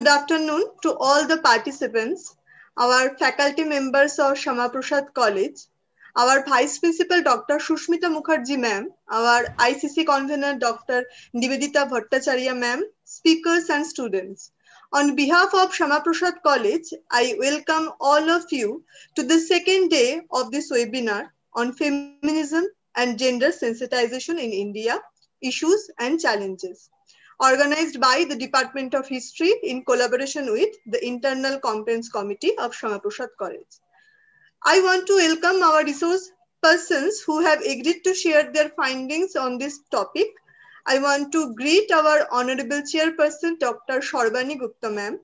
Good afternoon to all the participants, our faculty members of Shama Prasad College, our Vice Principal Dr. Shushmita Mukherjee ma'am, our ICC convener Dr. Nivedita Bhattacharya ma'am, speakers and students. On behalf of Shama Prasad College, I welcome all of you to the second day of this webinar on feminism and gender sensitization in India, issues and challenges organized by the Department of History in collaboration with the Internal Complaints Committee of Shamaprasad College. I want to welcome our resource persons who have agreed to share their findings on this topic. I want to greet our Honorable Chairperson, Dr. Sharbani Gupta ma'am.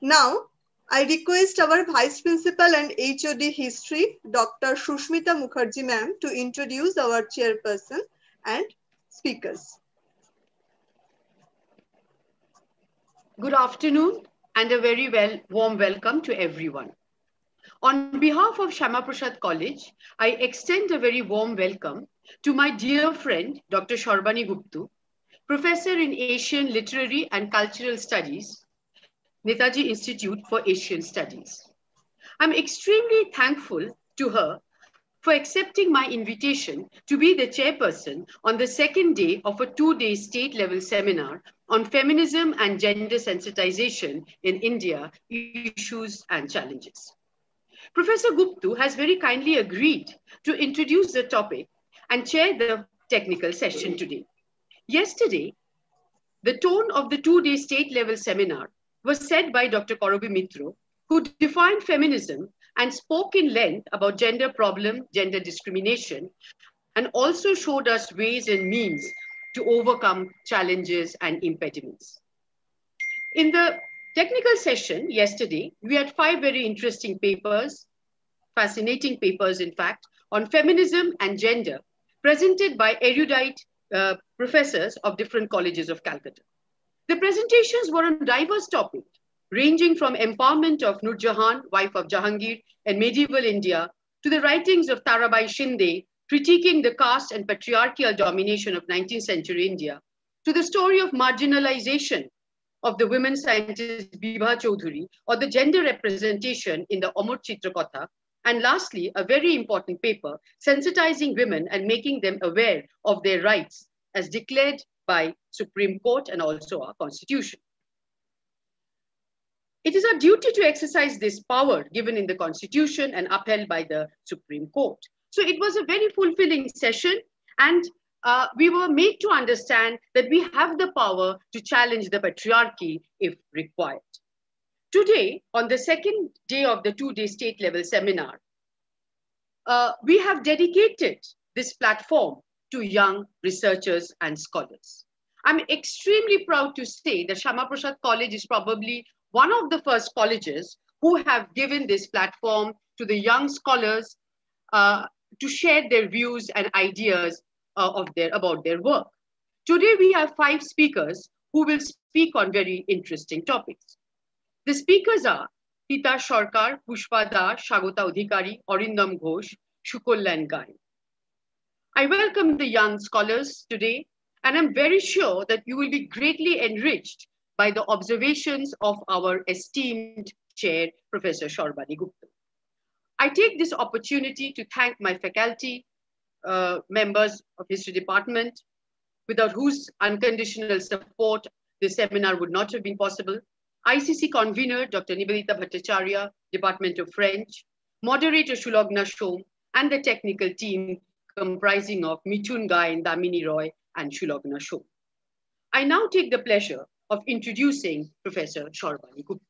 Now, I request our Vice Principal and HOD History, Dr. Shushmita Mukherjee ma'am to introduce our chairperson and speakers. Good afternoon and a very well, warm welcome to everyone. On behalf of Shama Prasad College, I extend a very warm welcome to my dear friend, Dr. Sharbani Guptu, Professor in Asian Literary and Cultural Studies, Netaji Institute for Asian Studies. I'm extremely thankful to her for accepting my invitation to be the chairperson on the second day of a two day state level seminar on feminism and gender sensitization in India issues and challenges. Professor Guptu has very kindly agreed to introduce the topic and chair the technical session today. Yesterday, the tone of the two day state level seminar was set by Dr. Korobi Mitro, who defined feminism and spoke in length about gender problem, gender discrimination, and also showed us ways and means to overcome challenges and impediments. In the technical session yesterday, we had five very interesting papers, fascinating papers, in fact, on feminism and gender, presented by erudite uh, professors of different colleges of Calcutta. The presentations were on diverse topics, ranging from empowerment of Nur Jahan, wife of Jahangir, and medieval India, to the writings of Tarabai Shinde, critiquing the caste and patriarchal domination of 19th century India, to the story of marginalization of the women scientist Bibha Choudhury, or the gender representation in the Omur Chitrakatha, and lastly, a very important paper, sensitizing women and making them aware of their rights as declared by Supreme Court and also our constitution. It is our duty to exercise this power given in the Constitution and upheld by the Supreme Court. So it was a very fulfilling session, and uh, we were made to understand that we have the power to challenge the patriarchy if required. Today, on the second day of the two day state level seminar, uh, we have dedicated this platform to young researchers and scholars. I'm extremely proud to say that Shama Prasad College is probably one of the first colleges who have given this platform to the young scholars uh, to share their views and ideas uh, of their, about their work. Today, we have five speakers who will speak on very interesting topics. The speakers are Tita Sharkar, Pushpa Da, Shagota Udhikari, Orindam Ghosh, Shukollan Gai. I welcome the young scholars today, and I'm very sure that you will be greatly enriched by the observations of our esteemed chair, Professor Sharbani Gupta. I take this opportunity to thank my faculty, uh, members of history department, without whose unconditional support this seminar would not have been possible, ICC convener, Dr. Nivedita Bhattacharya, Department of French, moderator Shulagna Shom, and the technical team comprising of Mitun Gai, Damini Roy, and Shulagna Shom. I now take the pleasure of introducing Professor Sharbani Gupta.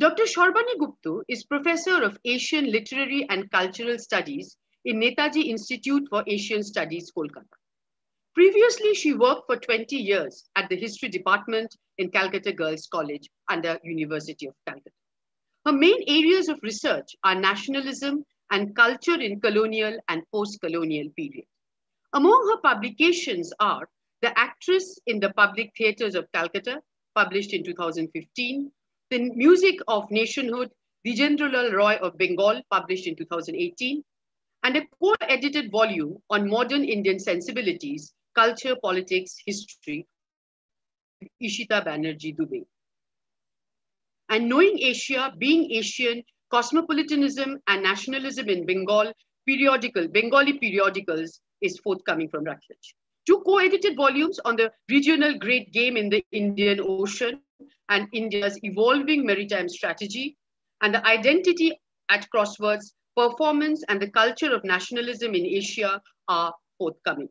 Dr. Sharbani Gupta is Professor of Asian Literary and Cultural Studies in Netaji Institute for Asian Studies, Kolkata. Previously, she worked for 20 years at the History Department in Calcutta Girls College under University of Calcutta. Her main areas of research are nationalism and culture in colonial and post-colonial period. Among her publications are the Actress in the Public Theatres of Calcutta, published in 2015. The Music of Nationhood, the general Roy of Bengal, published in 2018. And a co-edited volume on modern Indian sensibilities, culture, politics, history, Ishita Banerjee Dubey. And knowing Asia, being Asian, cosmopolitanism and nationalism in Bengal, periodical, Bengali periodicals is forthcoming from Routledge two co-edited volumes on the regional great game in the Indian Ocean and India's evolving maritime strategy, and the identity at crosswords, performance, and the culture of nationalism in Asia are forthcoming.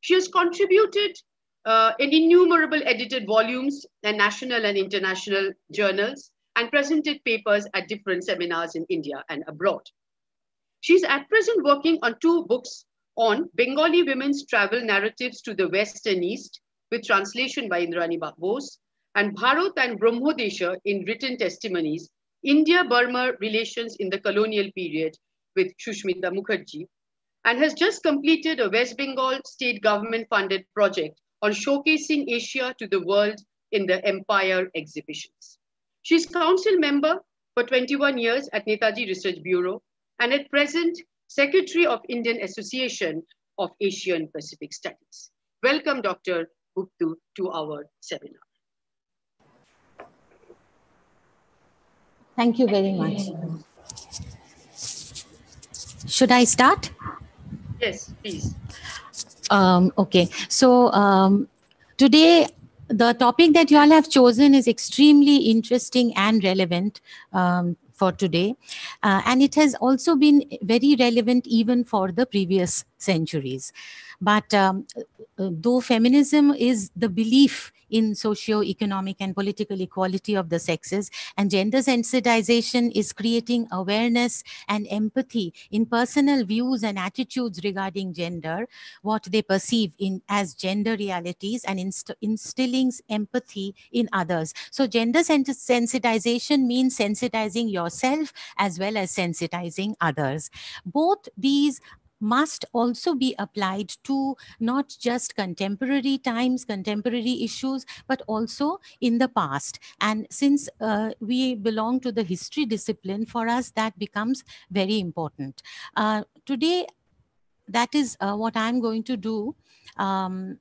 She has contributed uh, in innumerable edited volumes and national and international journals and presented papers at different seminars in India and abroad. She's at present working on two books on Bengali women's travel narratives to the West and East, with translation by Indrani Bose, and Bharat and Brahmodesha in written testimonies, India-Burma relations in the colonial period with Shushmita Mukherjee, and has just completed a West Bengal state government-funded project on showcasing Asia to the world in the Empire exhibitions. She's council member for 21 years at Netaji Research Bureau, and at present Secretary of Indian Association of Asian Pacific Studies. Welcome, Dr. Guptu, to our seminar. Thank you very much. Should I start? Yes, please. Um, okay, so um, today the topic that you all have chosen is extremely interesting and relevant um, for today. Uh, and it has also been very relevant even for the previous centuries. But um, uh, though feminism is the belief in socio-economic and political equality of the sexes. And gender sensitization is creating awareness and empathy in personal views and attitudes regarding gender, what they perceive in as gender realities, and inst instilling empathy in others. So gender sensitization means sensitizing yourself as well as sensitizing others. Both these must also be applied to not just contemporary times, contemporary issues, but also in the past. And since uh, we belong to the history discipline, for us that becomes very important. Uh, today, that is uh, what I'm going to do. Um,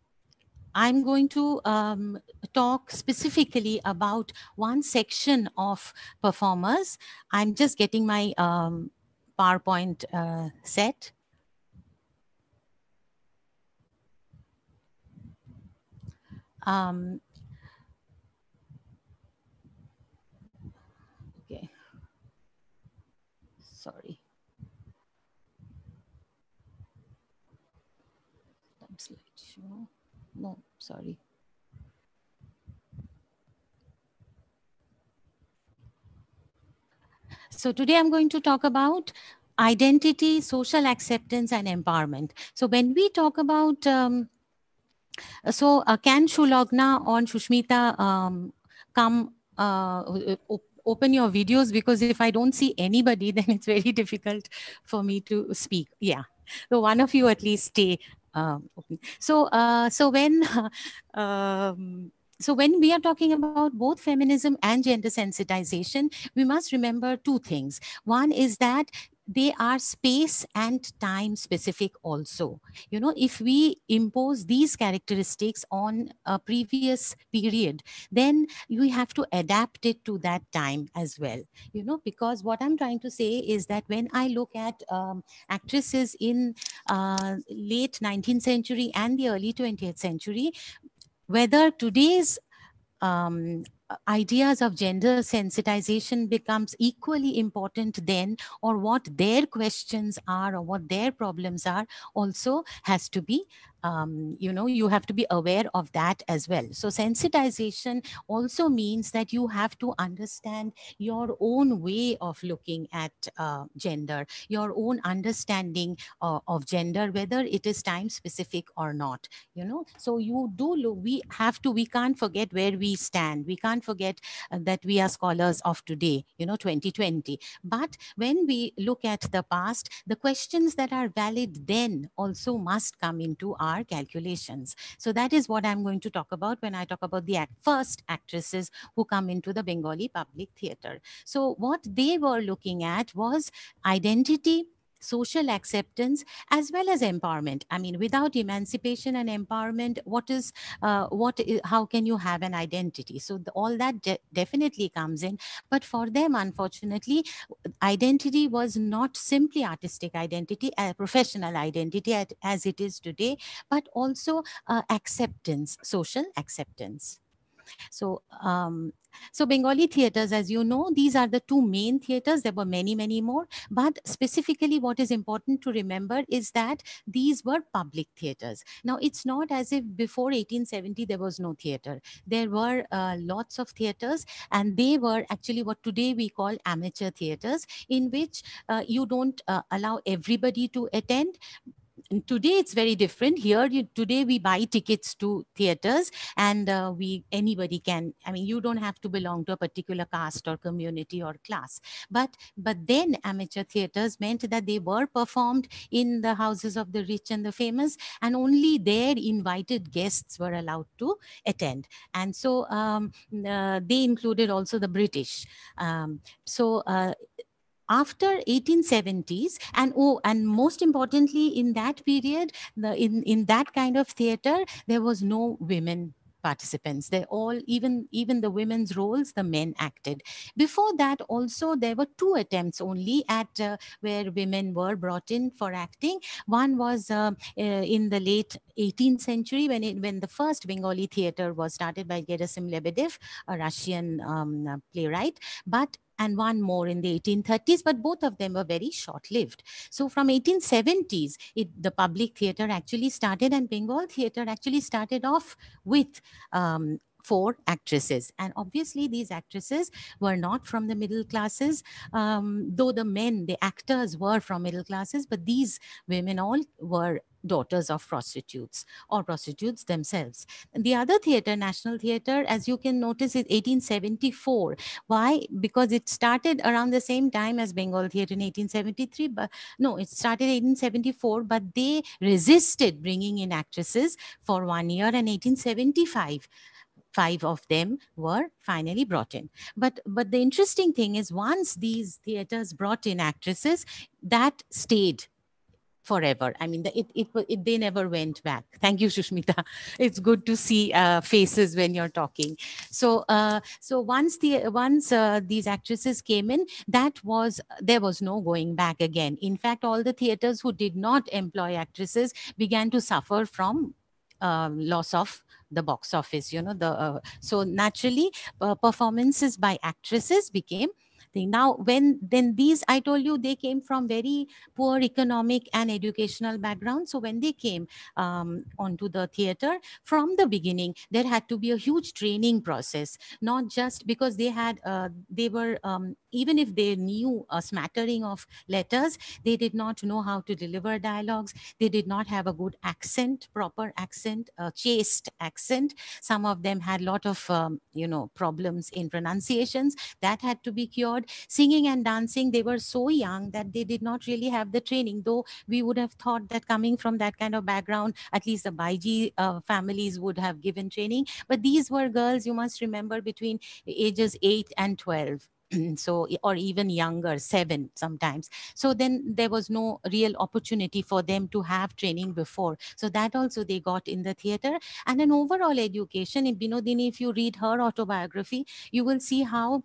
I'm going to um, talk specifically about one section of performers. I'm just getting my um, PowerPoint uh, set. Um, okay. Sorry. No, sorry. So today I'm going to talk about identity, social acceptance, and empowerment. So when we talk about um, so uh, can Shulagna on Shushmita um, come uh, open your videos because if I don't see anybody, then it's very difficult for me to speak. Yeah, so one of you at least stay um, open. So, uh, so when um, so when we are talking about both feminism and gender sensitization, we must remember two things. One is that they are space and time specific also. You know, if we impose these characteristics on a previous period, then you have to adapt it to that time as well. You know, because what I'm trying to say is that when I look at um, actresses in uh, late 19th century and the early 20th century, whether today's um, ideas of gender sensitization becomes equally important then or what their questions are or what their problems are also has to be um, you know you have to be aware of that as well so sensitization also means that you have to understand your own way of looking at uh, gender your own understanding uh, of gender whether it is time specific or not you know so you do look we have to we can't forget where we stand we can't forget uh, that we are scholars of today you know 2020 but when we look at the past the questions that are valid then also must come into our our calculations. So that is what I'm going to talk about when I talk about the first actresses who come into the Bengali public theater. So what they were looking at was identity social acceptance as well as empowerment i mean without emancipation and empowerment what is uh, what how can you have an identity so the, all that de- definitely comes in but for them unfortunately identity was not simply artistic identity uh, professional identity at, as it is today but also uh, acceptance social acceptance so, um, so Bengali theaters, as you know, these are the two main theaters. There were many, many more, but specifically what is important to remember is that these were public theaters. Now, it's not as if before 1870 there was no theater. There were uh, lots of theaters and they were actually what today we call amateur theaters in which uh, you don't uh, allow everybody to attend, today it's very different here you, today we buy tickets to theaters and uh, we anybody can i mean you don't have to belong to a particular caste or community or class but but then amateur theaters meant that they were performed in the houses of the rich and the famous and only their invited guests were allowed to attend and so um, uh, they included also the british um, so uh, after 1870s and oh and most importantly in that period the, in in that kind of theater there was no women participants they all even even the women's roles the men acted before that also there were two attempts only at uh, where women were brought in for acting one was uh, uh, in the late 18th century when it when the first bengali theater was started by gerasim lebedev a russian um, uh, playwright but and one more in the 1830s, but both of them were very short-lived. So from 1870s, it, the public theatre actually started and Bengal theatre actually started off with um, four actresses. And obviously, these actresses were not from the middle classes, um, though the men, the actors, were from middle classes, but these women all were daughters of prostitutes or prostitutes themselves. the other theater, National Theater, as you can notice, is 1874. Why? Because it started around the same time as Bengal Theater in 1873, but no, it started 1874, but they resisted bringing in actresses for one year and 1875 five of them were finally brought in but but the interesting thing is once these theaters brought in actresses that stayed forever. I mean, it, it, it, they never went back. Thank you, Shushmita. It's good to see uh, faces when you're talking. So, uh, so once the once uh, these actresses came in, that was there was no going back again. In fact, all the theaters who did not employ actresses began to suffer from um, loss of the box office. You know, the uh, so naturally uh, performances by actresses became thing. Now, when then these, I told you, they came from very poor economic and educational background. So when they came um, onto the theater, from the beginning, there had to be a huge training process, not just because they had, uh, they were um, even if they knew a smattering of letters, they did not know how to deliver dialogues. They did not have a good accent, proper accent, a chaste accent. Some of them had a lot of, um, you know, problems in pronunciations that had to be cured. Singing and dancing, they were so young that they did not really have the training, though we would have thought that coming from that kind of background, at least the Baiji uh, families would have given training. But these were girls, you must remember, between ages 8 and 12 so or even younger seven sometimes so then there was no real opportunity for them to have training before so that also they got in the theater and an overall education in binodini if you read her autobiography you will see how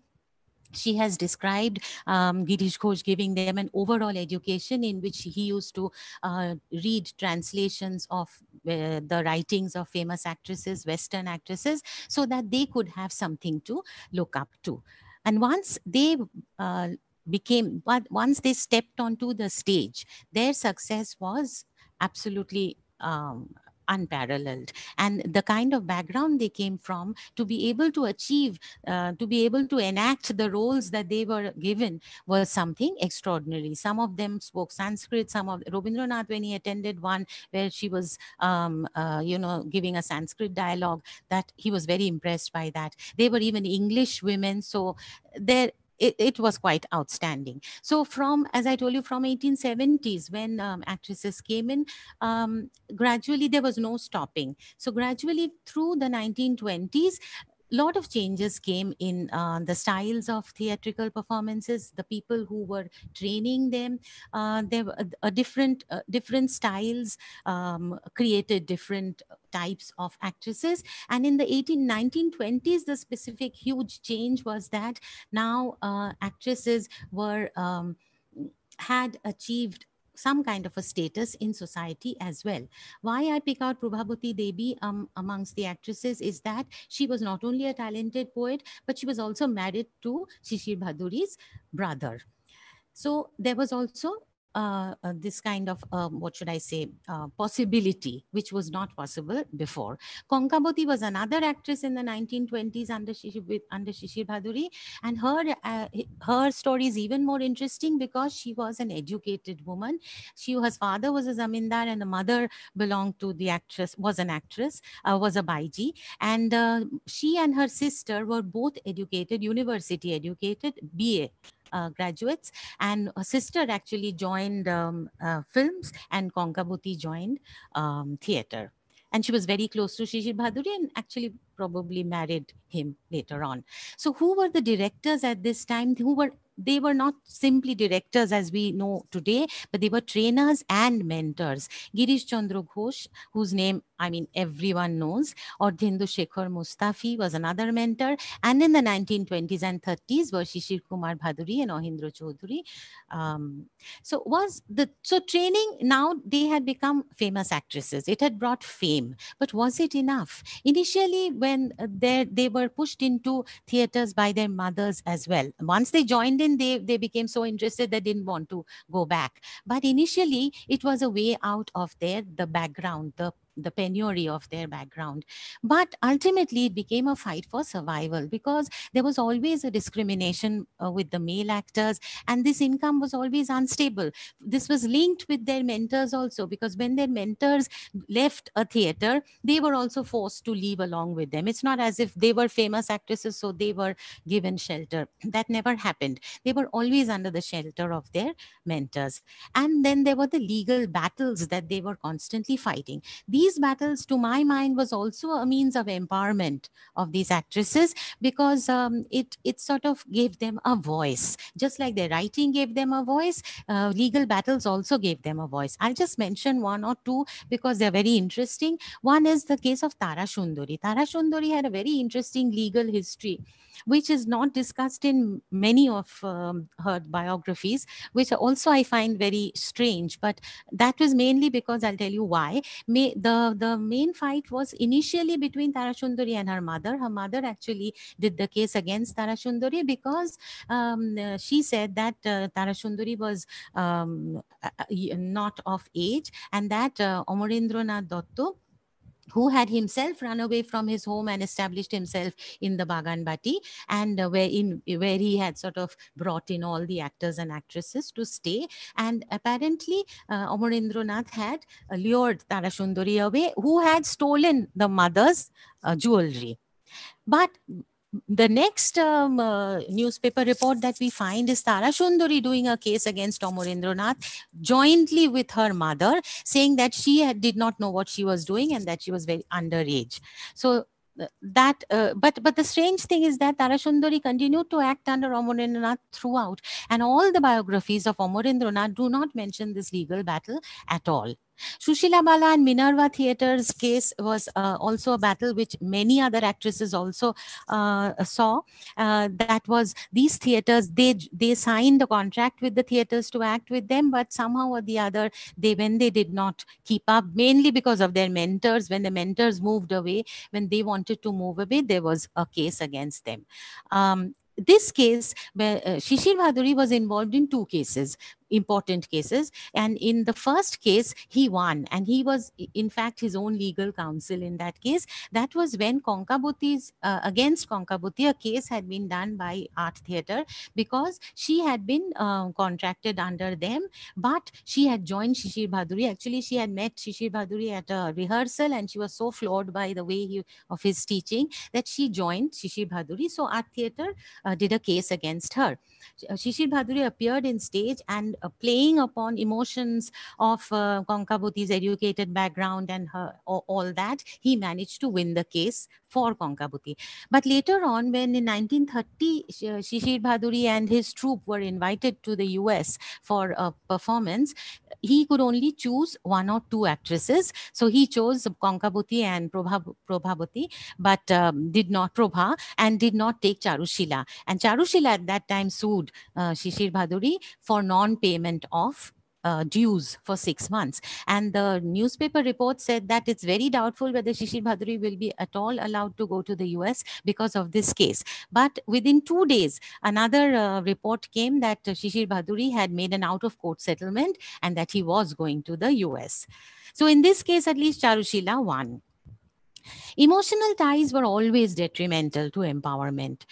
she has described um, Girish Ghosh giving them an overall education in which he used to uh, read translations of uh, the writings of famous actresses, Western actresses, so that they could have something to look up to, and once they uh, became, but once they stepped onto the stage, their success was absolutely um, unparalleled and the kind of background they came from to be able to achieve uh, to be able to enact the roles that they were given was something extraordinary some of them spoke sanskrit some of rabindranath when he attended one where she was um, uh, you know giving a sanskrit dialogue that he was very impressed by that they were even english women so there it, it was quite outstanding. So from, as I told you, from 1870s when um, actresses came in, um, gradually there was no stopping. So gradually through the 1920s, lot of changes came in uh, the styles of theatrical performances the people who were training them uh, there were uh, a, different uh, different styles um, created different types of actresses and in the 18 1920s the specific huge change was that now uh, actresses were um, had achieved some kind of a status in society as well. Why I pick out Prabhavati Devi um, amongst the actresses is that she was not only a talented poet, but she was also married to Shishir Bhaduri's brother. So there was also uh, uh, this kind of, um, what should I say, uh, possibility, which was not possible before. Konkaboti was another actress in the 1920s under Shishir, with, under Shishir Bhaduri. And her, uh, her story is even more interesting because she was an educated woman. She, her father was a zamindar and the mother belonged to the actress, was an actress, uh, was a baiji. And uh, she and her sister were both educated, university educated, BA uh, graduates, and a sister actually joined um, uh, films, and Konkabuti joined um, theater and she was very close to Shishir Bhaduri and actually probably married him later on. So who were the directors at this time? Who were they were not simply directors as we know today, but they were trainers and mentors. Girish Chandra Ghosh, whose name I mean, everyone knows. Ardhendu Shekhar Mustafi was another mentor. And in the 1920s and 30s was Shishir Kumar Bhaduri and Ohindra Choudhury. Um, so was the, so training, now they had become famous actresses. It had brought fame, but was it enough? Initially, when uh, they were pushed into theaters by their mothers as well. Once they joined in, they, they became so interested they didn't want to go back. But initially, it was a way out of their, the background, the the penury of their background. But ultimately, it became a fight for survival because there was always a discrimination uh, with the male actors, and this income was always unstable. This was linked with their mentors also because when their mentors left a theater, they were also forced to leave along with them. It's not as if they were famous actresses, so they were given shelter. That never happened. They were always under the shelter of their mentors. And then there were the legal battles that they were constantly fighting. These these battles, to my mind, was also a means of empowerment of these actresses because um, it it sort of gave them a voice, just like their writing gave them a voice. Uh, legal battles also gave them a voice. I'll just mention one or two because they're very interesting. One is the case of Tara Shunduri. Tara Shunduri had a very interesting legal history which is not discussed in many of um, her biographies, which also I find very strange. But that was mainly because I'll tell you why. May, the the, main fight was initially between Tarasundari and her mother. Her mother actually did the case against Tarasundari because um, she said that uh, Tarasundari was um, not of age and that uh, Omorendranath Dotto who had himself run away from his home and established himself in the Baganbati, and uh, where in where he had sort of brought in all the actors and actresses to stay. And apparently, uh, Amarendranath had uh, lured Tarasundari away, who had stolen the mother's uh, jewelry. But the next um, uh, newspaper report that we find is Tara Shunduri doing a case against Omorendranath jointly with her mother, saying that she had, did not know what she was doing and that she was very underage. So uh, that uh, but but the strange thing is that Tarashundari continued to act under Omorendranath throughout and all the biographies of Omorendranath do not mention this legal battle at all Shushila Bala and Minerva Theatre's case was uh, also a battle which many other actresses also uh, saw. Uh, that was these theaters, they, they signed a contract with the theaters to act with them, but somehow or the other, they when they did not keep up, mainly because of their mentors, when the mentors moved away, when they wanted to move away, there was a case against them. Um, this case, where, uh, Shishir Bhaduri was involved in two cases important cases. And in the first case, he won. And he was, in fact, his own legal counsel in that case. That was when Konkabuti's, uh, against Konkabuti, a case had been done by Art Theatre because she had been uh, contracted under them, but she had joined Shishir Bhaduri. Actually, she had met Shishir Bhaduri at a rehearsal and she was so floored by the way he, of his teaching that she joined Shishir Bhaduri. So Art Theatre uh, did a case against her. Shishir Bhaduri appeared in stage and and uh, playing upon emotions of uh, Konkabuti's educated background and her, all, all that, he managed to win the case for Konkabuti. But later on, when in 1930, uh, Shishir Bhaduri and his troupe were invited to the US for a performance, he could only choose one or two actresses. So he chose Konkabuti and Prabha, Prabhavati, but um, did not Prabha and did not take Charushila. And Charushila at that time sued uh, Shishir Bhaduri for non-payment of uh, dues for six months. And the newspaper report said that it's very doubtful whether Shishir Badri will be at all allowed to go to the US because of this case. But within two days, another uh, report came that uh, Shishir Badri had made an out of court settlement and that he was going to the US. So in this case, at least Charushila won. Emotional ties were always detrimental to empowerment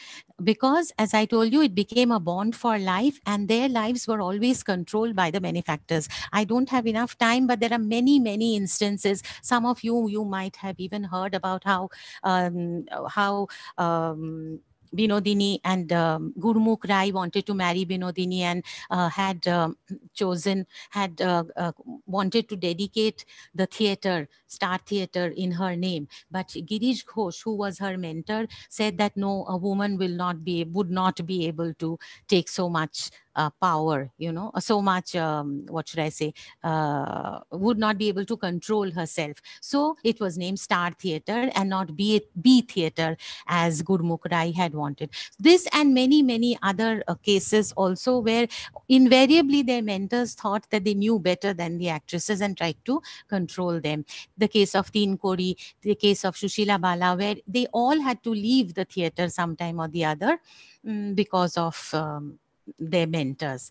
because, as I told you, it became a bond for life and their lives were always controlled by the benefactors. I don't have enough time, but there are many, many instances. Some of you, you might have even heard about how, um, how, um, Binodini and um, Gurmukh Rai wanted to marry Binodini and uh, had um, chosen, had uh, uh, wanted to dedicate the theater, Star Theater, in her name. But Girish Ghosh, who was her mentor, said that no, a woman will not be, would not be able to take so much uh, power, you know, uh, so much, um, what should I say, uh, would not be able to control herself. So it was named Star Theatre and not B, B Theatre as Gurmukh Rai had wanted. This and many, many other uh, cases also where invariably their mentors thought that they knew better than the actresses and tried to control them. The case of Teen Kori, the case of Shushila Bala, where they all had to leave the theater sometime or the other um, because of um, their mentors.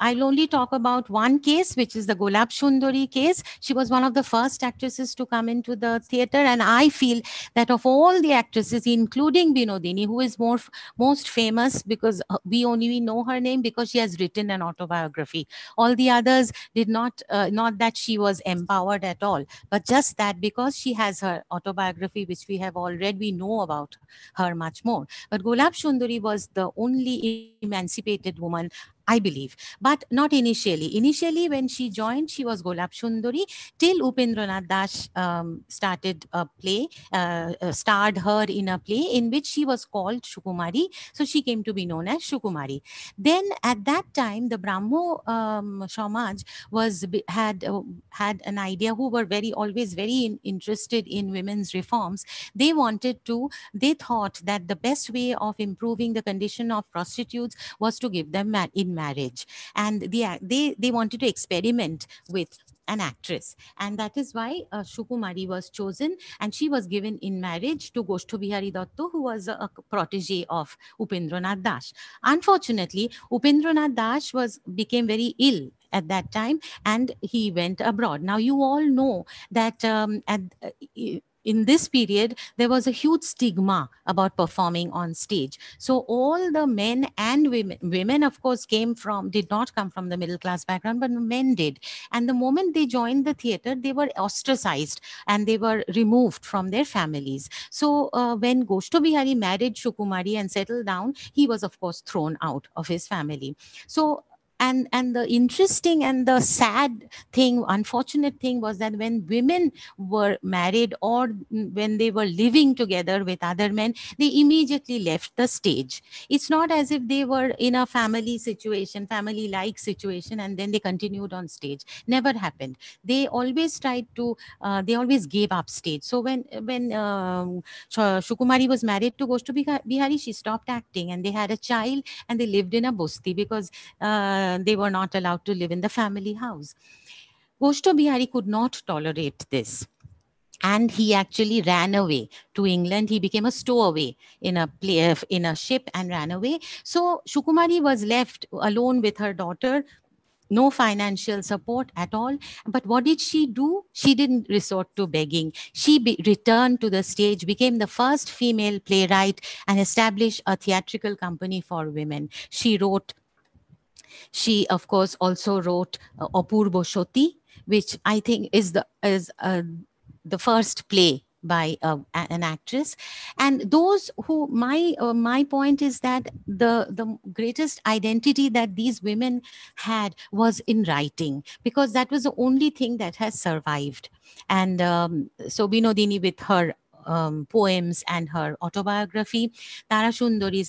I'll only talk about one case, which is the Golab Shundori case. She was one of the first actresses to come into the theater. And I feel that of all the actresses, including Binodini, who is more most famous because uh, we only know her name because she has written an autobiography. All the others did not, uh, not that she was empowered at all, but just that because she has her autobiography, which we have all read, we know about her much more. But Golab Shundori was the only emancipated woman I believe, but not initially. Initially, when she joined, she was Golap Shundari till Upendranath Das um, started a play, uh, uh, starred her in a play in which she was called Shukumari. So she came to be known as Shukumari. Then at that time, the Brahmo um, Samaj was had uh, had an idea who were very always very in, interested in women's reforms. They wanted to. They thought that the best way of improving the condition of prostitutes was to give them an marriage. And they, they, they wanted to experiment with an actress. And that is why uh, Shukumari was chosen and she was given in marriage to Goshto Bihari Datto, who was a, a protege of Upendranath Dash. Unfortunately, Upendranath Dash was became very ill at that time and he went abroad. Now, you all know that um, at, uh, in this period, there was a huge stigma about performing on stage. So all the men and women, women of course came from, did not come from the middle class background, but men did. And the moment they joined the theater, they were ostracized and they were removed from their families. So uh, when Goshto Bihari married Shukumari and settled down, he was of course thrown out of his family. So and and the interesting and the sad thing unfortunate thing was that when women were married or when they were living together with other men they immediately left the stage it's not as if they were in a family situation family like situation and then they continued on stage never happened they always tried to uh, they always gave up stage so when when um, shukumari was married to goshtu bihari she stopped acting and they had a child and they lived in a bosti because uh, uh, they were not allowed to live in the family house. Goshto Bihari could not tolerate this. And he actually ran away to England. He became a stowaway in a play, uh, in a ship and ran away. So Shukumari was left alone with her daughter, no financial support at all. But what did she do? She didn't resort to begging. She be- returned to the stage, became the first female playwright, and established a theatrical company for women. She wrote she, of course, also wrote uh, Opurbo Shoti, which I think is the is uh, the first play by uh, an actress and those who my uh, my point is that the the greatest identity that these women had was in writing because that was the only thing that has survived and um, so binodini with her um, poems and her autobiography, Tara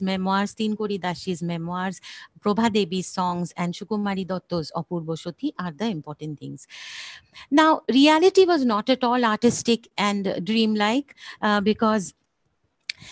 memoirs, Tinkori Dashi's memoirs, Prabha Devi's songs, and Shukumari Dotto's Apurva Shoti are the important things. Now, reality was not at all artistic and dreamlike uh, because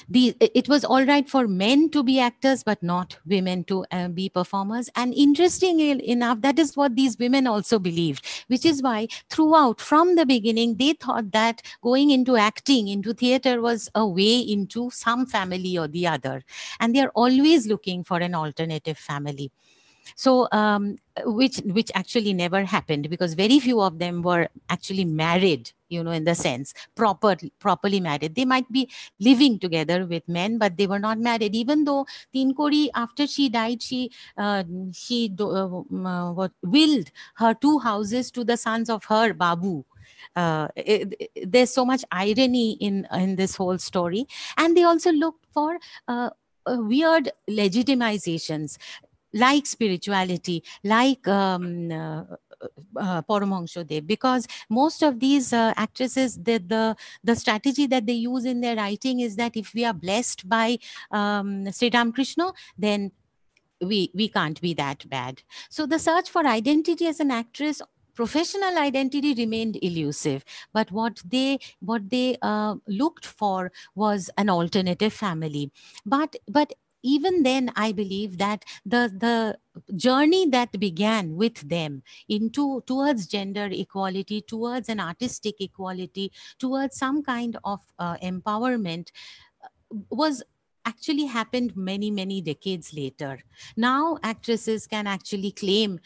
the it was all right for men to be actors but not women to uh, be performers and interesting enough that is what these women also believed which is why throughout from the beginning they thought that going into acting into theater was a way into some family or the other and they are always looking for an alternative family so um, which which actually never happened because very few of them were actually married you know in the sense proper properly married they might be living together with men but they were not married even though Tinkori, after she died she uh, she uh, um, uh, what, willed her two houses to the sons of her babu uh, it, it, there's so much irony in in this whole story and they also looked for uh, uh weird legitimizations like spirituality, like um, uh, uh, uh because most of these uh, actresses, the, the the strategy that they use in their writing is that if we are blessed by um, Sri Krishna, then we we can't be that bad. So the search for identity as an actress professional identity remained elusive but what they what they uh, looked for was an alternative family but but even then i believe that the the journey that began with them into towards gender equality towards an artistic equality towards some kind of uh, empowerment uh, was actually happened many many decades later now actresses can actually claim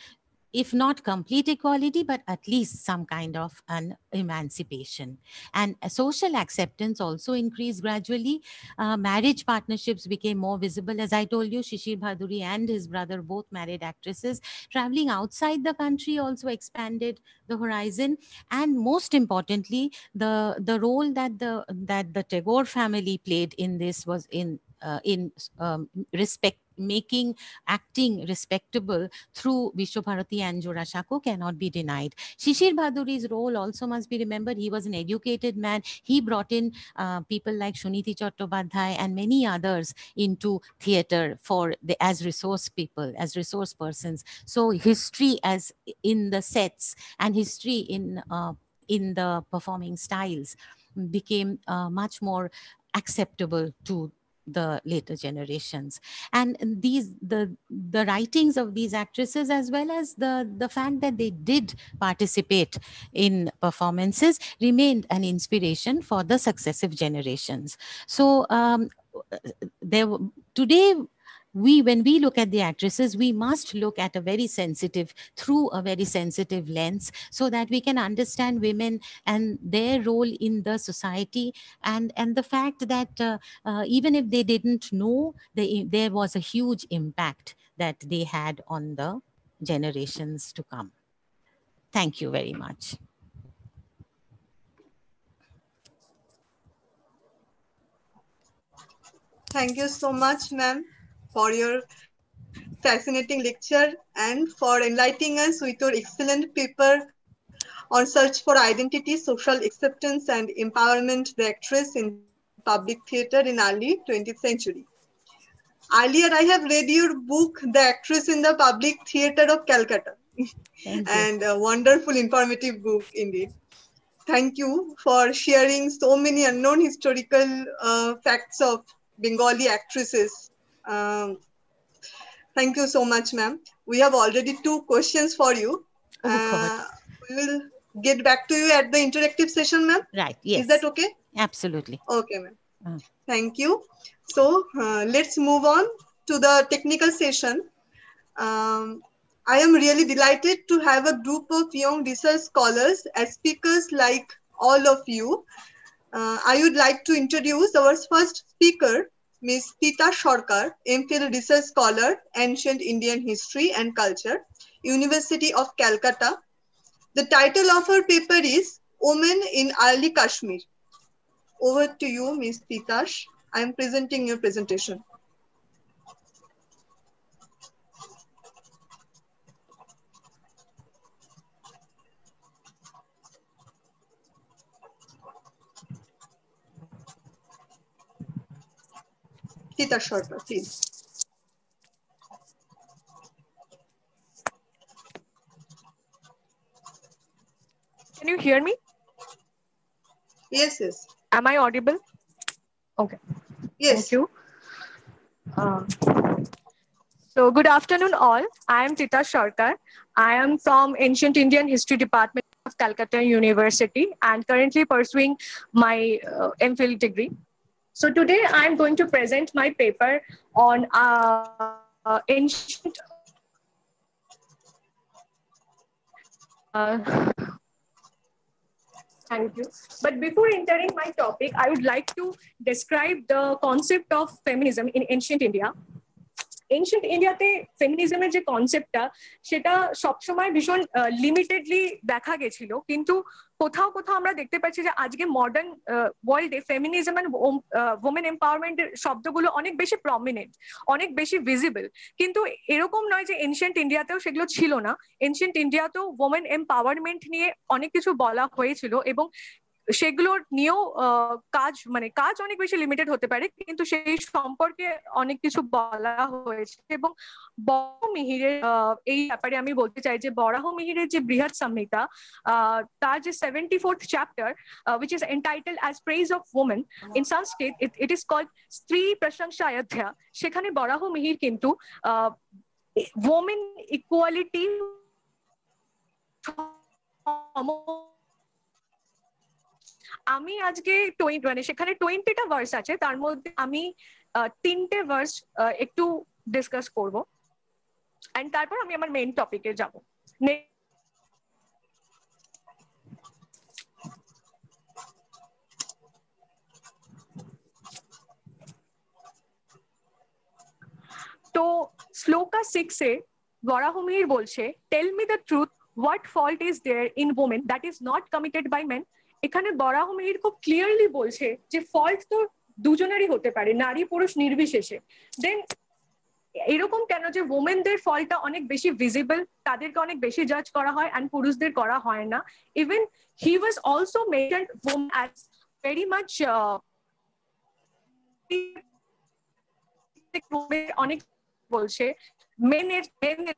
if not complete equality, but at least some kind of an emancipation. And social acceptance also increased gradually. Uh, marriage partnerships became more visible. As I told you, Shishir Bhaduri and his brother both married actresses. Traveling outside the country also expanded the horizon. And most importantly, the, the role that the, that the Tagore family played in this was in uh, in um, respect making acting respectable through Vishwabharati and Jorashako cannot be denied. Shishir Bhaduri's role also must be remembered. He was an educated man. He brought in uh, people like Shuniti Chattopadhyay and many others into theater for the, as resource people, as resource persons. So history as in the sets and history in uh, in the performing styles became uh, much more acceptable to the later generations and these the the writings of these actresses as well as the the fact that they did participate in performances remained an inspiration for the successive generations so um, there today we when we look at the actresses we must look at a very sensitive through a very sensitive lens so that we can understand women and their role in the society and and the fact that uh, uh, even if they didn't know they, there was a huge impact that they had on the generations to come thank you very much thank you so much ma'am for your fascinating lecture and for enlightening us with your excellent paper on search for identity, social acceptance, and empowerment, the actress in public theater in early 20th century. Earlier, I have read your book, The Actress in the Public Theater of Calcutta, and a wonderful, informative book indeed. Thank you for sharing so many unknown historical uh, facts of Bengali actresses um, thank you so much, ma'am. We have already two questions for you. Oh, uh, we will get back to you at the interactive session, ma'am. Right. Yes. Is that okay? Absolutely. Okay, ma'am. Uh. Thank you. So uh, let's move on to the technical session. Um, I am really delighted to have a group of young research scholars as speakers like all of you. Uh, I would like to introduce our first speaker, Miss Tita Sharkar, MPhil Research Scholar, Ancient Indian History and Culture, University of Calcutta. The title of her paper is Women in Ali Kashmir. Over to you, Ms. Titash. I am presenting your presentation. Tita Sharma, please. Can you hear me? Yes, yes. Am I audible? Okay. Yes. Thank you. Uh, so good afternoon all. I am Tita Sharkar. I am from Ancient Indian History Department of Calcutta University and currently pursuing my uh, MPhil degree. So today I'm going to present my paper on uh, uh, ancient uh, thank you. But before entering my topic, I would like to describe the concept of feminism in ancient India. Ancient ইন্ডিয়াতে ফেমিনিজমের যে কনসেপ্টটা সেটা সবসময় ভীষণ লিমিটেডলি দেখা গেছিল কিন্তু কোথাও কোথাও আমরা দেখতে পাচ্ছি যে আজকে মডার্ন ওয়ার্ল্ডে ফেমিনিজম অ্যান্ড ওমেন এম্পাওয়ারমেন্ট শব্দগুলো অনেক বেশি প্রমিনেন্ট অনেক বেশি ভিজিবল কিন্তু এরকম নয় যে এনশিয়েন্ট ইন্ডিয়াতেও সেগুলো ছিল না এনশিয়েন্ট ইন্ডিয়াতেও ওমেন এম্পাওয়ারমেন্ট নিয়ে অনেক কিছু বলা হয়েছিল এবং সেগুলোর নিয়েও কাজ মানে কাজ অনেক বেশি লিমিটেড হতে পারে কিন্তু সেই সম্পর্কে অনেক কিছু বলা হয়েছে এবং বরাহ মিহিরের এই ব্যাপারে আমি বলতে চাই যে বরাহ মিহিরের যে বৃহৎ সংহিতা তার যে seventy fourth chapter which is entitle as praise of women in Sanskrit it is called Stri Prashansa Ayodhya সেখানে বরাহ মিহির কিন্তু ওমেন ইকুয়ালিটি আমি আজকে টোয়েন্ট মানে সেখানে টোয়েন্টিটা ভার্স আছে তার মধ্যে আমি তিনটে ভার্স একটু ডিসকাস করব অ্যান্ড তারপর আমি আমার মেইন টপিকে যাব তো শ্লোকা সিক্সে বরাহমির বলছে tell me the truth what fault is there in women that is not committed by men এখানে বরাহ মিহির খুব ক্লিয়ারলি বলছে যে ফল্ট তো দুজনেরই হতে পারে নারী পুরুষ নির্বিশেষে দেন এরকম কেন যে ওমেনদের ফলটা অনেক বেশি ভিজিবল তাদেরকে অনেক বেশি জাজ করা হয় অ্যান্ড পুরুষদের করা হয় না even he was also mated Om as very much অনেক বলছে মেনের মেনের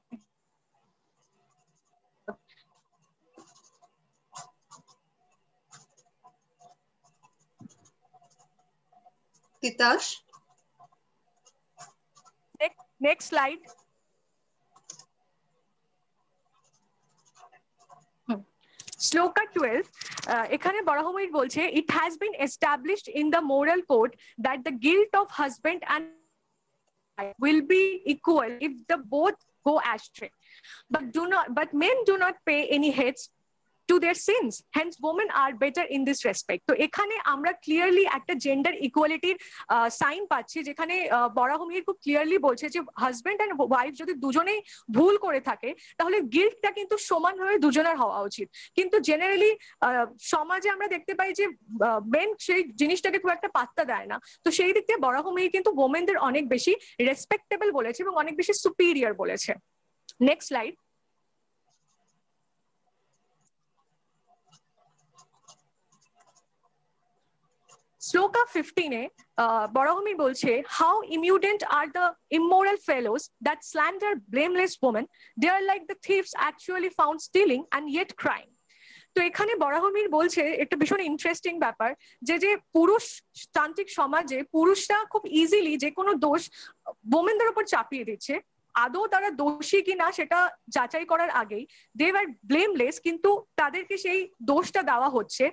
Titash. Next, next slide. Shloka twelve এখানে বরাহমির বলছে it has been established in the moral code that the guilt of husband and will be equal if the both go astray but do not but men do not pay any heads to their sins hence women are better in this respect তো এখানে আমরা clearly একটা gender ইকুয়ালিটির sign পাচ্ছি যেখানে বরাহ মিহির খুব clearly বলছে যে husband and wife যদি দুজনেই ভুল করে থাকে তাহলে গিল্টটা কিন্তু সমানভাবে দুজনের হওয়া উচিত কিন্তু জেনারেলি সমাজে আমরা দেখতে পাই যে মেন সেই জিনিসটাকে খুব একটা পাত্তা দেয় না তো সেই দিক থেকে বরাহ মিহির কিন্তু ওমেনদের অনেক বেশি রেসপেক্টেবল বলেছে এবং অনেক বেশি সুপিরিয়ার বলেছে নেক্সট স্লাইড শ্লোকা ফিফটিনে বড়হমির বলছে how impudent are the immoral fellows that slander blameless women they are like the thieves actually found stealing and yet crime তো এখানে বরাহমির বলছে একটা ভীষণ ইন্টারেস্টিং ব্যাপার যে যে পুরুষ তান্ত্রিক সমাজে পুরুষরা খুব ইজিলি যে কোনো দোষ বোমেনদের উপর চাপিয়ে দিচ্ছে আদৌ তারা দোষী কিনা সেটা যাচাই করার আগেই দে আর ব্লেমলেস কিন্তু তাদেরকে সেই দোষটা দেওয়া হচ্ছে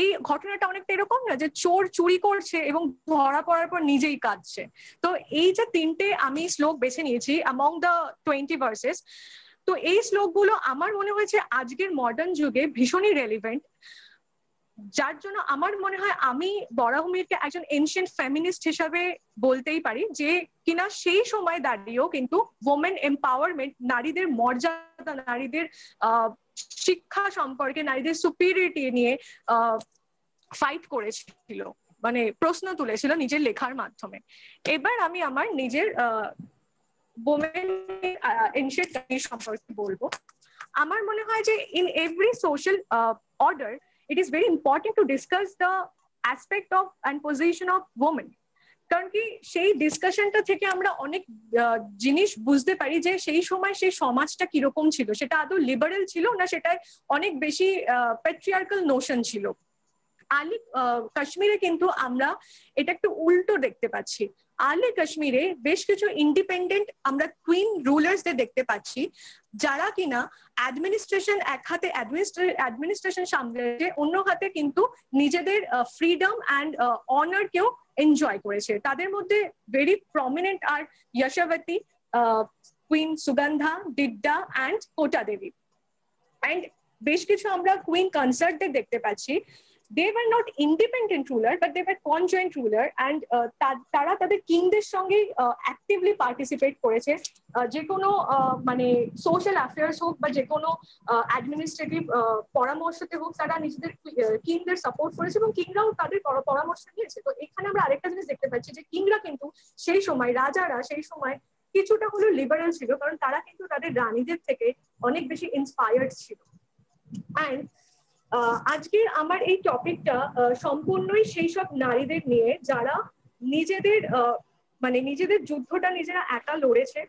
এই ঘটনাটা অনেকটা এরকম না যে চোর চুরি করছে এবং ধরা পড়ার পর নিজেই কাঁদছে তো এই যে তিনটে আমি শ্লোক বেছে নিয়েছি অ্যামং দ্য টোয়েন্টি ভার্সেস তো এই শ্লোকগুলো আমার মনে হয়েছে আজকের মডার্ন যুগে ভীষণই রেলিভেন্ট যার জন্য আমার মনে হয় আমি বরাহমিরকে একজন এনশিয়েন্ট ফেমিনিস্ট হিসাবে বলতেই পারি যে কিনা সেই সময় দাঁড়িয়েও কিন্তু ওমেন এম্পাওয়ারমেন্ট নারীদের মর্যাদা নারীদের শিক্ষা সম্পর্কে নারীদের সুপিরিয়রিটি নিয়ে ফাইট করেছিল মানে প্রশ্ন তুলেছিল নিজের লেখার মাধ্যমে এবার আমি আমার নিজের বোমেন এনশিয়েট সম্পর্কে বলবো আমার মনে হয় যে in every social order it is very important to discuss the aspect of and position of women কারণ কি সেই ডিসকাশনটা থেকে আমরা অনেক জিনিস বুঝতে পারি যে সেই সময় সেই সমাজটা কিরকম ছিল সেটা আদৌ লিবারেল ছিল না সেটায় অনেক বেশি প্যাট্রিয়ার্কাল নোশন ছিল আলি কাশ্মীরে কিন্তু আমরা এটা একটু উল্টো দেখতে পাচ্ছি আর্লি কাশ্মীরে বেশ কিছু ইন্ডিপেন্ডেন্ট আমরা কুইন রুলার্সদের দেখতে পাচ্ছি যারা কিনা অ্যাডমিনিস্ট্রেশন এক হাতে অ্যাডমিনিস্ট্রেশন সামলেছে অন্য হাতে কিন্তু নিজেদের ফ্রিডম অ্যান্ড কেউ এনজয় করেছে তাদের মধ্যে very prominent are Yashovati queen Sugandha Didda and Kota Devi and বেশ কিছু আমরা কুইন কনসার্টদের দেখতে পাচ্ছি they were not independent ruler but they were conjoint ruler and তারা তাদের কিংদের সঙ্গে অ্যাক্টিভলি uh, পার্টিসিপেট করেছে যে কোনো মানে সোশ্যাল অ্যাফেয়ার্স হোক বা যে কোনো অ্যাডমিনিস্ট্রেটিভ পরামর্শতে হোক তারা নিজেদের কিংদের সাপোর্ট করেছে এবং কিংরাও তাদের পরামর্শ নিয়েছে তো এখানে আমরা আরেকটা জিনিস দেখতে পাচ্ছি যে কিংরা কিন্তু সেই সময় রাজারা সেই সময় কিছুটা হলেও লিবারাল ছিল কারণ তারা কিন্তু তাদের রানীদের থেকে অনেক বেশি ইন্সপায়ার্ড ছিল অ্যান্ড আজকের আমার এই টপিকটা সম্পূর্ণই সেই সব নারীদের নিয়ে যারা নিজেদের মানে নিজেদের যুদ্ধটা নিজেরা একা লড়েছে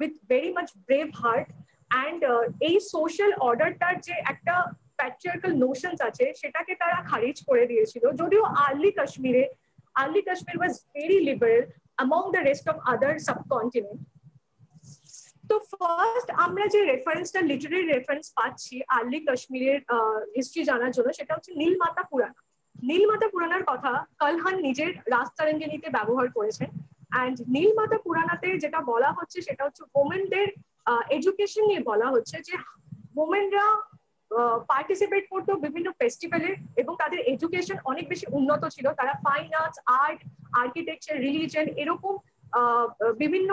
with very much brave heart and এই সোশ্যাল অর্ডারটার যে একটা প্যাট্রিয়ার্কাল নোশনস আছে সেটাকে তারা খারিজ করে দিয়েছিল যদিও আর্লি কাশ্মীরে early Kashmir was very liberal among the rest of other subcontinent তো ফার্স্ট আমরা যে রেফারেন্সটা লিটারেরি রেফারেন্স পাচ্ছি আর্লি কাশ্মীরের হিস্ট্রি জানার জন্য সেটা হচ্ছে নীলমাতা পুরানা নীলমাতা পুরানার কথা কালহান নিজের রাস্তারঞ্জিনীতে ব্যবহার করেছেন অ্যান্ড নীলমাতা পুরানাতে যেটা বলা হচ্ছে সেটা হচ্ছে ওমেনদের এডুকেশন নিয়ে বলা হচ্ছে যে ওমেনরা পার্টিসিপেট করতো বিভিন্ন ফেস্টিভ্যালে এবং তাদের এডুকেশন অনেক বেশি উন্নত ছিল তারা fine arts art architecture religion এরকম বিভিন্ন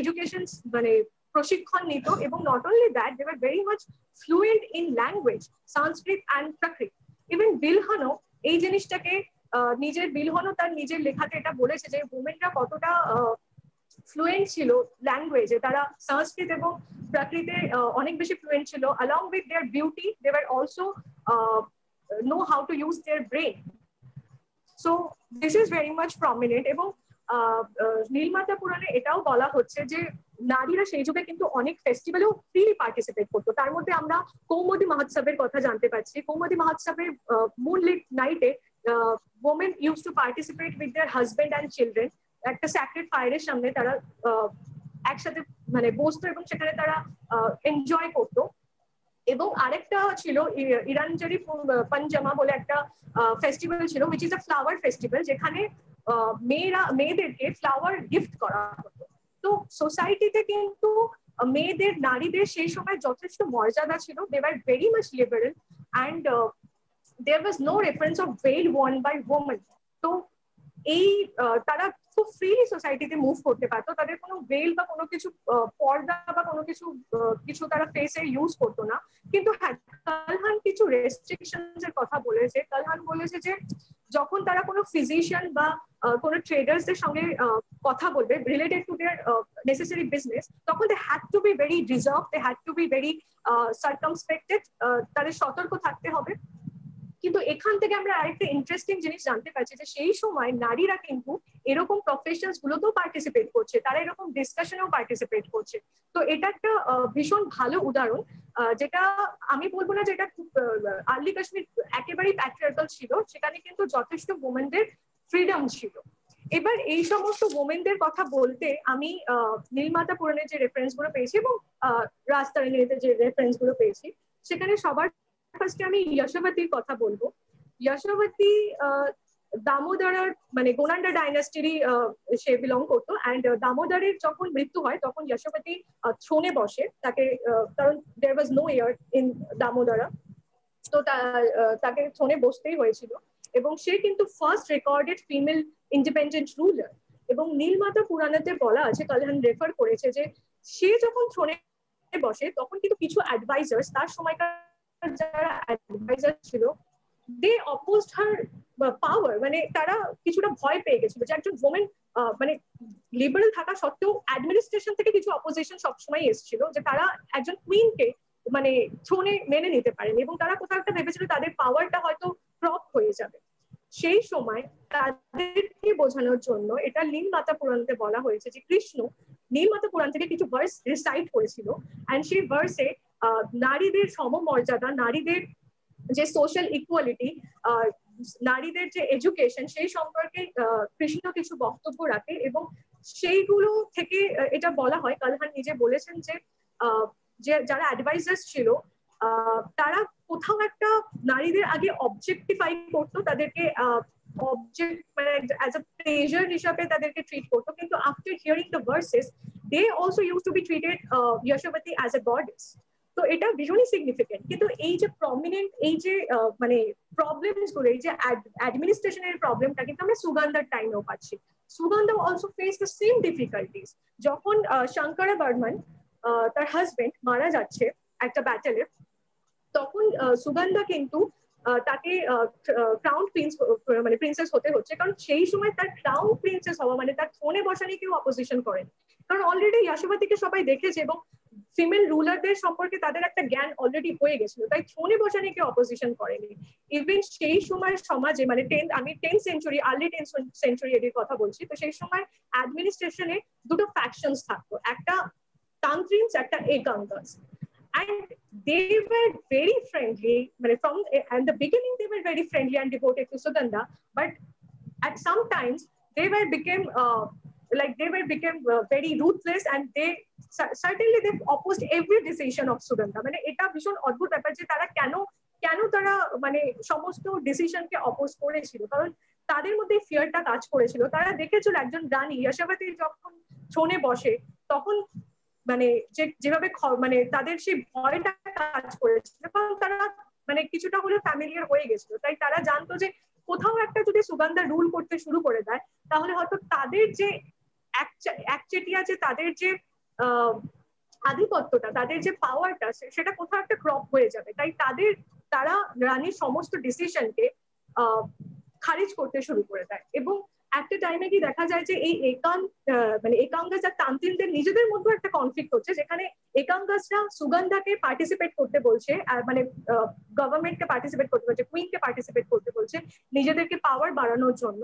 এডুকেশন মানে প্রশিক্ষণ নিত এবং not only that they are very much fluent in language Sanskrit and Prakrit even বিলহানো এই জিনিসটাকে নিজের বিলহানো তার নিজের লেখাতে এটা বলেছে যে উমেনরা কতটা ফ্লুয়েন্ট ছিল ল্যাঙ্গুয়েজে তারা সংস্কৃত এবং প্রাকৃতে অনেক বেশি ফ্লুয়েন্ট ছিল along with their beauty they were also uh, know how to use their brain so this is very much prominent এবং আহ নীলমাতা পুরাণে এটাও বলা হচ্ছে যে নারীরা সেই যুগে কিন্তু অনেক ফেস্টিভ্যালেও ফ্রিলি পার্টিসিপেট করতো তার মধ্যে আমরা কৌমদি মহোৎসবের কথা জানতে পারছি কৌমদি মহোৎসবের মুনলিট নাইটে women used to participate with their husband and children একটা স্যাক্রেড ফায়ারের সামনে তারা একসাথে মানে বসতো এবং সেখানে তারা এনজয় করতো এবং আরেকটা ছিল ইরানজারি পঞ্জামা বলে একটা ফেস্টিভ্যাল ছিল which is a flower festival যেখানে মেয়েরা মেয়েদেরকে ফ্লাওয়ার গিফট করা হতো তো সোসাইটিতে কিন্তু মেয়েদের নারীদের সেই সময় যথেষ্ট মর্যাদা ছিল they are very much liberal and there was no reference of veil worn by women তো এই তারা খুব ফ্রিলি সোসাইটিতে মুভ করতে পারতো তাদের কোনো ভেল বা কোনো কিছু পর্দা বা কোনো কিছু কিছু তারা ফেসে ইউজ করতো না কিন্তু হ্যাঁ কালহান কিছু রেস্ট্রিকশনস এর কথা বলেছে কালহান বলেছে যে যখন তারা কোনো ফিজিশিয়ান বা কোনো ট্রেডার্সদের সঙ্গে কথা বলবে related to their necessary business তখন they had to be very reserve they had to be very circumspected তাদের সতর্ক থাকতে হবে কিন্তু এখান থেকে আমরা আরেকটা ইন্টারেস্টিং জিনিস জানতে পারছি যে সেই সময় নারীরা কিন্তু এরকম প্রফেশনস গুলোতেও পার্টিসিপেট করছে তারা এরকম ডিসকাশনেও পার্টিসিপেট করছে তো এটা একটা ভীষণ ভালো উদাহরণ যেটা আমি বলবো না যেটা খুব আর্লি কাশ্মীর একেবারেই প্যাট্রিয়ার্কাল ছিল সেখানে কিন্তু যথেষ্ট ওমেনদের ফ্রিডম ছিল এবার এই সমস্ত ওমেনদের কথা বলতে আমি নীলমাতা পুরনের যে রেফারেন্স গুলো পেয়েছি এবং রাস্তারিনীতে যে রেফারেন্স গুলো পেয়েছি সেখানে সবার ফার্স্টে আমি যশোবতীর কথা বলবো যশোবতী দামোদরের মানে গোনান্ডা ডাইনাস্টিরই সে বিলং করতো অ্যান্ড দামোদরের যখন মৃত্যু হয় তখন যশোপতি থ্রোনে বসে তাকে কারণ there was no heir in Damodara তো তাকে থ্রোনে বসতেই হয়েছিল এবং সে কিন্তু first recorded female independent ruler এবং নীলমাতা পুরাণাতে বলা আছে কালহান রেফার করেছে যে সে যখন থ্রোনে বসে তখন কিন্তু কিছু অ্যাডভাইজার্স তার সময়কার যারা অ্যাডভাইজার ছিল দে অপোজড হার পাওয়ার মানে তারা কিছুটা ভয় পেয়ে গেছিল যে একজন ওমেন মানে লিবারেল থাকা সত্ত্বেও অ্যাডমিনিস্ট্রেশন থেকে কিছু অপোজিশন সবসময় এসেছিল যে তারা একজন কুইনকে মানে থ্রোনে মেনে নিতে পারেন এবং তারা কোথাও একটা ভেবেছিল তাদের পাওয়ারটা হয়তো ক্রপ হয়ে যাবে সেই সময় তাদেরকে বোঝানোর জন্য এটা নীল মাতা পুরাণতে বলা হয়েছে যে কৃষ্ণ নীল মাতা পুরাণ থেকে কিছু ভার্স রিসাইট করেছিল অ্যান্ড সেই ভার্সে নারীদের সমমর্যাদা নারীদের যে সোশ্যাল ইকুয়ালিটি নারীদের যে এডুকেশন সেই সম্পর্কে কৃষ্ণ কিছু বক্তব্য রাখে এবং সেইগুলো থেকে এটা বলা হয় কালহান নিজে বলেছেন যে যে যারা অ্যাডভাইজার ছিল তারা কোথাও একটা নারীদের আগে অবজেক্টিফাই করতো তাদেরকে অবজেক্ট মানে অ্যাজ আ প্লেজার হিসাবে তাদেরকে ট্রিট করতো কিন্তু after hearing the verses they also use to be treated Yashovati as a goddess তো এটা ভীষণই সিগনিফিকেন্ট কিন্তু এই যে প্রমিনেন্ট এই যে মানে প্রবলেমস গুলো এই যে অ্যাডমিনিস্ট্রেশনের প্রবলেমটা কিন্তু আমরা সুগান্ধার টাইমেও পাচ্ছি Sugandha also face the same difficulties যখন শঙ্করা বর্মন তার হাজবেন্ড মারা যাচ্ছে একটা ব্যাটেলে তখন সুগন্ধা কিন্তু তাকে ক্রাউন প্রিন্স মানে প্রিন্সেস হতে হচ্ছে কারণ সেই সময় তার ক্রাউন প্রিন্সেস হওয়া মানে তার ফোনে বসা নিয়ে কেউ অপোজিশন করেন কারণ অলরেডি ইয়াশোভাতিকে সবাই দেখেছে এবং ফিমেল রুলারদের সম্পর্কে তাদের একটা জ্ঞান অলরেডি হয়ে গেছিল তাই ফোনে বসা নিয়ে কেউ অপোজিশন করেনি ইভেন সেই সময় সমাজে মানে টেন আমি ten century early ten century এটির কথা বলছি তো সেই সময় অ্যাডমিনিস্ট্রেশনে দুটো ফ্যাকশনস থাকতো একটা তান্ত্রিন্স একটা এগাঙ্গাস and they were very friendly from and the beginning they were very friendly and devoted to sudanda but at some times they were became uh, like they were became uh, very ruthless and they certainly they opposed every decision of sudanda মানে এটা ভীষণ অদ্ভুত ব্যাপার যে তারা কেন কেন তারা মানে সমস্ত ডিসিশন কে অপোজ করেছিল কারণ তাদের মধ্যে ফিয়ারটা কাজ করেছিল তারা দেখেছিল একজন রানী ইয়াশাবাতি যখন থ্রোনে বসে তখন মানে যে যেভাবে মানে তাদের সেই ভয়টা কাজ করেছিল কারণ তারা মানে কিছুটা হলেও ফ্যামিলিয়ার হয়ে গেছিল তাই তারা জানতো যে কোথাও একটা যদি সুগান্ধা রুল করতে শুরু করে দেয় তাহলে হয়তো তাদের যে একচেটিয়া যে তাদের যে আধিপত্যটা তাদের যে পাওয়ারটা সেটা কোথাও একটা ক্রপ হয়ে যাবে তাই তাদের তারা রানীর সমস্ত ডিসিশনকে খারিজ করতে শুরু করে দেয় এবং একটা টাইমে কি দেখা যায় যে এই একাং মানে একাঙ্গাস আর তান্ত্রিনদের নিজেদের মধ্যে একটা কনফ্লিক্ট হচ্ছে যেখানে একাঙ্গাসরা সুগন্ধাকে পার্টিসিপেট করতে বলছে আর মানে গভর্নমেন্টকে পার্টিসিপেট করতে বলছে কুইনকে পার্টিসিপেট করতে বলছে নিজেদেরকে পাওয়ার বাড়ানোর জন্য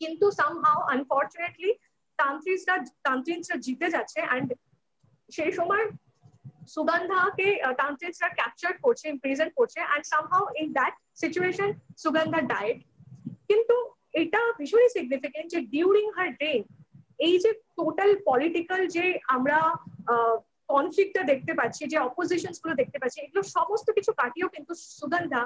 কিন্তু সামহাও আনফর্চুনেটলি তান্ত্রিকরা তান্ত্রিকরা জিতে যাচ্ছে অ্যান্ড সেই সময় সুগন্ধাকে তান্ত্রিকরা ক্যাপচার করছে ইমপ্রিজন করছে and somehow in that situation Sugandha died কিন্তু এটা ভীষণই সিগনিফিকেন্ট যে ডিউরিং হার ডে এই যে টোটাল পলিটিক্যাল যে আমরা কনফ্লিক্টটা দেখতে পাচ্ছি যে অপোজিশন গুলো দেখতে পাচ্ছি এগুলো সমস্ত কিছু কাটিয়েও কিন্তু Sugandha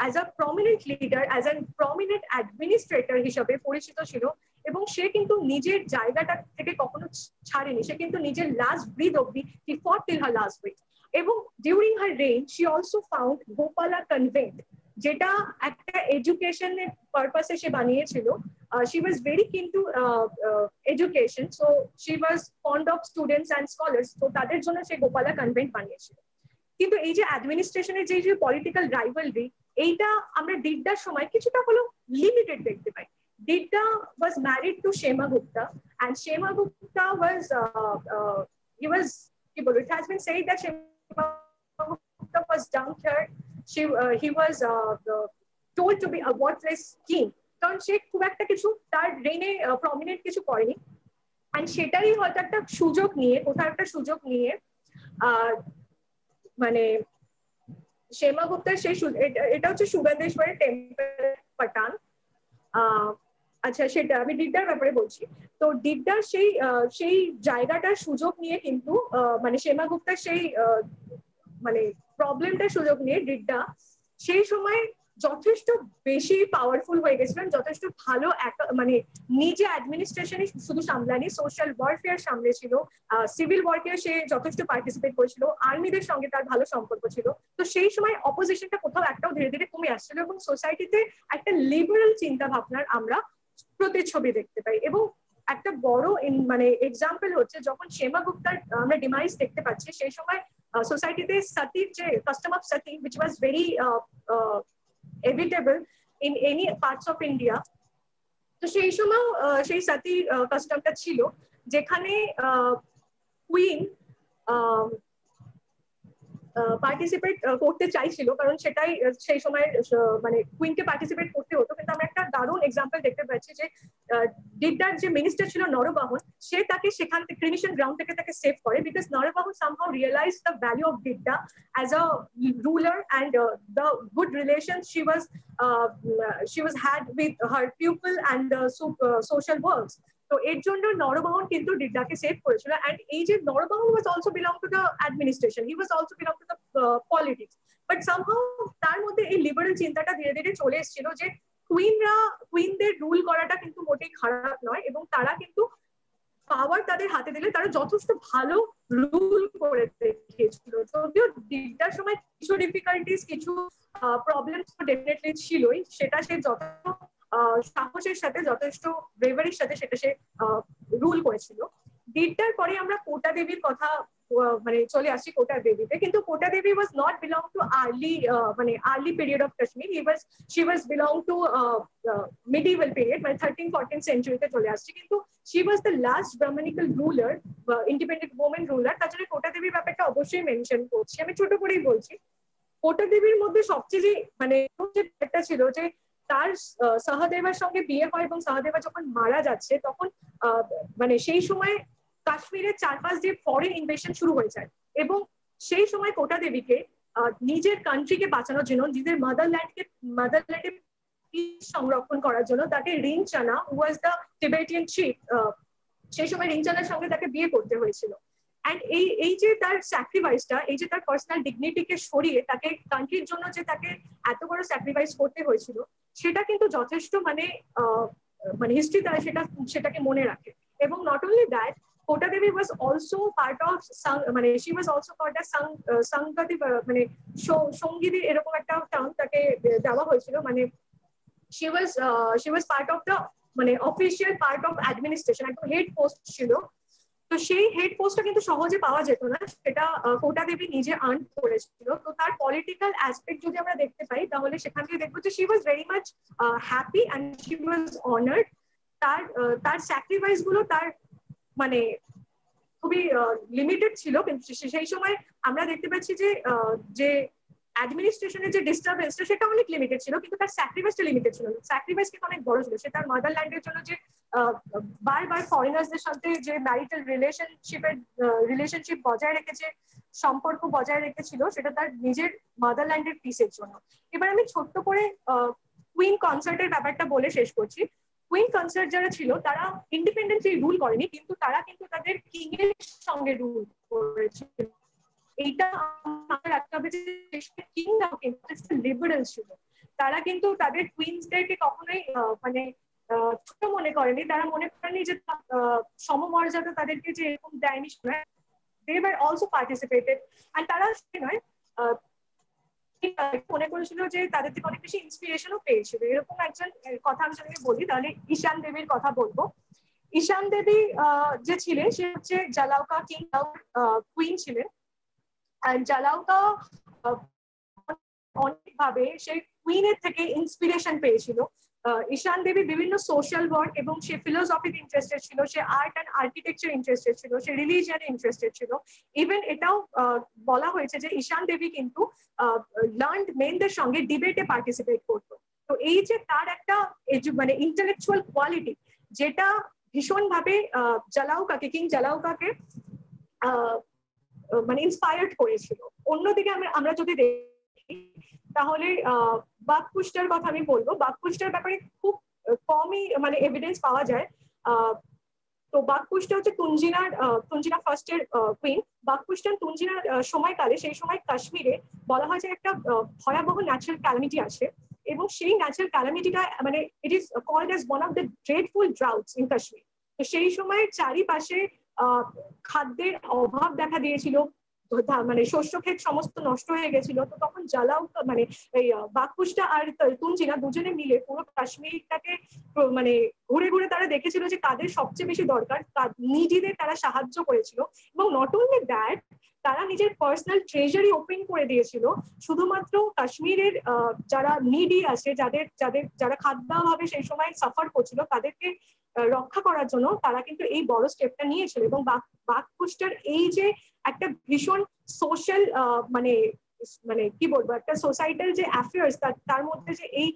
as a prominent leader as an prominent administrator হিসাবে পরিচিত ছিল এবং সে কিন্তু নিজের জায়গাটা থেকে কখনো ছাড়েনি সে কিন্তু নিজের লাস্ট ব্রিথ অব্দি he fought till her last breath এবং during her reign she also found Gopala convent যেটা একটা এডুকেশনের পারপাসে সে বানিয়েছিল she was very keen to education so she was fond of students and scholars তো তাদের জন্য সে গোপালা কনভেন্ট বানিয়েছিল কিন্তু এই যে অ্যাডমিনিস্ট্রেশনের যে যে পলিটিক্যাল রাইভালরি এইটা আমরা ডিড্ডার সময় কিছুটা হলেও লিমিটেড দেখতে পাই Didda was married to Kshema Gupta and Kshema Gupta was he was কি বলবো it has been said that Kshema Gupta was down here say he was told to be wordless king কারণ সে খুব একটা কিছু তার Rene prominent uh, কিছু করেনি অ্যান্ড সেটারই হয়তো একটা সুযোগ নিয়ে কোথাও একটা সুযোগ নিয়ে মানে শ্যামা গুপ্তার সেই এটা হচ্ছে সুগন্ধেশ্বরের টেম্পল পাটান আচ্ছা সেটা আমি ডিগদার ব্যাপারে বলছি তো ডিগদার সেই সেই জায়গাটার সুযোগ নিয়ে কিন্তু মানে শ্যামা গুপ্তার সেই মানে প্রবলেমটা সুযোগ নিয়ে ডিডা সেই সময় যথেষ্ট বেশি পাওয়ারফুল হয়ে গেছিলেন যথেষ্ট ভালো মানে নিজে অ্যাডমিনিস্ট্রেশনে শুধু সামলানি সোশ্যাল ওয়ারফেয়ার সামলেছিল সিভিল ওয়ারফেয়ার সে যথেষ্ট পার্টিসিপেট করেছিল আর্মিদের সঙ্গে তার ভালো সম্পর্ক ছিল তো সেই সময় অপোজিশনটা কোথাও একটাও ধীরে ধীরে কমে আসছিল এবং সোসাইটিতে একটা লিবারাল চিন্তা ভাবনার আমরা প্রতিচ্ছবি দেখতে পাই এবং একটা বড় মানে এক্সাম্পল হচ্ছে যখন শেমা গুপ্তার আমরা ডিমাইস দেখতে পাচ্ছি সেই সময় সোসাইটিতে সতীর যে custom of sati which was very uh, uh, evitable in any parts of India তো সেই সময় সেই সতী কাস্টমটা ছিল যেখানে কুইন পার্টিসিপেট করতে চাইছিল কারণ সেটাই সেই সময় মানে কুইনকে পার্টিসিপেট করতে হতো কিন্তু আমরা একটা দারুণ এক্সাম্পল দেখতে পাচ্ছি যে ডিডার যে মিনিস্টার ছিল নরবাহন সে তাকে সেখান থেকে ক্রিমিশন গ্রাউন্ড থেকে তাকে সেভ করে because Naravahana somehow realise the value of Didda as a ruler and the good relation she was she was had with her people and social works তো এর জন্য নরবাহন কিন্তু ডিডলাকে সেভ করেছিল অ্যান্ড এই যে Naravahana was also belong to the administration he was also belong to the politics but somehow তার মধ্যে এই লিবারেল চিন্তাটা ধীরে ধীরে চলে এসেছিল যে কুইনরা কুইনদের রুল করাটা কিন্তু মোটেই খারাপ নয় এবং তারা কিন্তু পাওয়ার তাদের হাতে দিলে তারা যথেষ্ট ভালো রুল করে দেখিয়েছিল যদিও দিনটার সময় কিছু ডিফিকাল্টিস কিছু প্রবলেমস ডেফিনেটলি ছিলই সেটা সে যত সাহসের সাথে যথেষ্ট ব্রেভারির সাথে সেটা সে রুল করেছিল দেড়টার পরে আমরা কোটা দেবীর কথা মানে চলে আসি কোটা দেবীতে কিন্তু Kota Devi was not belong to early মানে early period of Kashmir he was she was belong to medieval period মানে থার্টিন ফোরটিন সেঞ্চুরিতে চলে আসছে কিন্তু she was the last brahmanical ruler independent women ruler তাছাড়া কোটা দেবীর ব্যাপারটা অবশ্যই মেনশন করছি আমি ছোট করেই বলছি কোটা দেবীর মধ্যে সবচেয়ে যে মানে একটা ছিল যে তার সহদেবার সঙ্গে বিয়ে হয় এবং সহদেবা যখন মারা যাচ্ছে তখন মানে সেই সময় কাশ্মীরে চার পাঁচ দিয়ে ফরেন ইনভেশন শুরু হয়ে যায় এবং সেই সময় কোটা দেবীকে নিজের কান্ট্রিকে বাঁচানোর জন্য নিজের মাদারল্যান্ডকে মাদারল্যান্ডে সংরক্ষণ করার জন্য তাকে Rinchana was the Tibetan chief সেই সময় রিং চানার সঙ্গে তাকে বিয়ে করতে হয়েছিল অ্যান্ড এই এই যে তার স্যাক্রিফাইসটা এই যে তার পার্সোনাল ডিগনিটিকে সরিয়ে তাকে কান্ট্রির জন্য যে তাকে এত বড় স্যাক্রিফাইস করতে হয়েছিল সেটা কিন্তু যথেষ্ট মানে মানে হিস্ট্রি তারা সেটা সেটাকে মনে রাখে এবং not only that Kota Devi was also part of মানে she was also part of সংগতি মানে সঙ্গীতি এরকম একটা টার্ম তাকে দেওয়া হয়েছিল মানে she was she was part of the মানে অফিসিয়াল পার্ট অফ অ্যাডমিনিস্ট্রেশন একদম হেড পোস্ট ছিল তো সেই হেড পোস্টটা কিন্তু সহজে পাওয়া যেত না সেটা কোটা দেবী নিজে আর্ন করেছিল তো তার পলিটিক্যাল অ্যাসপেক্ট যদি আমরা দেখতে পাই তাহলে সেখান থেকে দেখবো যে she was very much happy and she was honoured তার তার স্যাক্রিফাইস গুলো তার মানে খুবই লিমিটেড ছিল কিন্তু সেই সময় আমরা দেখতে পাচ্ছি যে যে অ্যাডমিনিস্ট্রেশনের যে ডিস্টারবেন্সটা সেটা অনেক লিমিটেড ছিল কিন্তু তার স্যাক্রিফাইসটা লিমিটেড ছিল স্যাক্রিফাইস কিন্তু অনেক বড় ছিল সেটা মাদারল্যান্ডের জন্য যে বারবার ফরেনার্সদের সাথে যে ম্যারিটাল রিলেশনশিপের রিলেশনশিপ বজায় রেখেছে সম্পর্ক বজায় রেখেছিল সেটা তার নিজের মাদারল্যান্ডের পিসের জন্য এবার আমি ছোট্ট করে কুইন কনসার্টের ব্যাপারটা বলে শেষ করছি কুইন কনসার্ট যারা ছিল তারা ইন্ডিপেন্ডেন্টলি রুল করেনি কিন্তু তারা কিন্তু তাদের কিং এর সঙ্গে রুল করেছিল এইটা আমার রাখতে হবে যে কিংরাও লিবারেল ছিল তারা কিন্তু তাদের টুইন্সদেরকে কখনোই মানে ছোট মনে করেনি তারা মনে করেনি যে সমমর্যাদা তাদেরকে যে এরকম দেয়নি they were also participated and তারা নয় মনে করেছিল যে তাদের থেকে অনেক বেশি ইন্সপিরেশনও পেয়েছিল এরকম একজন কথা আমি যদি বলি তাহলে ঈশান দেবীর কথা বলবো ঈশান দেবী যে ছিলেন সে হচ্ছে জালাউকা কিং কুইন ছিলেন জালাউতা uh, অনেকভাবে সেই কুইনের থেকে ইন্সপিরেশন পেয়েছিল ঈশান দেবী বিভিন্ন সোশ্যাল ওয়ার্ক এবং সে ফিলোসফিতে ইন্টারেস্টেড ছিল সে আর্ট অ্যান্ড আর্কিটেকচার ইন্টারেস্টেড ছিল সে রিলিজিয়ানে ইন্টারেস্টেড ছিল ইভেন এটাও বলা হয়েছে যে ঈশান দেবী কিন্তু লার্নড মেনদের সঙ্গে ডিবেটে পার্টিসিপেট করতো তো এই যে তার একটা মানে ইন্টেলেকচুয়াল কোয়ালিটি যেটা ভীষণভাবে জালাউকাকে কিং জালাউকাকে মানে ইন্সপায়ার্ড করেছিল অন্যদিকে আমরা যদি দেখি তাহলে বাকপুষ্টার কথা আমি বলবো পুষ্টার ব্যাপারে খুব কমই মানে এভিডেন্স পাওয়া যায় তো পুষ্টা হচ্ছে তুঞ্জিনার তুঞ্জিনা এর কুইন পুষ্টার তুঞ্জিনার সময়কালে সেই সময় কাশ্মীরে বলা হয় যে একটা ভয়াবহ ন্যাচারাল ক্যালামিটি আসে এবং সেই ন্যাচারাল ক্যালামিটিটা মানে it is called as one of the dreadful droughts in Kashmir তো সেই সময় চারিপাশে খাদ্যের অভাব দেখা দিয়েছিল মানে শস্য ক্ষেত সমস্ত নষ্ট হয়ে গেছিল তো তখন জ্বালাও মানে এই বাকপুষ্টা আর তুঞ্জিনা দুজনে মিলে পুরো কাশ্মীরটাকে মানে ঘুরে ঘুরে তারা দেখেছিল যে কাদের সবচেয়ে বেশি দরকার নিজেদের তারা সাহায্য করেছিল এবং নট অনলি দ্যাট তারা নিজের পার্সোনাল ট্রেজারি ওপেন করে দিয়েছিল শুধুমাত্র কাশ্মীরের যারা নিডি আছে যাদের যাদের যারা খাদ্যাভাবে সেই সময় সাফার করছিল তাদেরকে রক্ষা করার জন্য তারা কিন্তু এই বড় স্টেপটা নিয়েছিল এবং বাঘ পুষ্টার এই যে একটা ভীষণ সোশ্যাল মানে মানে কি বলবো একটা সোসাইটাল যে অ্যাফেয়ার্স তার মধ্যে যে এই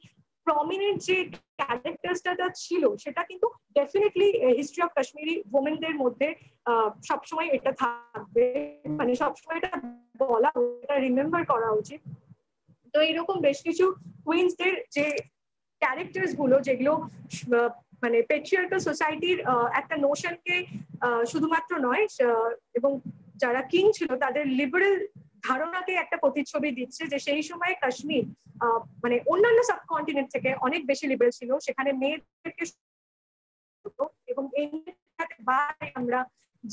প্রমিনেন্ট যে ক্যারেক্টারটা ছিল সেটা কিন্তু ডেফিনেটলি হিস্ট্রি অফ কাশ্মীরি ওমেনদের মধ্যে সবসময় এটা থাকবে মানে সবসময় এটা বলা এটা রিমেম্বার করা উচিত তো এরকম বেশ কিছু কুইন্সদের যে ক্যারেক্টার্স গুলো যেগুলো মানে পেট্রিয়ার্কাল সোসাইটির একটা নোশনকে শুধুমাত্র নয় এবং যারা কিং ছিল তাদের লিবারেল ধারণাকে একটা প্রতিচ্ছবি দিচ্ছে যে সেই সময় কাশ্মীর মানে অন্যান্য সাবকন্টিনেন্ট থেকে অনেক বেশি লিবারেল ছিল সেখানে মেয়েদেরকে এবং এই আমরা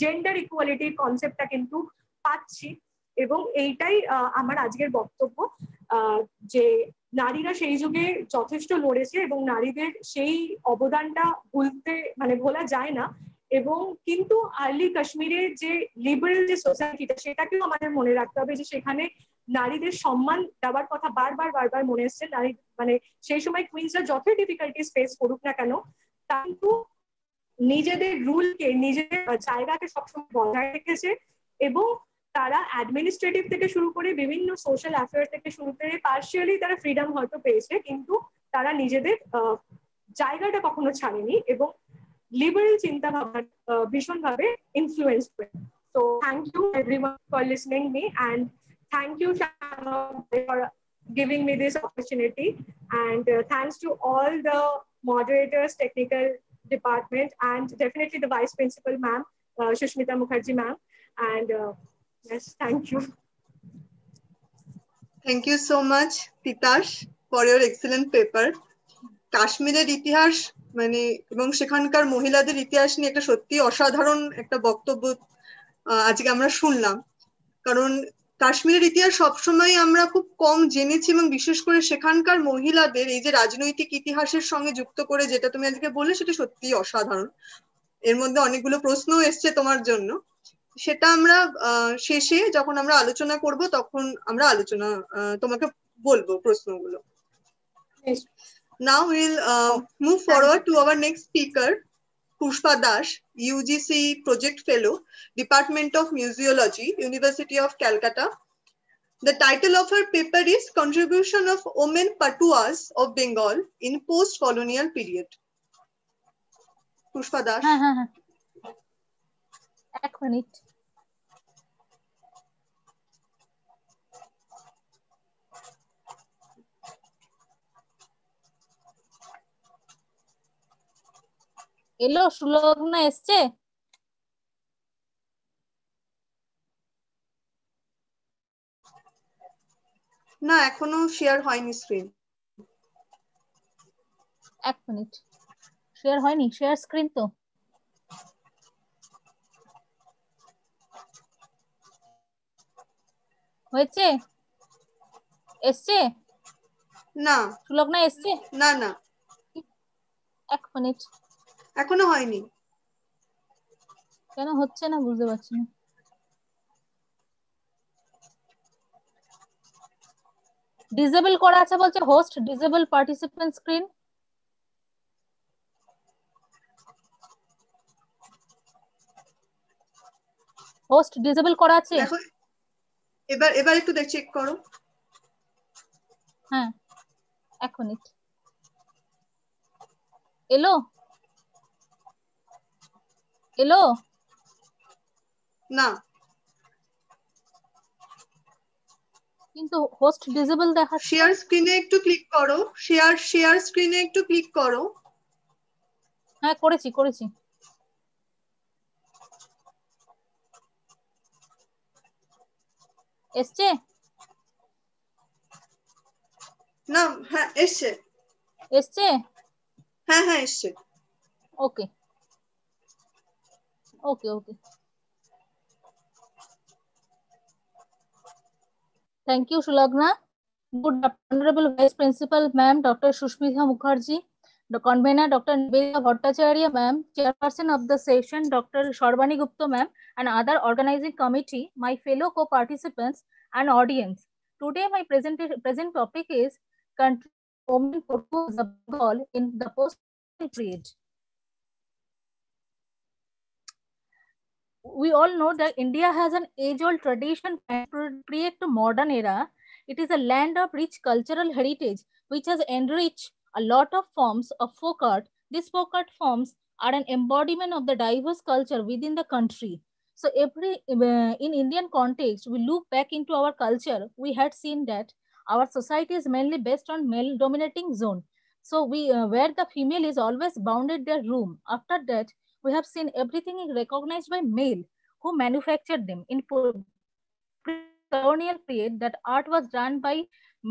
জেন্ডার ইকুয়ালিটির কনসেপ্টটা কিন্তু পাচ্ছি এবং এইটাই আমার আজকের বক্তব্য যে নারীরা সেই যুগে যথেষ্ট লড়েছে এবং নারীদের সেই অবদানটা ভুলতে মানে ভোলা যায় না এবং কিন্তু আর্লি কাশ্মীরে যে লিবারেল যে সোসাইটিটা সেটাকেও আমাদের মনে রাখতে হবে যে সেখানে নারীদের সম্মান দেওয়ার কথা বারবার বারবার মনে এসছে নারী মানে সেই সময় কুইন্সরা যত ডিফিকাল্টিস ফেস করুক না কেন তা কিন্তু নিজেদের রুলকে নিজেদের জায়গাকে সবসময় বজায় রেখেছে এবং তারা অ্যাডমিনিস্ট্রেটিভ থেকে শুরু করে বিভিন্ন সোশ্যাল অ্যাফেয়ার থেকে শুরু করে পার্সিয়ালি তারা ফ্রিডম হয়তো পেয়েছে কিন্তু তারা নিজেদের জায়গাটা কখনো ছাড়েনি এবং লিবারেল চিন্তা ভাবনা ভীষণভাবে ইনফ্লুয়েন্স হয়ে তো thank you everyone for listening me and thank you for giving me this opportunity and thanks to all the moderators technical department and definitely the vice principal ma'am Susmita Mukherjee ma'am and Yes, thank you. Thank you so much, Titash, for your excellent paper. কাশ্মীরের ইতিহাস মানে এবং সেখানকার মহিলাদের ইতিহাস নিয়ে একটা সত্যি অসাধারণ একটা বক্তব্য আজকে আমরা শুনলাম কারণ কাশ্মীরের ইতিহাস সবসময় আমরা খুব কম জেনেছি এবং বিশেষ করে সেখানকার মহিলাদের এই যে রাজনৈতিক ইতিহাসের সঙ্গে যুক্ত করে যেটা তুমি আজকে বললে সেটা সত্যি অসাধারণ এর মধ্যে অনেকগুলো প্রশ্নও এসছে তোমার জন্য সেটা আমরা শেষে যখন আমরা আলোচনা করব তখন আমরা আলোচনা তোমাকে বলবো প্রশ্নগুলো now will move forward to our next speaker Pushpa Das UGC project fellow department of museology university of Calcutta the title of her paper is contribution of women Patuas of Bengal in post colonial period Pushpa Das এক minute এলো সুলগ্না এসছে না এখনো share হয়নি screen এক minute share হয়নি share screen তো হয়েছে এসছে না সুলগ্না এসছে না না এক মিনিট এখনো হয়নি কেন হচ্ছে না বুঝতে পারছি না ডিসেবল করা আছে বলছে host disable participant screen host disable করা আছে এবার এবার একটু দেখ চেক করো হ্যাঁ এক মিনিট এলো এলো না কিন্তু হোস্ট ডিসেবল দেখা শেয়ার স্ক্রিনে একটু ক্লিক করো শেয়ার শেয়ার স্ক্রিনে একটু ক্লিক করো হ্যাঁ করেছি করেছি এসছে না হ্যাঁ এসছে এসছে হ্যাঁ হ্যাঁ এসছে ওকে Okay. Thank you, Shulagna. Good Honorable Vice Principal, Ma'am, Dr. Shushmita Mukherjee, the convener, Dr. Nivedita Bhattacharya, Ma'am, Chairperson of the session, Dr. Sharbani Gupta, Ma'am, and other organizing committee, my fellow co-participants and audience. Today, my present topic is Country Women Portfolio in the Post-Period. we all know that India has an age-old tradition appropriate to modern era. It is a land of rich cultural heritage, which has enriched a lot of forms of folk art. These folk art forms are an embodiment of the diverse culture within the country. So every uh, in Indian context, we look back into our culture. We had seen that our society is mainly based on male-dominating zone. So we uh, where the female is always bounded their room. After that, we have seen everything is recognized by male who manufactured them in colonial period that art was done by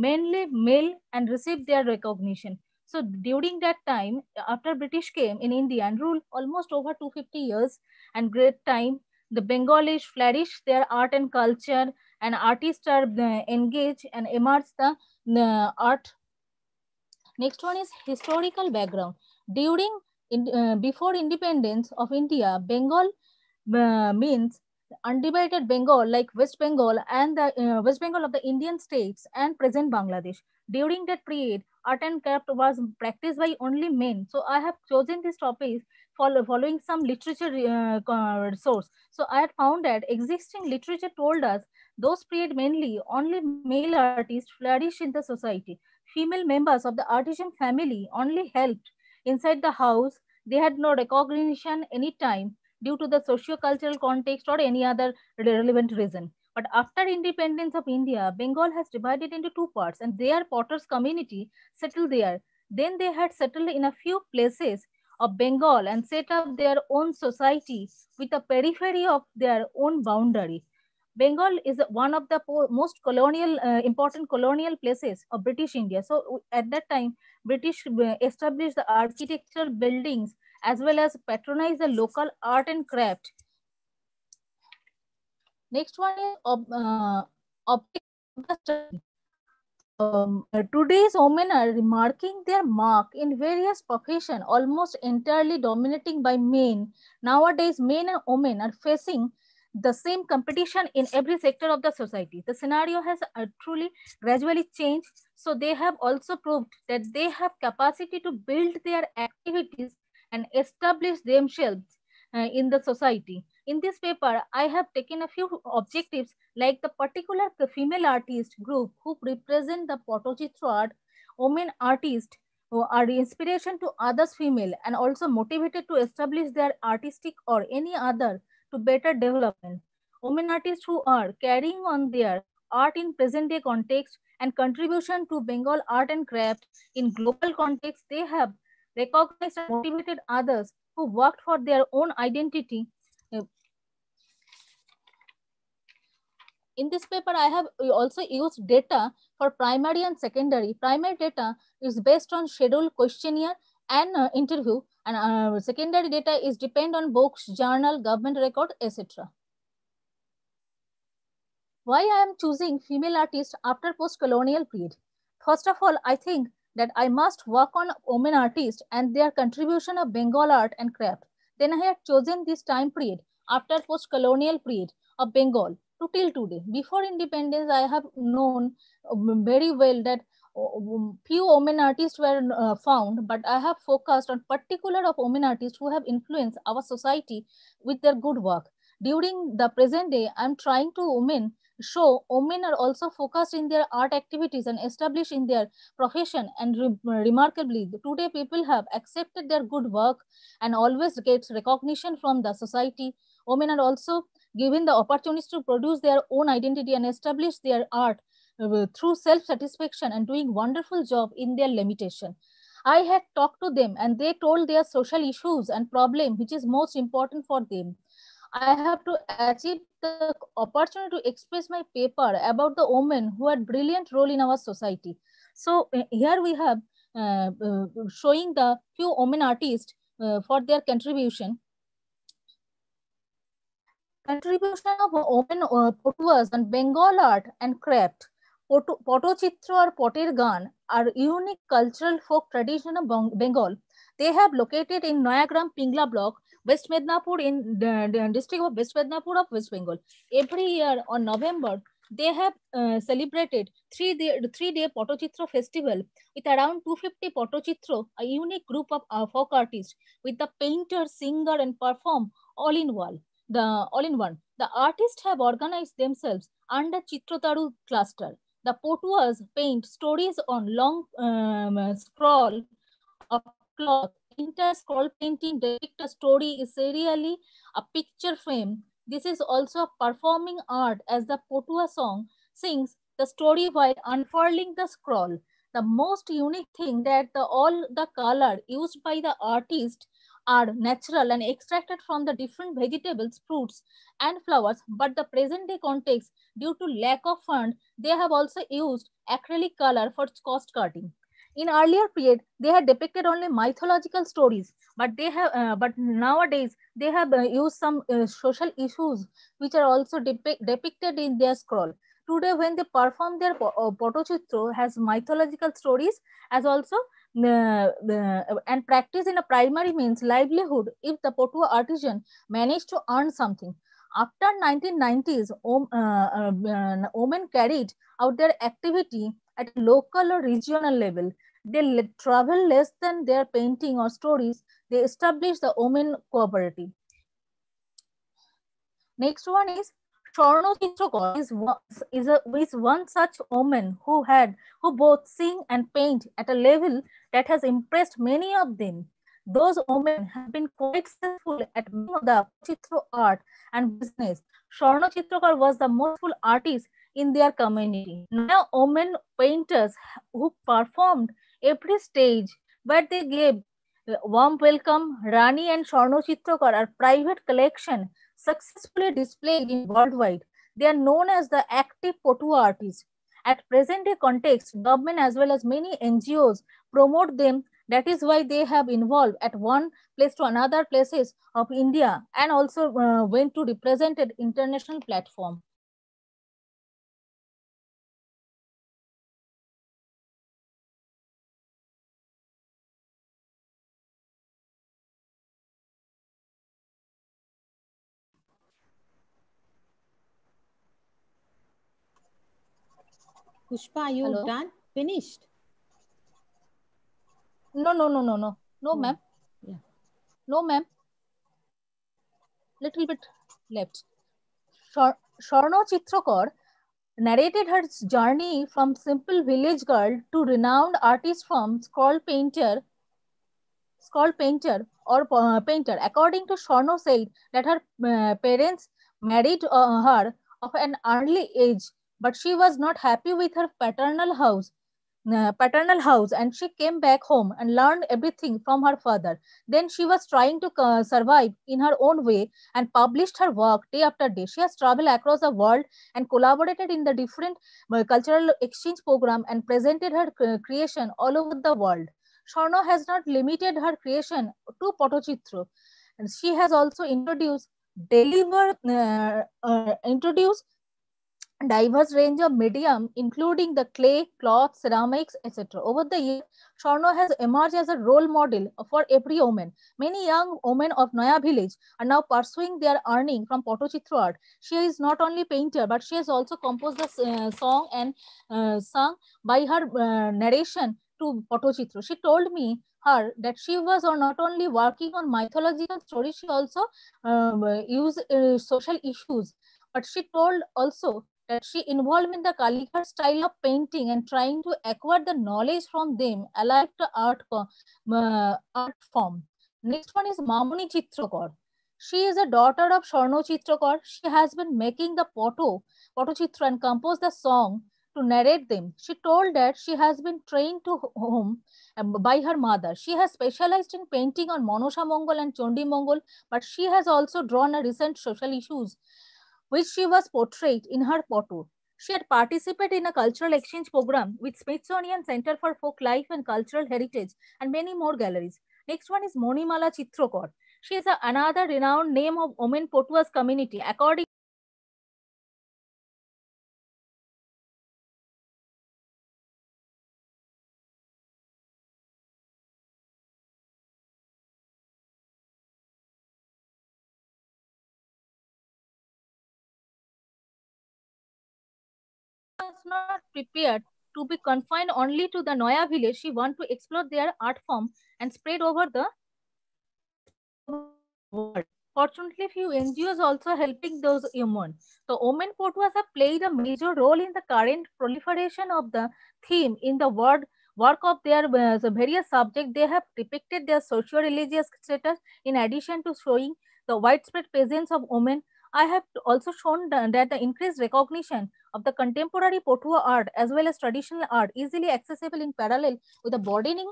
mainly male and received their recognition. So during that time, after British came in India and ruled almost over 250 years and great time, the Bengalis flourish their art and culture and artists are uh, engaged and emerge the, the uh, art. Next one is historical background. During in, uh, before independence of India, Bengal uh, means undivided Bengal like West Bengal and the uh, West Bengal of the Indian states and present Bangladesh. During that period, art and craft was practiced by only men. So I have chosen this topic follow, following some literature uh, uh source. So I had found that existing literature told us those period mainly only male artists flourished in the society. Female members of the artisan family only helped Inside the house, they had no recognition any time due to the socio-cultural context or any other relevant reason. But after independence of India, Bengal has divided into two parts and their potters community settled there. Then they had settled in a few places of Bengal and set up their own society with a periphery of their own boundary. Bengal is one of the most colonial, uh, important colonial places of British India. So at that time, British uh, established the architectural buildings as well as patronize the local art and craft. Next one is ob uh, object um, uh, today's women are remarking their mark in various professions, almost entirely dominating by men. Nowadays, men and women are facing the same competition in every sector of the society. The scenario has uh, truly gradually changed. So they have also proved that they have capacity to build their activities and establish themselves uh, in the society. In this paper, I have taken a few objectives like the particular female artist group who represent the Potochitro art, women artists who are inspiration to others female and also motivated to establish their artistic or any other to better development. Women artists who are carrying on their art in present day context and contribution to Bengal art and craft in global context, they have recognized and motivated others who worked for their own identity. Uh, in this paper, I have also used data for primary and secondary. Primary data is based on schedule questionnaire an uh, interview and uh, secondary data is depend on books, journal, government record, etc. Why I am choosing female artists after post-colonial period? First of all, I think that I must work on women artists and their contribution of Bengal art and craft. Then I have chosen this time period after post-colonial period of Bengal to till today. Before independence, I have known uh, very well that few women artists were uh, found, but I have focused on particular of women artists who have influenced our society with their good work. During the present day, I'm trying to women show women are also focused in their art activities and established in their profession. And re remarkably, today people have accepted their good work and always gets recognition from the society. Women are also given the opportunities to produce their own identity and establish their art uh, through self-satisfaction and doing wonderful job in their limitation. I had talked to them and they told their social issues and problem, which is most important for them. I have to achieve the opportunity to express my paper about the women who had brilliant role in our society. So uh, here we have uh, uh, showing the few women artists uh, for their contribution. Contribution of women uh, and Bengal art and craft. Potochitra or Potir are unique cultural folk tradition of Bengal. They have located in Noyagram Pingla block, West Mednapur in uh, the, district of West Mednapur of West Bengal. Every year on November, they have uh, celebrated three day three festival with around 250 Potochitro, a unique group of uh, folk artists with the painter, singer, and perform all in one. The artists have organized themselves under cluster. The portuas paint stories on long um, scroll of cloth. Inter-scroll painting depicts a story is serially a picture frame. This is also a performing art as the potua song sings the story while unfurling the scroll. The most unique thing that the, all the color used by the artist are natural and extracted from the different vegetables, fruits, and flowers, but the present day context, due to lack of fund, they have also used acrylic color for cost cutting. In earlier period, they had depicted only mythological stories, but they have, uh, but nowadays they have uh, used some uh, social issues which are also depi depicted in their scroll. Today, when they perform their uh, potachitro, has mythological stories as also and practice in a primary means livelihood if the Potua artisan managed to earn something. After 1990s, um, uh, uh, uh, women carried out their activity at local or regional level. They travel less than their painting or stories. They established the women cooperative. Next one is Chorno Chitrokon is, is, a, is one such woman who had who both sing and paint at a level that has impressed many of them. Those women have been quite successful at many of the Chitro art and business. Shorno Chitrakar was the most full artist in their community. Now women painters who performed every stage where they gave warm welcome, Rani and Shorno Chitrakar are private collection successfully displayed in worldwide. They are known as the active photo artists. At present day context, government as well as many NGOs promote them. That is why they have involved at one place to another places of India and also uh, went to represented international platform. Pushpa, you Hello? done? Finished? No, no, no, no, no. No, oh, ma'am. Yeah. No, ma'am. Little bit left. Shorno Chitrakar narrated her journey from simple village girl to renowned artist from scroll painter scroll painter or uh, painter. According to Shorno said that her uh, parents married uh, her of an early age but she was not happy with her paternal house uh, paternal house and she came back home and learned everything from her father then she was trying to uh, survive in her own way and published her work day after day she has traveled across the world and collaborated in the different uh, cultural exchange program and presented her creation all over the world Shorno has not limited her creation to potochitra and she has also introduced deliver introduced diverse range of medium, including the clay, cloth, ceramics, etc. Over the years, Sharno has emerged as a role model for every woman. Many young women of Naya village are now pursuing their earning from Potochitra art. She is not only painter, but she has also composed the uh, song and uh, sung by her uh, narration to Potochitra. She told me her that she was not only working on mythological stories, she also um, uh, used uh, social issues but she told also that uh, she involved in the Kalighat style of painting and trying to acquire the knowledge from them allied to art, uh, art form. Next one is Mamuni Chitrakar. She is a daughter of Sharno Chitrakar. She has been making the poto, poto chitra and composed the song to narrate them. She told that she has been trained to home um, by her mother. She has specialized in painting on Monosha Mongol and Chondi Mongol, but she has also drawn a recent social issues which she was portrayed in her photo. She had participated in a cultural exchange program with Smithsonian Center for Folk Life and Cultural Heritage and many more galleries. Next one is Monimala Chitrokar. She is a, another renowned name of women Potua's community. According not prepared to be confined only to the Noya village. She wanted to explore their art form and spread over the world. Fortunately, few NGOs also helping those women. So, women photos have played a major role in the current proliferation of the theme in the world work of their uh, various subjects. They have depicted their social religious status in addition to showing the widespread presence of women I have also shown that the increased recognition of the contemporary Potua art as well as traditional art easily accessible in parallel with the broadening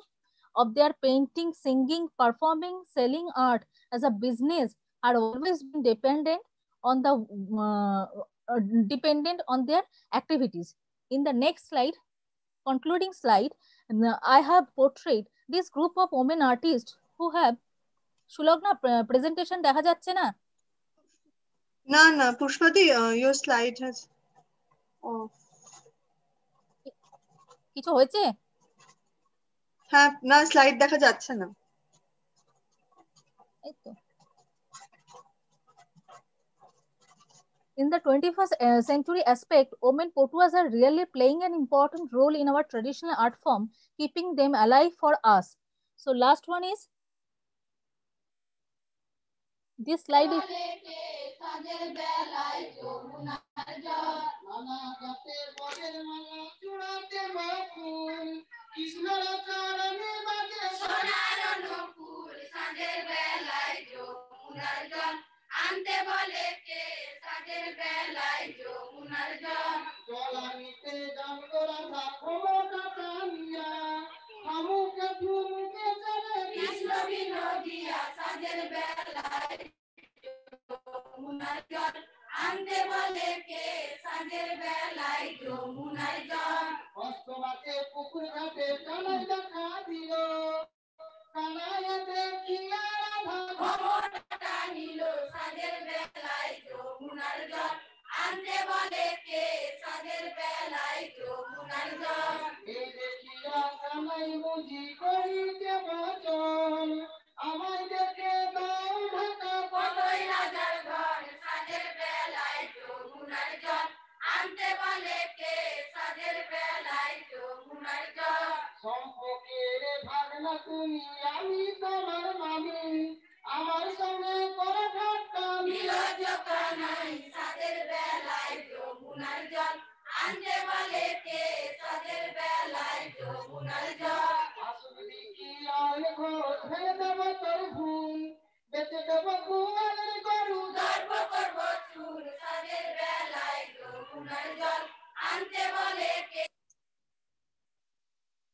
of their painting, singing, performing, selling art as a business are always been dependent on the uh, uh, dependent on their activities. In the next slide, concluding slide, I have portrayed this group of women artists who have Sulagna presentation দেখা যাচ্ছে না না না পুষ্পাদি your slide has off কিছু হয়েছে হ্যাঁ না slide দেখা যাচ্ছে না এই তো In the 21st uh, century aspect, women potuas are really playing an important role in our traditional art form, keeping them alive for us. So last one is, this slide is আনতে বলে কে সাজের বেলায় যমুনার জল জলানিতে জল করা থাকো না কামিয়া আমুকে ফুলকে আনতে বলে কে সাজের বেলায় যমুনায় জল অষ্টমাকে পুকুর ঘাটে কানাই দেখা দিল কানাইয়া দেখিয়া রাধা খবর টানিল সাজের বেলায় যমুনার জল আনতে বলে কে সাজের বেলায় যমুনার জল এ দেখিয়া কানাই বুঝি করিতে বচন আমায় জানতে বলে কে সাজের বেলায় যমুনার জল সম্পর্কের ভাগনা তুমি আমি তোমার মামি আমার সঙ্গে করো ঠাট্টা নিলজ্জ কানাই সাজের বেলায় যমুনার জল আনতে বলে কে সাজের বেলায় যমুনার জল আসবি কি আর ঘর ভেঙে ঘুম বেঁচে দেব ঘুমের গরু গর্ব করব বেলায়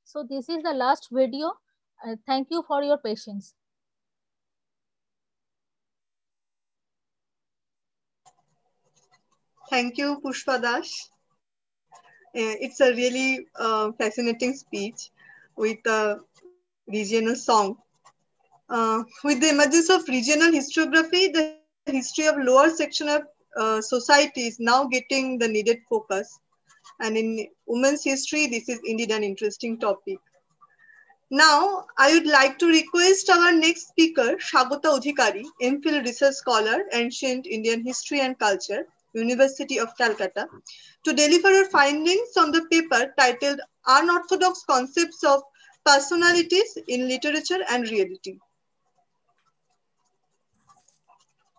So this is the last video. Uh, thank you for your patience. Thank you, Pushpa Dash. Uh, it's a really uh, fascinating speech with a regional song. Uh, with the emergence of regional historiography, the history of lower section of uh, society is now getting the needed focus. And in women's history, this is indeed an interesting topic. Now, I would like to request our next speaker, Shagota Udhikari, MPhil Research Scholar, Ancient Indian History and Culture, University of Calcutta, to deliver her findings on the paper titled Unorthodox Concepts of Personalities in Literature and Reality.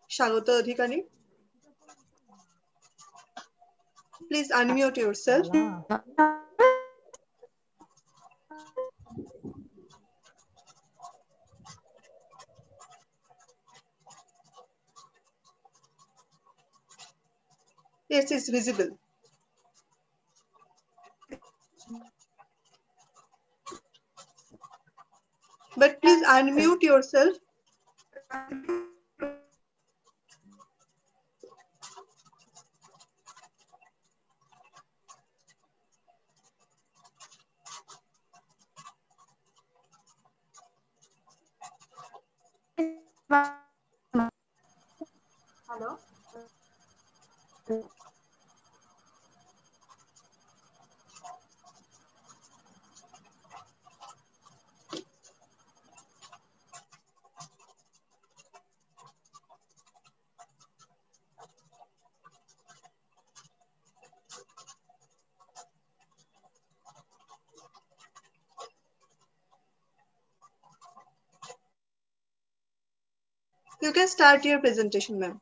Shagota Udhikari. please unmute yourself. Yes, it's visible. But please unmute yourself. Hello. can start your presentation, ma'am.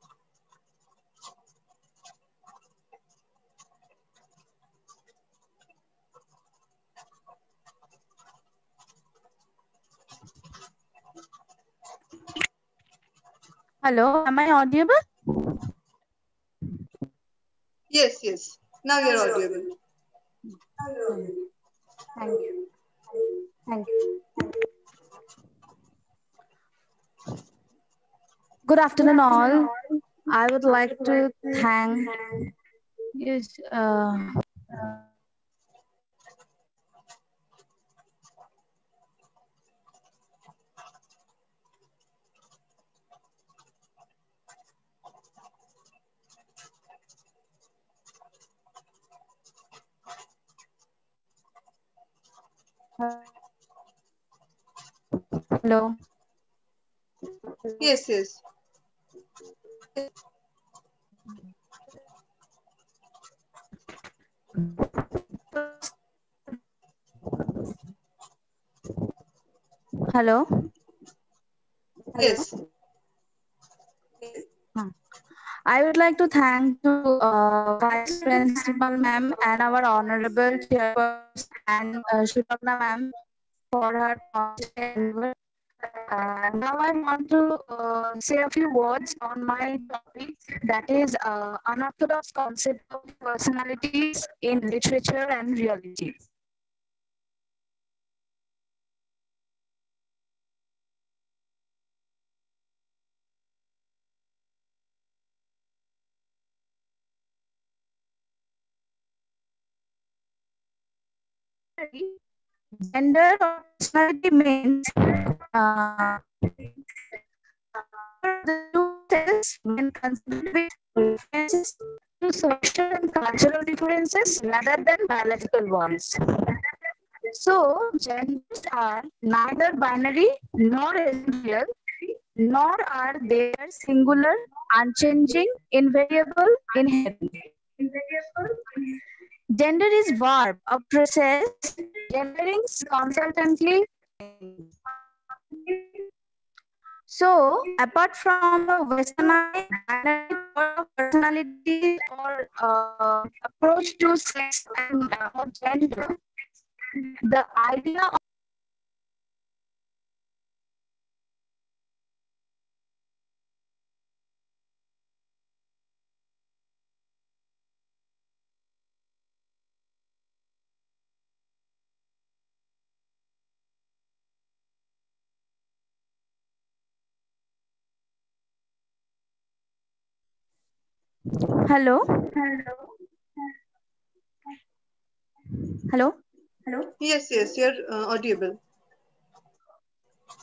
Hello, am I audible? Yes, yes. Now you are audible. hello Thank you. Thank you. Thank you. Good afternoon, all. I would like to thank uh, Hello. Yes, yes. Hello. Yes. I would like to thank to uh, Vice Principal Ma'am and our Honorable Chairperson and uh, Shubhavna Ma'am for her uh, now I want to uh, say a few words on my topic that is uh, unorthodox concept of personalities in literature and reality. Gender or personality means uh, when considered with references to social and cultural differences rather than biological ones. So, genders are neither binary nor real, nor are they singular, unchanging, invariable, inherent. Gender is verb, a process generating consultantly. So apart from a westernized personality or uh, approach to sex and uh, gender, the idea of Hello. Hello. Hello. Hello. Yes, yes, you're uh, audible.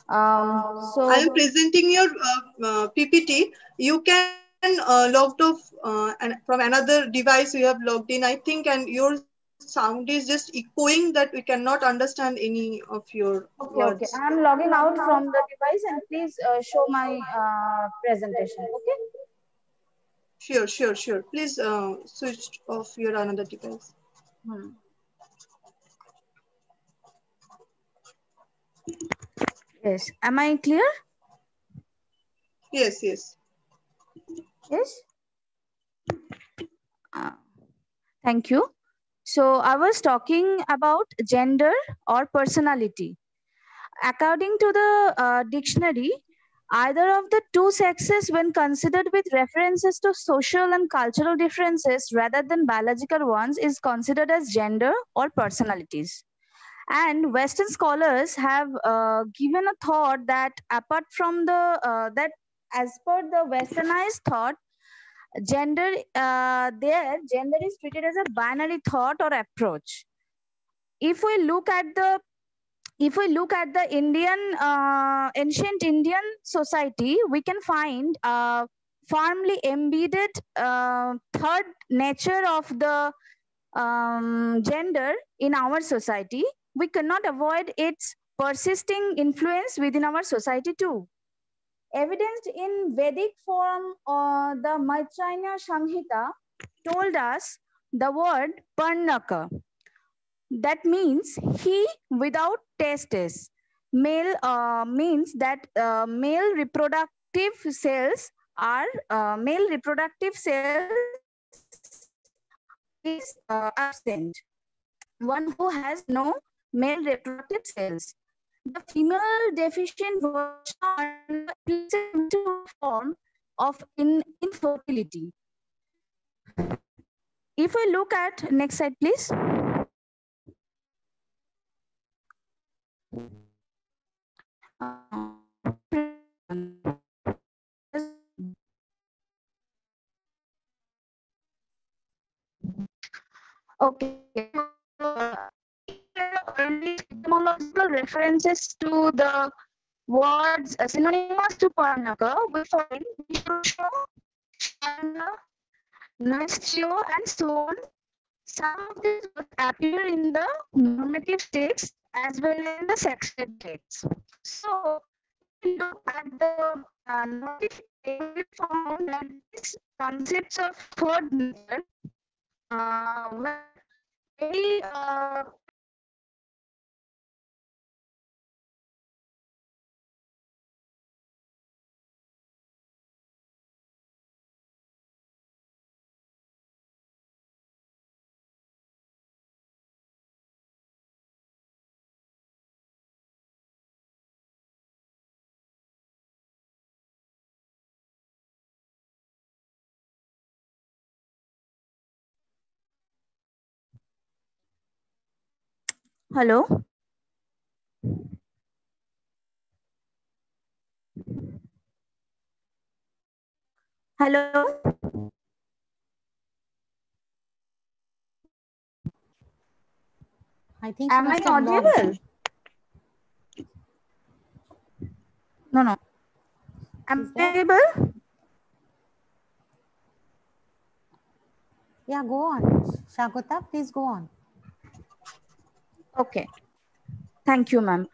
Um, so I am presenting your uh, uh, PPT. You can uh, logged off uh, and from another device you have logged in, I think, and your sound is just echoing that we cannot understand any of your okay, words. Okay, I am logging out from the device and please uh, show my uh, presentation. Okay. Sure, sure, sure. Please uh, switch off your another device. Hmm. Yes. Am I clear? Yes, yes. Yes? Uh, thank you. So I was talking about gender or personality. According to the uh, dictionary, Either of the two sexes, when considered with references to social and cultural differences rather than biological ones, is considered as gender or personalities. And Western scholars have uh, given a thought that apart from the, uh, that as per the Westernized thought, gender, uh, there, gender is treated as a binary thought or approach if we look at the if we look at the Indian, uh, ancient Indian society, we can find a uh, firmly embedded uh, third nature of the um, gender in our society. We cannot avoid its persisting influence within our society too. Evidenced in Vedic form, uh, the Maitraina Samhita told us the word Parnaka that means he without testes. Male uh, means that uh, male reproductive cells are uh, male reproductive cells is uh, absent. One who has no male reproductive cells. The female deficient version is a form of in infertility. If we look at next slide, please. Okay. Etymological references to the words uh, synonymous to Parnaka, we find Vishusho, Shana, Nastyo, and so on. Some of these appear in the normative texts as well as the section dates. So look at the uh, notification we found that concepts of third method uh, uh, Hello. Hello. I think. Am I audible? No, no. Am I audible? Yeah, go on. Shagota, please go on. Okay. Thank you, ma'am.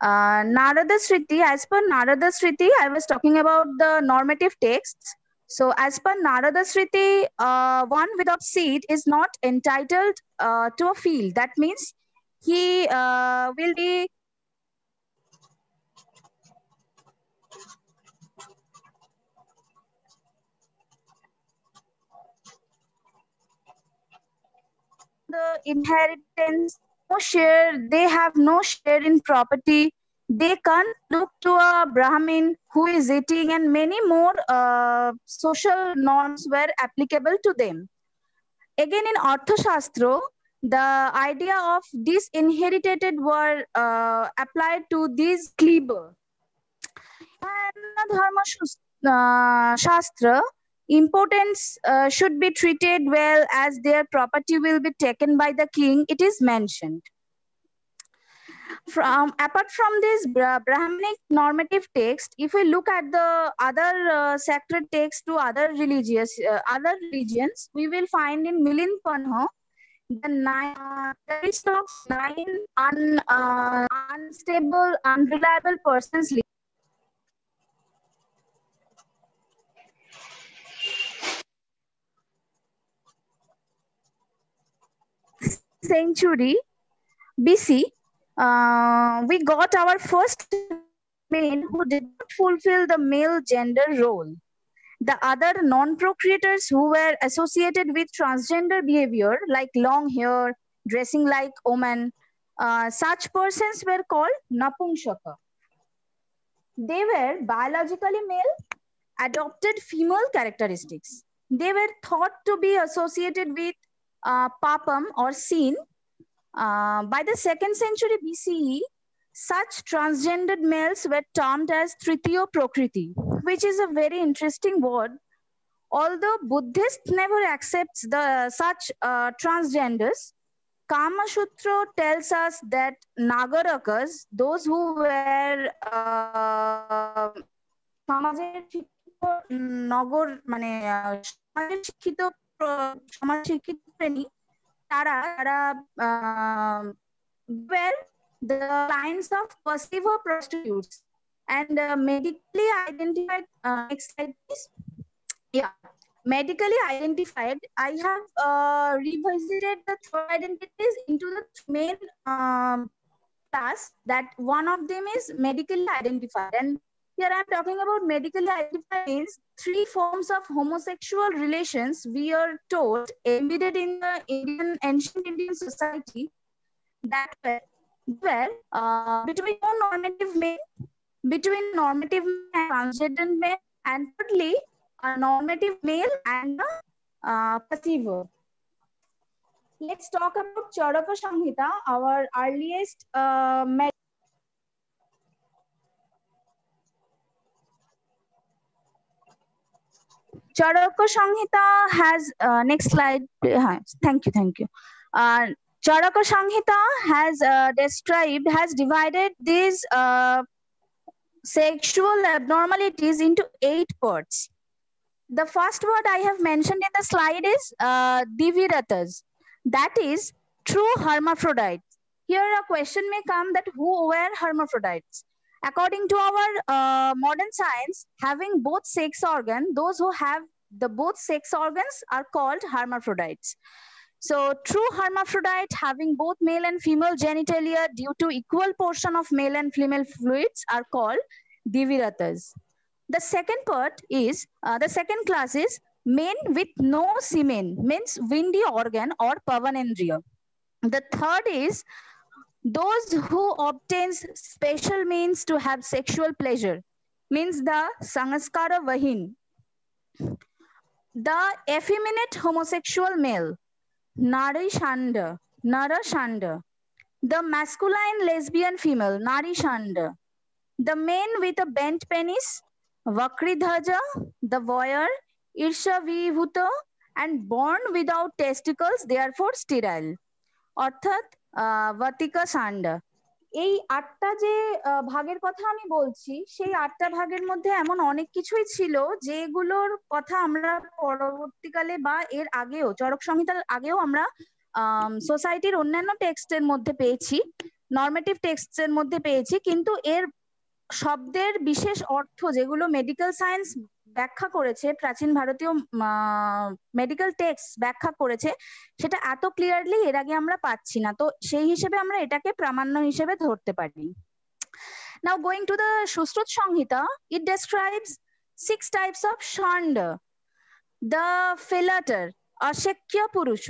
Uh, Narada Sriti, as per Narada Sriti, I was talking about the normative texts. So as per Narada Sriti, uh, one without seed is not entitled uh, to a field. That means he uh, will be the inheritance share, they have no share in property. They can't look to a Brahmin who is eating and many more uh, social norms were applicable to them. Again, in Arthashastra, the idea of disinherited were uh, applied to these Kleber. And Dharma uh, Shastra, importance uh, should be treated well as their property will be taken by the king, it is mentioned. From Apart from this Brahmanic normative text, if we look at the other uh, sacred texts to other religious, uh, other religions, we will find in Milin Panho, the nine, list of nine un, uh, unstable, unreliable persons century BC, uh, we got our first men who did not fulfill the male gender role. The other non-procreators who were associated with transgender behavior, like long hair, dressing like women, uh, such persons were called Napumshaka. They were biologically male, adopted female characteristics. They were thought to be associated with uh, papam or sin. Uh, by the second century BCE, such transgendered males were termed as Tritiyo Prokriti, which is a very interesting word. Although Buddhist never accepts the such uh, transgenders, Kama Sutra tells us that Nagarakas, those who were uh, সমাজের শিক্ষিত নগর মানে আহ, সমাজের শিক্ষিত প্র- সমাজ শিক্ষিত শ্রেণী তারা তারা আহ, were the lines of passive or prostitutes and uh, medically identified uh, next slide please yeah medically identified i have uh, revisited the three identities into the main um, class that one of them is medically identified and here I'm talking about medically identified means three forms of homosexual relations we are taught embedded in the Indian ancient Indian society that were, were uh, between normative men, between normative men and transgender men, and thirdly, a normative male and a uh, perceiver. Let's talk about Charaka Samhita, our earliest uh, Charaka Sanghita has uh, next slide. Uh, thank you, thank you. Uh, Charaka Sanghita has uh, described has divided these uh, sexual abnormalities into eight parts. The first word I have mentioned in the slide is uh, diviratas, that is true hermaphrodites. Here a question may come that who were hermaphrodites? According to our uh, modern science, having both sex organ, those who have the both sex organs are called hermaphrodites. So true hermaphrodite having both male and female genitalia due to equal portion of male and female fluids are called diviratas. The second part is, uh, the second class is men with no semen, means windy organ or pavanendra. The third is those who obtains special means to have sexual pleasure means the sangaskara vahin the effeminate homosexual male nari shanda nara shanda the masculine lesbian female nari shanda the men with a bent penis vakridhaja the voyeur irsha vibhuta and born without testicles therefore sterile অর্থাৎ ভাতিকা সান্ডা এই আটটা যে ভাগের কথা আমি বলছি সেই আটটা ভাগের মধ্যে এমন অনেক কিছুই ছিল যেগুলোর কথা আমরা পরবর্তীকালে বা এর আগেও চরক সংহিতার আগেও আমরা সোসাইটির অন্যান্য টেক্সটের মধ্যে পেয়েছি নর্মেটিভ টেক্সটের মধ্যে পেয়েছি কিন্তু এর শব্দের বিশেষ অর্থ যেগুলো মেডিকেল সায়েন্স ব্যাখ্যা করেছে প্রাচীন ভারতীয় মেডিকেল টেক্সট ব্যাখ্যা করেছে সেটা এত ক্লিয়ারলি এর আগে আমরা পাচ্ছি না তো সেই হিসেবে আমরা এটাকে প্রামাণ্য হিসেবে ধরতে পারি now going to the Sushruta Samhita it describes six types of shanda the fellator asekya purusha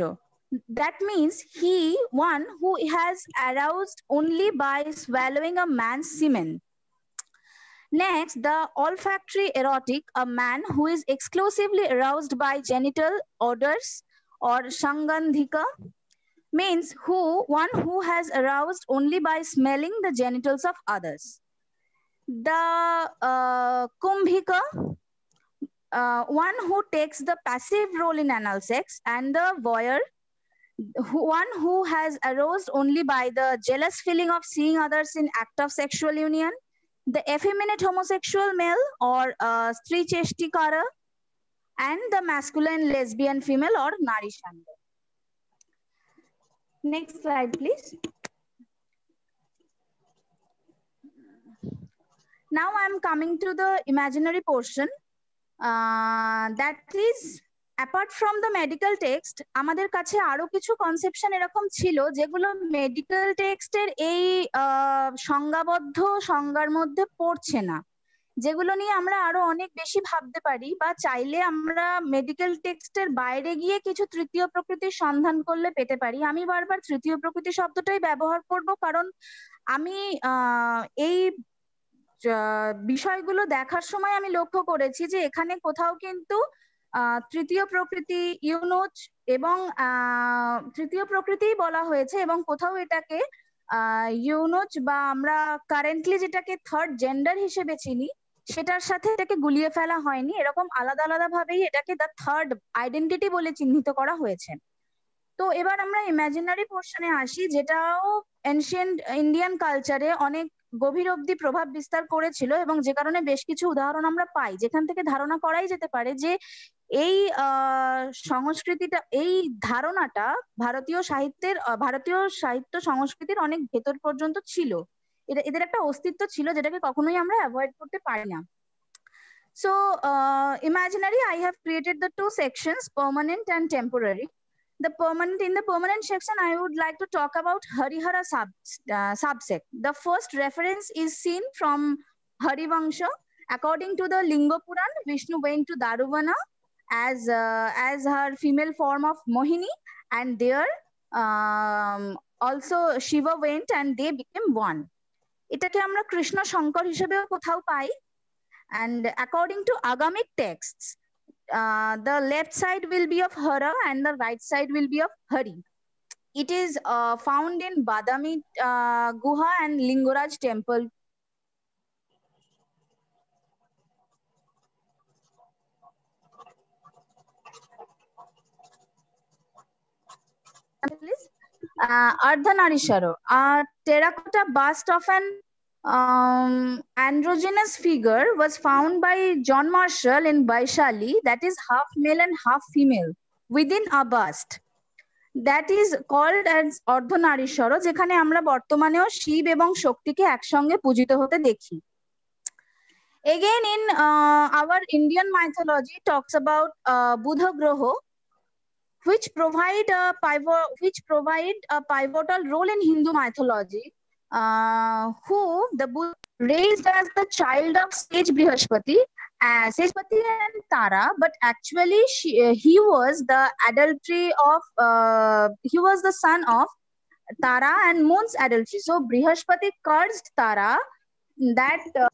that means he one who has aroused only by swallowing a man semen Next, the olfactory erotic, a man who is exclusively aroused by genital odors or shangandhika, means who one who has aroused only by smelling the genitals of others. The uh, kumbhika, uh, one who takes the passive role in anal sex, and the voyeur, who, one who has aroused only by the jealous feeling of seeing others in act of sexual union the effeminate homosexual male or uh, Cheshtikara and the masculine lesbian female or Nari Shanda. Next slide, please. Now I'm coming to the imaginary portion. Uh, that is apart from the medical text আমাদের কাছে আরো কিছু conception এরকম ছিল যেগুলো medical টেক্সটের এই সংজ্ঞাবদ্ধ সংজ্ঞার মধ্যে পড়ছে না যেগুলো নিয়ে আমরা আরো অনেক বেশি ভাবতে পারি বা চাইলে আমরা মেডিকেল টেক্সটের বাইরে গিয়ে কিছু তৃতীয় প্রকৃতির সন্ধান করলে পেতে পারি আমি বারবার তৃতীয় প্রকৃতি শব্দটাই ব্যবহার করব কারণ আমি এই বিষয়গুলো দেখার সময় আমি লক্ষ্য করেছি যে এখানে কোথাও কিন্তু তৃতীয় প্রকৃতি ইউনোচ এবং তৃতীয় প্রকৃতি বলা হয়েছে এবং কোথাও এটাকে ইউনোচ বা আমরা কারেন্টলি যেটাকে থার্ড জেন্ডার হিসেবে চিনি সেটার সাথে এটাকে গুলিয়ে ফেলা হয়নি এরকম আলাদা আলাদা ভাবেই এটাকে দ্য থার্ড আইডেন্টিটি বলে চিহ্নিত করা হয়েছে তো এবার আমরা ইমাজিনারি পোর্শনে আসি যেটাও এনশিয়েন্ট ইন্ডিয়ান কালচারে অনেক গভীর অব্দি প্রভাব বিস্তার করেছিল এবং যে কারণে বেশ কিছু উদাহরণ আমরা পাই যেখান থেকে ধারণা করাই যেতে পারে যে এই সংস্কৃতিটা এই ধারণাটা ভারতীয় সাহিত্যের ভারতীয় সাহিত্য সংস্কৃতির অনেক ভেতর পর্যন্ত ছিল এটা এদের একটা অস্তিত্ব ছিল যেটাকে কখনোই আমরা অ্যাভয়েড করতে পারি না so imaginary I have created the two sections permanent and temporary the permanent in the permanent section I would like to talk about Harihara sub subsect the first reference is seen from Harivamsha according to the Linga Purana Vishnu bane to Darubana as uh, as her female form of Mohini, and there um, also Shiva went and they became one. এটাকে আমরা কৃষ্ণ শঙ্কর হিসেবেও কোথাও পাই and according to agamic texts uh, the left side will be of Hara and the right side will be of Hari. It is uh, found in Badami uh, Guha and Lingaraj temple please Ardhanarishvara R terracotta bust of an androgynous figure was found by John Marshall in Vaishali that is half male and half female within a bust that is called as Ardhanarishvara যেখানে আমরা বর্তমানেও শিব এবং শক্তিকে একসঙ্গে পূজিত হতে দেখি Again, in uh, Indian Indian mythology, talks বুধ গ্রহ uh, which provide a pivot, which provide a pivotal role in Hindu mythology, uh, who the Buddha raised as the child of sage Brihaspati, uh, Sejpati and Tara, but actually she, uh, he was the adultery of, uh, he was the son of Tara and Moon's adultery. So Brihaspati cursed Tara that uh,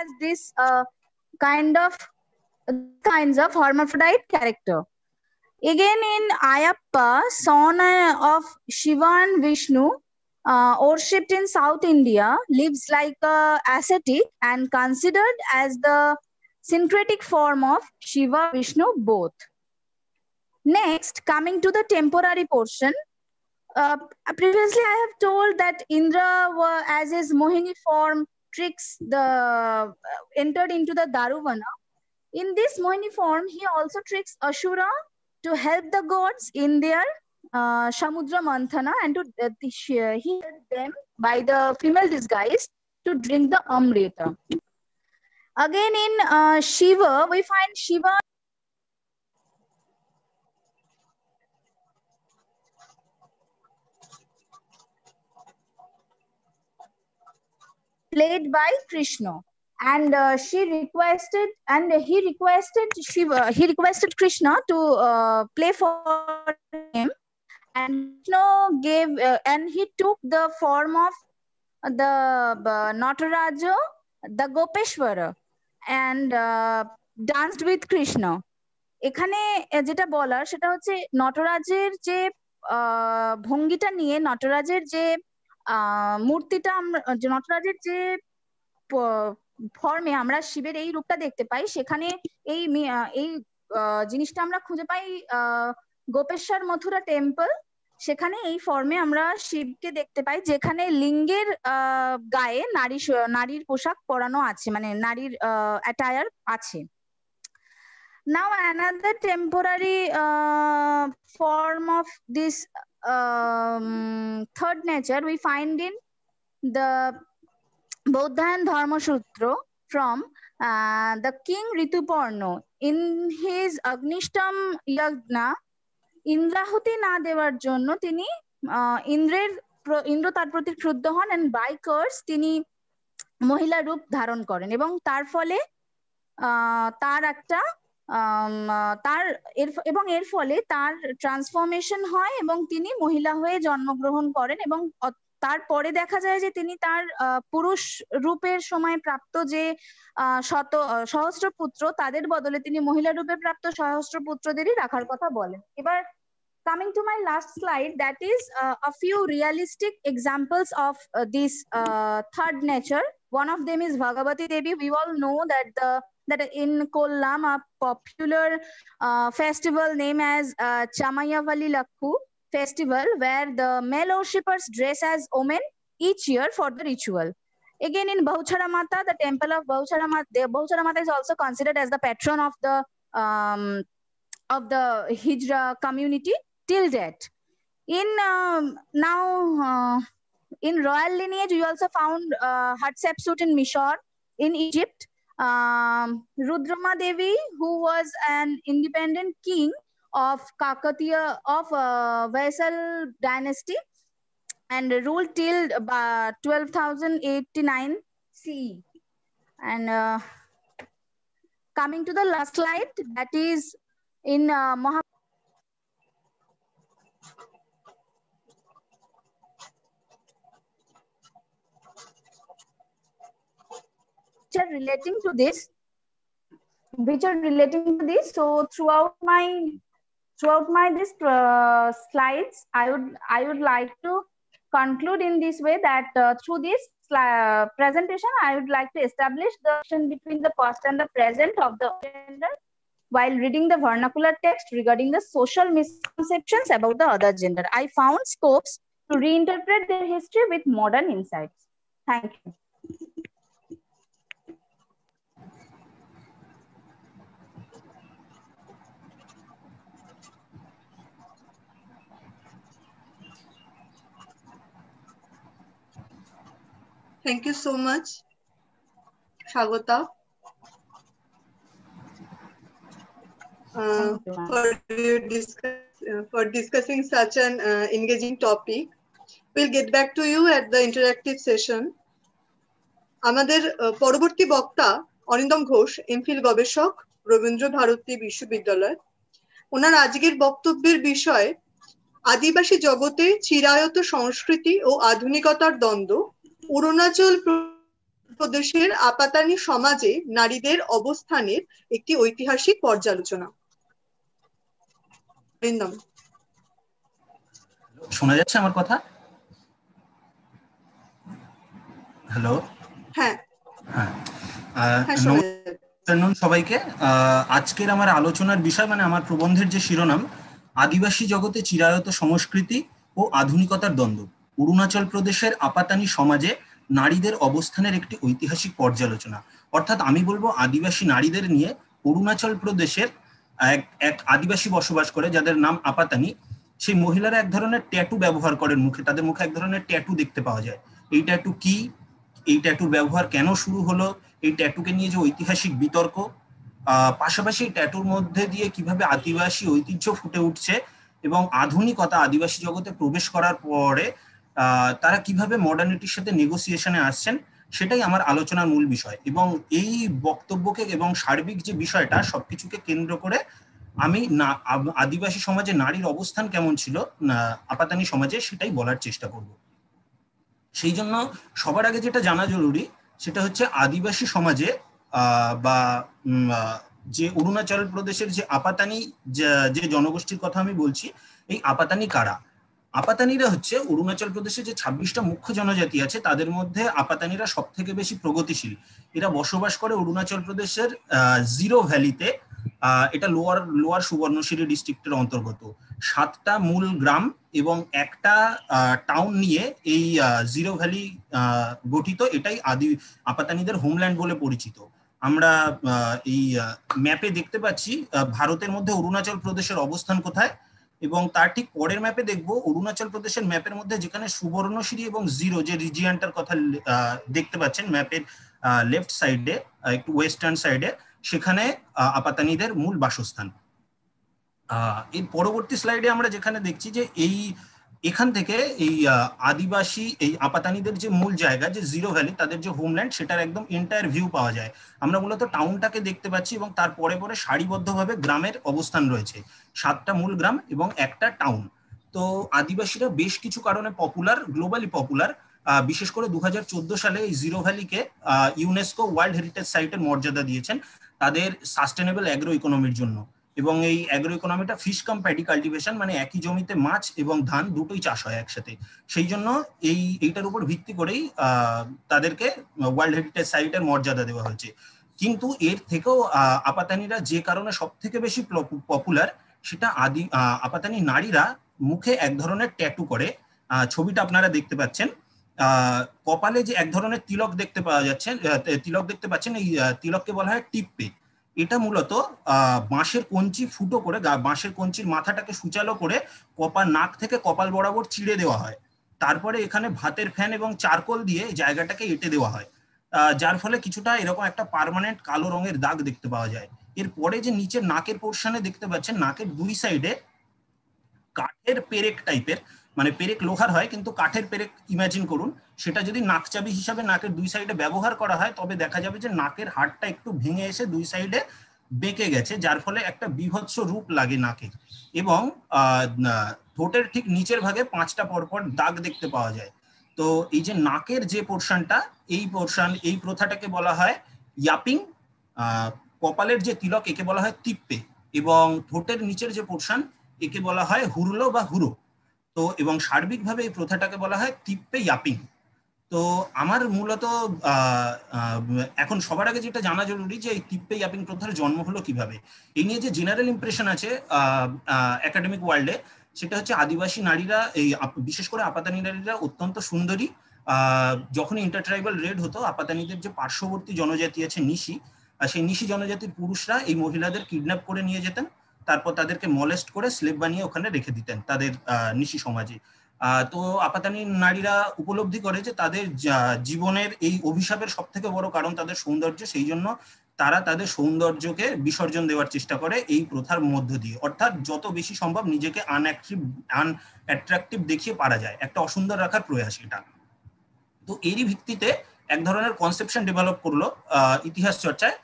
has this uh, kind of uh, kinds of hermaphrodite character. Again, in Ayappa, son of Shiva and Vishnu, uh, worshipped in South India, lives like a ascetic and considered as the syncretic form of Shiva, Vishnu, both. Next, coming to the temporary portion, uh, previously I have told that Indra, uh, as his Mohini form, tricks the uh, entered into the Daruvana. In this Mohini form, he also tricks Asura to help the gods in their uh, Samudra Manthana and to uh, uh he helped them by the female disguise to drink the Amrita. Again in uh, Shiva, we find Shiva played by Krishna. And uh, she requested, and he requested, she uh, he requested Krishna to uh, play for him, and Krishna gave, uh, and he took the form of the uh, Nataraja, the Gopeshwara, and uh, danced with Krishna. এখানে যেটা বলার সেটা হচ্ছে নটরাজের যে ভঙ্গিটা নিয়ে নটরাজের যে আহ মূর্তিটা আমরা নটরাজের যে ফর্মে আমরা শিবের এই রূপটা দেখতে পাই সেখানে এই এই জিনিসটা আমরা খুঁজে পাই গোপেশ্বর মথুরা টেম্পল সেখানে এই ফর্মে আমরা শিবকে দেখতে পাই যেখানে লিঙ্গের গায়ে নারী নারীর পোশাক পরানো আছে মানে নারীর অ্যাটায়ার আছে now another temporary form of this um, third nature we find in the Buddha and Dharma Sutra from uh, the king Rituparno. In his Agnishtam Yagna, ইন্দ্রাহুতি না দেওয়ার জন্য তিনি ইন্দ্রের ইন্দ্র তার প্রতি ক্রুদ্ধ হন অ্যান্ড বাইকার্স তিনি মহিলা রূপ ধারণ করেন এবং তার ফলে তার একটা তার এবং এর ফলে তার ট্রান্সফরমেশন হয় এবং তিনি মহিলা হয়ে জন্মগ্রহণ করেন এবং তারপরে দেখা যায় যে তিনি তার পুরুষ রূপের সময় প্রাপ্ত যে শত সহস্র পুত্র তাদের বদলে তিনি মহিলা রূপে প্রাপ্ত সহস্র পুত্রদেরই রাখার কথা বলেন এবার coming to my last slide that is a few few examples of this third nature one of them is of Devi we all know that the that in Kollam, a popular uh, festival named as uh, Chamayavali Lakhu festival, where the male worshippers dress as women each year for the ritual. Again, in Bahuchara the temple of Bahuchara Mata, is also considered as the patron of the um, of the Hijra community till date. In um, now, uh, in royal lineage, you also found uh, Hatshepsut in Mishor in Egypt um, Rudrama Devi, who was an independent king of Kakatiya of uh, Vaisal dynasty and ruled till about 12,089 CE. And uh, coming to the last slide, that is in uh, Mohammed which are relating to this which are relating to this so throughout my throughout my this uh, slides i would i would like to conclude in this way that uh, through this uh, presentation i would like to establish the connection between the past and the present of the gender while reading the vernacular text regarding the social misconceptions about the other gender i found scopes to reinterpret their history with modern insights thank you Thank you so much, Shagota, uh, for, discuss, uh, for discussing such an uh, engaging topic. We'll get back to you at the interactive session. আমাদের পরবর্তী বক্তা Arindam Ghosh MPhil গবেষক রবীন্দ্র ভারতী বিশ্ববিদ্যালয় ওনার আজকের বক্তব্যের বিষয় আদিবাসী জগতে চিরায়ত সংস্কৃতি ও আধুনিকতার দ্বন্দ্ব অরুণাচল প্রদেশের আপাতানি সমাজে নারীদের অবস্থানের একটি ঐতিহাসিক পর্যালোচনা শোনা যাচ্ছে আমার কথা হ্যালো হ্যাঁ হ্যাঁ আফটারনুন হ্যাঁ, সবাইকে আজকের আমার আলোচনার বিষয় মানে আমার প্রবন্ধের যে শিরোনাম আদিবাসী জগতে চিরায়ত সংস্কৃতি ও আধুনিকতার দ্বন্দ্ব অরুণাচল প্রদেশের আপাতানি সমাজে নারীদের অবস্থানের একটি ঐতিহাসিক পর্যালোচনা অর্থাৎ আমি বলবো আদিবাসী নারীদের নিয়ে অরুণাচল প্রদেশের এক এক আদিবাসী বসবাস করে যাদের নাম আপাতানি সেই মহিলারা এক ধরনের ট্যাটু ব্যবহার করেন মুখে তাদের মুখে এক ধরনের ট্যাটু দেখতে পাওয়া যায় এই ট্যাটু কি এই ট্যাটু ব্যবহার কেন শুরু হলো এই ট্যাটুকে নিয়ে যে ঐতিহাসিক বিতর্ক পাশাপাশি ট্যাটুর মধ্যে দিয়ে কিভাবে আদিবাসী ঐতিহ্য ফুটে উঠছে এবং আধুনিকতা আদিবাসী জগতে প্রবেশ করার পরে তারা কিভাবে মডার্নিটির সাথে নেগোসিয়েশনে আসছেন সেটাই আমার আলোচনার মূল বিষয় এবং এই বক্তব্যকে এবং সার্বিক যে বিষয়টা সবকিছুকে কেন্দ্র করে আমি না আদিবাসী সমাজে নারীর অবস্থান কেমন ছিল আপাতানি সমাজে সেটাই বলার চেষ্টা করব সেই জন্য সবার আগে যেটা জানা জরুরি সেটা হচ্ছে আদিবাসী সমাজে বা যে অরুণাচল প্রদেশের যে আপাতানি যে জনগোষ্ঠীর কথা আমি বলছি এই আপাতানি কারা আপাতানিরা হচ্ছে অরুণাচল প্রদেশে যে ছাব্বিশটা মুখ্য জনজাতি আছে তাদের মধ্যে আপাতানিরা সব থেকে বেশি প্রগতিশীল এরা বসবাস করে অরুণাচল প্রদেশের জিরো ভ্যালিতে এটা লোয়ার লোয়ার সুবর্ণশিরি ডিস্ট্রিক্টের অন্তর্গত সাতটা মূল গ্রাম এবং একটা টাউন নিয়ে এই জিরো ভ্যালি গঠিত এটাই আদি আপাতানিদের হোমল্যান্ড বলে পরিচিত আমরা এই ম্যাপে দেখতে পাচ্ছি ভারতের মধ্যে অরুণাচল প্রদেশের অবস্থান কোথায় এবং তার ঠিক পরের ম্যাপে দেখবো অরুণাচল প্রদেশের ম্যাপের মধ্যে যেখানে সুবর্ণশ্রী এবং জিরো যে রিজিয়ানটার কথা দেখতে পাচ্ছেন ম্যাপের লেফট সাইডে একটু ওয়েস্টার্ন সাইডে সেখানে আপাতানিদের মূল বাসস্থান এর পরবর্তী স্লাইডে আমরা যেখানে দেখছি যে এই আহ এখান থেকে এই আদিবাসী এই আপাতানিদের যে মূল জায়গা যে জিরো ভ্যালি তাদের যে হোমল্যান্ড সেটার একদম এন্টায়ার ভিউ পাওয়া যায় আমরা মূলত টাউনটাকে দেখতে পাচ্ছি এবং তার পরে পরে সারিবদ্ধভাবে গ্রামের অবস্থান রয়েছে সাতটা মূল গ্রাম এবং একটা টাউন তো আদিবাসীরা বেশ কিছু কারণে পপুলার গ্লোবালি পপুলার বিশেষ করে দু সালে এই জিরো ভ্যালিকে ইউনেস্কো ওয়ার্ল্ড হেরিটেজ সাইটের মর্যাদা দিয়েছেন তাদের সাস্টেনেবল অ্যাগ্রো ইকোনমির জন্য এবং এই অ্যাগ্রো ইকোনমিটা ফিশ কাম প্যাডি কাল্টিভেশন মানে একই জমিতে মাছ এবং ধান দুটোই চাষ হয় একসাথে সেই জন্য এই এইটার উপর ভিত্তি করেই তাদেরকে ওয়ার্ল্ড হেরিটেজ সাইটের মর্যাদা দেওয়া হয়েছে কিন্তু এর থেকেও আপাতানিরা যে কারণে সব থেকে বেশি পপুলার সেটা আদি আপাতানি নারীরা মুখে এক ধরনের ট্যাটু করে ছবিটা আপনারা দেখতে পাচ্ছেন কপালে যে এক ধরনের তিলক দেখতে পাওয়া যাচ্ছে তিলক দেখতে পাচ্ছেন এই তিলককে বলা হয় টিপ্পে এটা মূলত বাঁশের কঞ্চি ফুটো করে বাঁশের কঞ্চির মাথাটাকে সুচালো করে কপাল নাক থেকে কপাল বরাবর চিড়ে দেওয়া হয় তারপরে এখানে ভাতের ফ্যান এবং চারকোল দিয়ে জায়গাটাকে এঁটে দেওয়া হয় যার ফলে কিছুটা এরকম একটা পারমানেন্ট কালো রঙের দাগ দেখতে পাওয়া যায় এরপরে যে নিচের নাকের পোর্শনে দেখতে পাচ্ছেন নাকের দুই সাইডে কাঠের পেরেক টাইপের মানে পেরেক লোহার হয় কিন্তু কাঠের পেরেক ইমাজিন করুন সেটা যদি নাক চাবি হিসাবে নাকের দুই সাইডে ব্যবহার করা হয় তবে দেখা যাবে যে নাকের হাড়টা একটু ভেঙে এসে দুই সাইডে বেঁকে গেছে যার ফলে একটা বিভৎস রূপ লাগে নাকে এবং ঠোঁটের ঠিক নিচের ভাগে পাঁচটা পরপর দাগ দেখতে পাওয়া যায় তো এই যে নাকের যে পোর্শনটা এই পোর্শন এই প্রথাটাকে বলা হয় ইয়াপিং কপালের যে তিলক একে বলা হয় তিপ্পে এবং ঠোঁটের নিচের যে পোর্শন একে বলা হয় হুরলো বা হুরো তো এবং সার্বিকভাবে এই প্রথাটাকে বলা হয় তিপ্পে ইয়াপিং তো আমার মূলত এখন সবার আগে যেটা জানা জরুরি যে এই তিপ্পে ইয়াপিং প্রথার জন্ম হলো কিভাবে এই নিয়ে যে জেনারেল ইমপ্রেশন আছে একাডেমিক ওয়ার্ল্ডে সেটা হচ্ছে আদিবাসী নারীরা এই বিশেষ করে আপাতানি নারীরা অত্যন্ত সুন্দরী যখন ইন্টারট্রাইবাল রেড হতো আপাতানিদের যে পার্শ্ববর্তী জনজাতি আছে নিশি সেই নিশি জনজাতির পুরুষরা এই মহিলাদের কিডন্যাপ করে নিয়ে যেতেন তারপর তাদেরকে মলেস্ট করে স্লেপ বানিয়ে ওখানে রেখে দিতেন তাদের নিশি সমাজে তো আপাতানি নারীরা উপলব্ধি করে যে তাদের জীবনের এই অভিশাপের সব থেকে বড় কারণ তাদের সৌন্দর্য সেই জন্য তারা তাদের সৌন্দর্যকে বিসর্জন দেওয়ার চেষ্টা করে এই প্রথার মধ্য দিয়ে অর্থাৎ যত বেশি সম্ভব নিজেকে আনঅ্যাক্টিভ আনঅ্যাট্রাকটিভ দেখিয়ে পারা যায় একটা অসুন্দর রাখার প্রয়াস এটা তো এরই ভিত্তিতে এক ধরনের কনসেপশন ডেভেলপ করলো ইতিহাস চর্চায়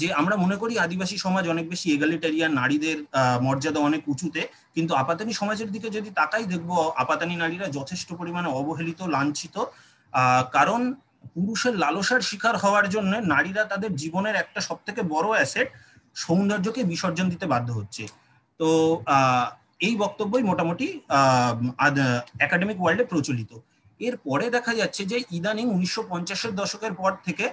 যে আমরা মনে করি আদিবাসী সমাজ অনেক বেশি এগালিটারিয়ান নারীদের মর্যাদা অনেক উঁচুতে কিন্তু আপাতানি সমাজের দিকে যদি তাকাই দেখবো আপাতানি নারীরা যথেষ্ট পরিমাণে অবহেলিত লাঞ্ছিত কারণ পুরুষের লালসার শিকার হওয়ার জন্য নারীরা তাদের জীবনের একটা সব থেকে বড় অ্যাসেট সৌন্দর্যকে বিসর্জন দিতে বাধ্য হচ্ছে তো এই বক্তব্যই মোটামুটি একাডেমিক ওয়ার্ল্ডে প্রচলিত এরপরে দেখা যাচ্ছে যে ইদানিং উনিশশো পঞ্চাশের দশকের পর থেকে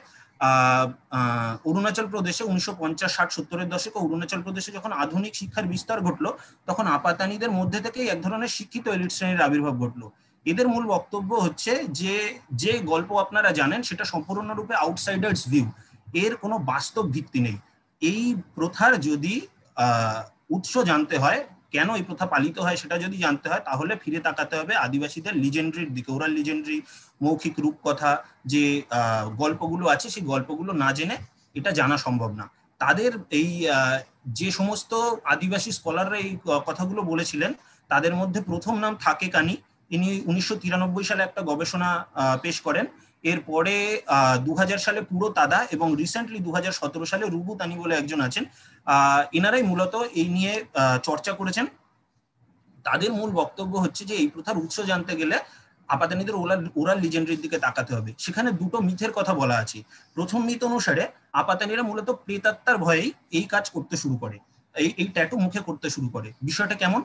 অরুণাচল প্রদেশে উনিশশো পঞ্চাশ ষাট সত্তরের দশকে অরুণাচল প্রদেশে যখন আধুনিক শিক্ষার বিস্তার ঘটলো তখন আপাতানিদের মধ্যে থেকে এক ধরনের শিক্ষিত এলিট শ্রেণীর আবির্ভাব ঘটলো এদের মূল বক্তব্য হচ্ছে যে যে গল্প আপনারা জানেন সেটা সম্পূর্ণরূপে আউটসাইডার্স ভিউ এর কোনো বাস্তব ভিত্তি নেই এই প্রথার যদি উৎস জানতে হয় কেন এই প্রথা পালিত হয় সেটা যদি জানতে হয় তাহলে ফিরে তাকাতে হবে আদিবাসীদের লিজেন্ড্রির দিকে ওরা লিজেন্ড্রি মৌখিক রূপকথা যে গল্পগুলো আছে সেই গল্পগুলো না জেনে এটা জানা সম্ভব না তাদের এই যে সমস্ত আদিবাসী স্কলাররা এই কথাগুলো বলেছিলেন তাদের মধ্যে প্রথম নাম থাকে কানি ইনি উনিশশো সালে একটা গবেষণা পেশ করেন এরপরে দু সালে পুরো তাদা এবং রিসেন্টলি দু সালে রুবু তানি বলে একজন আছেন এনারাই মূলত এই নিয়ে চর্চা করেছেন তাদের মূল বক্তব্য হচ্ছে যে এই প্রথার উৎস জানতে গেলে আপাতানিদের ওরাল ওরাল লিজেন্ডারির দিকে তাকাতে হবে সেখানে দুটো মিথের কথা বলা আছে প্রথম মিথ অনুসারে আপাতানিরা মূলত প্রেতাত্মার ভয়েই এই কাজ করতে শুরু করে এই এই ট্যাটু মুখে করতে শুরু করে বিষয়টা কেমন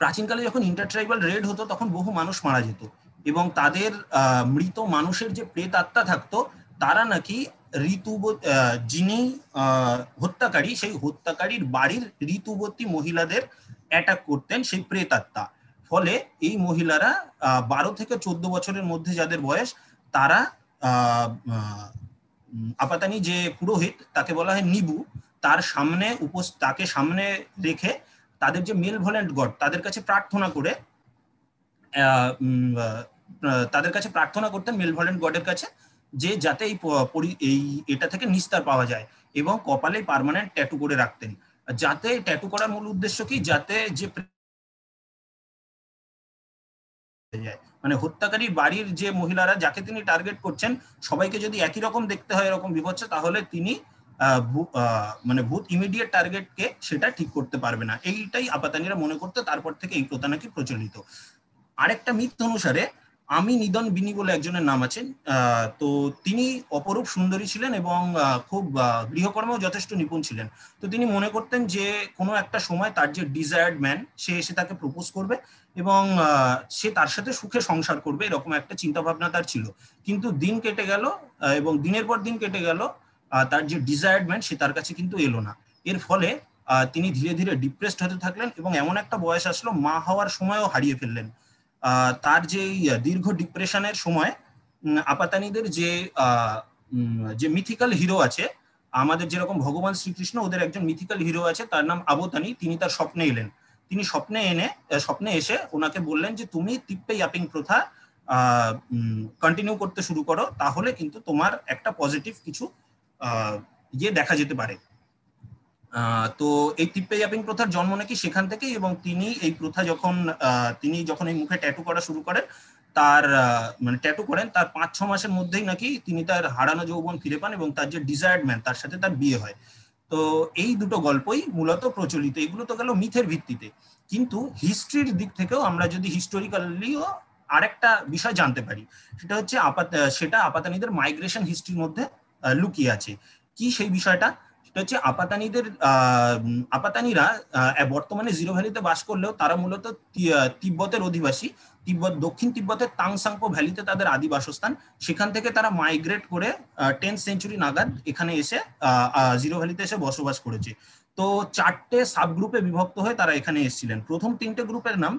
প্রাচীনকালে যখন ইন্টারট্রাইবাল রেড হতো তখন বহু মানুষ মারা যেত এবং তাদের মৃত মানুষের যে প্রেত আত্মা থাকতো তারা নাকি ঋতুব যিনি হত্যাকারী সেই হত্যাকারীর বাড়ির ঋতুবতী মহিলাদের অ্যাটাক করতেন সেই প্রেতাত্মা ফলে এই মহিলারা বারো থেকে চোদ্দ বছরের মধ্যে যাদের বয়স তারা আপাতানি যে পুরোহিত তাকে বলা হয় নিবু তার সামনে উপস তাকে সামনে রেখে তাদের যে মেল ভলেন্ট গড তাদের কাছে প্রার্থনা করে তাদের কাছে প্রার্থনা করতেন মেলভলেন্ট গডের কাছে যে যাতে এই এই এটা থেকে নিস্তার পাওয়া যায় এবং কপালে পারমানেন্ট ট্যাটু করে রাখতেন যাতে ট্যাটু করার মূল উদ্দেশ্য কি যাতে যে মানে হত্যাকারী বাড়ির যে মহিলারা যাকে তিনি টার্গেট করছেন সবাইকে যদি একই রকম দেখতে হয় এরকম বিভৎস তাহলে তিনি মানে ভূত ইমিডিয়েট টার্গেটকে সেটা ঠিক করতে পারবে না এইটাই আপাতানিরা মনে করতে তারপর থেকে এই প্রথা নাকি প্রচলিত আরেকটা মিথ অনুসারে আমি নিদন বিনি বলে একজনের নাম আছেন তো তিনি অপরূপ সুন্দরী ছিলেন এবং খুব গৃহকর্মেও যথেষ্ট নিপুণ ছিলেন তো তিনি মনে করতেন যে কোনো একটা সময় তার যে ডিজায়ার্ড ম্যান সে এসে তাকে প্রপোজ করবে এবং সে তার সাথে সুখে সংসার করবে এরকম একটা চিন্তা ভাবনা তার ছিল কিন্তু দিন কেটে গেল এবং দিনের পর দিন কেটে গেল তার যে ডিজায়ার্ড ম্যান সে তার কাছে কিন্তু এলো না এর ফলে তিনি ধীরে ধীরে ডিপ্রেসড হতে থাকলেন এবং এমন একটা বয়স আসলো মা হওয়ার সময়ও হারিয়ে ফেললেন তার যে দীর্ঘ ডিপ্রেশনের সময় আপাতানিদের যে যে মিথিক্যাল হিরো আছে আমাদের যেরকম ভগবান শ্রীকৃষ্ণ ওদের একজন মিথিক্যাল হিরো আছে তার নাম আবতানি তিনি তার স্বপ্নে এলেন তিনি স্বপ্নে এনে স্বপ্নে এসে ওনাকে বললেন যে তুমি তিপ্পে ইয়াপিং প্রথা কন্টিনিউ করতে শুরু করো তাহলে কিন্তু তোমার একটা পজিটিভ কিছু ইয়ে দেখা যেতে পারে তো এই টিপ্পে র্যাপিং প্রথার জন্ম নাকি সেখান থেকেই এবং তিনি এই প্রথা যখন তিনি যখন এই মুখে ট্যাটু করা শুরু করেন তার মানে ট্যাটু করেন তার পাঁচ ছ মাসের মধ্যেই নাকি তিনি তার হারানো যৌবন ফিরে পান এবং তার যে ডিজায়ার্ড ম্যান তার সাথে তার বিয়ে হয় তো এই দুটো গল্পই মূলত প্রচলিত এগুলো তো গেল মিথের ভিত্তিতে কিন্তু হিস্ট্রির দিক থেকেও আমরা যদি হিস্টোরিক্যালিও আরেকটা বিষয় জানতে পারি সেটা হচ্ছে আপাত সেটা আপাতানিদের মাইগ্রেশন হিস্ট্রির মধ্যে লুকিয়ে আছে কি সেই বিষয়টা সেটা হচ্ছে আপাতানিদের আপাতানিরা বর্তমানে জিরো ভ্যালিতে বাস করলেও তারা মূলত তিব্বতের অধিবাসী তিব্বত দক্ষিণ তিব্বতের তাংসাংপো ভ্যালিতে তাদের আদি বাসস্থান সেখান থেকে তারা মাইগ্রেট করে টেন্থ সেঞ্চুরি নাগাদ এখানে এসে জিরো ভ্যালিতে এসে বসবাস করেছে তো চারটে সাবগ্রুপে বিভক্ত হয়ে তারা এখানে এসেছিলেন প্রথম তিনটে গ্রুপের নাম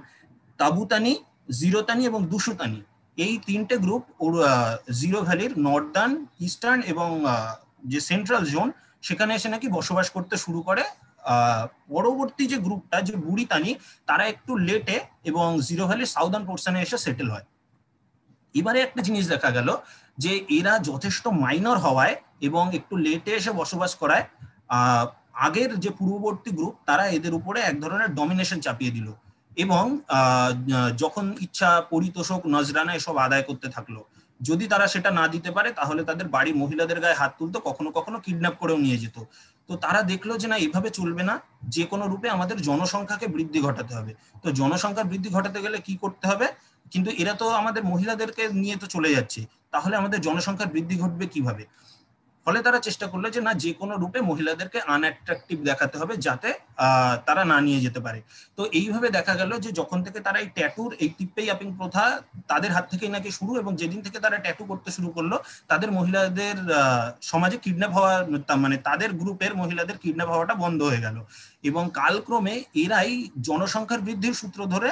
তাবুতানি জিরোতানি এবং দুশোতানি এই তিনটে গ্রুপ জিরো ভ্যালির নর্দার্ন ইস্টার্ন এবং যে সেন্ট্রাল জোন সেখানে এসে নাকি বসবাস করতে শুরু করে পরবর্তী যে গ্রুপটা যে বুড়িতানি তারা একটু লেটে এবং জিরো ভ্যালির সাউদার্ন পোর্শনে এসে সেটেল হয় এবারে একটা জিনিস দেখা গেল যে এরা যথেষ্ট মাইনর হওয়ায় এবং একটু লেটে এসে বসবাস করায় আগের যে পূর্ববর্তী গ্রুপ তারা এদের উপরে এক ধরনের ডমিনেশন চাপিয়ে দিল এবং যখন ইচ্ছা পরিতোষক নজরানা এসব আদায় করতে থাকলো যদি তারা সেটা না দিতে পারে তাহলে তাদের বাড়ির মহিলাদের গায়ে হাত তুলতো কখনো কখনো কিডন্যাপ করেও নিয়ে যেত তো তারা দেখলো যে না এভাবে চলবে না যে কোনো রূপে আমাদের জনসংখ্যাকে বৃদ্ধি ঘটাতে হবে তো জনসংখ্যা বৃদ্ধি ঘটাতে গেলে কি করতে হবে কিন্তু এরা তো আমাদের মহিলাদেরকে নিয়ে তো চলে যাচ্ছে তাহলে আমাদের জনসংখ্যার বৃদ্ধি ঘটবে কিভাবে ফলে তারা চেষ্টা করলো যে না যে কোনো রূপে মহিলাদেরকে আনঅ্যাট্রাকটিভ দেখাতে হবে যাতে তারা না নিয়ে যেতে পারে তো এইভাবে দেখা গেল যে যখন থেকে তারা এই ট্যাটুর এই টিপ্পেই আপিং প্রথা তাদের হাত থেকেই নাকি শুরু এবং যেদিন থেকে তারা ট্যাটু করতে শুরু করলো তাদের মহিলাদের সমাজে কিডন্যাপ হওয়া মানে তাদের গ্রুপের মহিলাদের কিডন্যাপ হওয়াটা বন্ধ হয়ে গেল এবং কালক্রমে এরাই জনসংখ্যার বৃদ্ধির সূত্র ধরে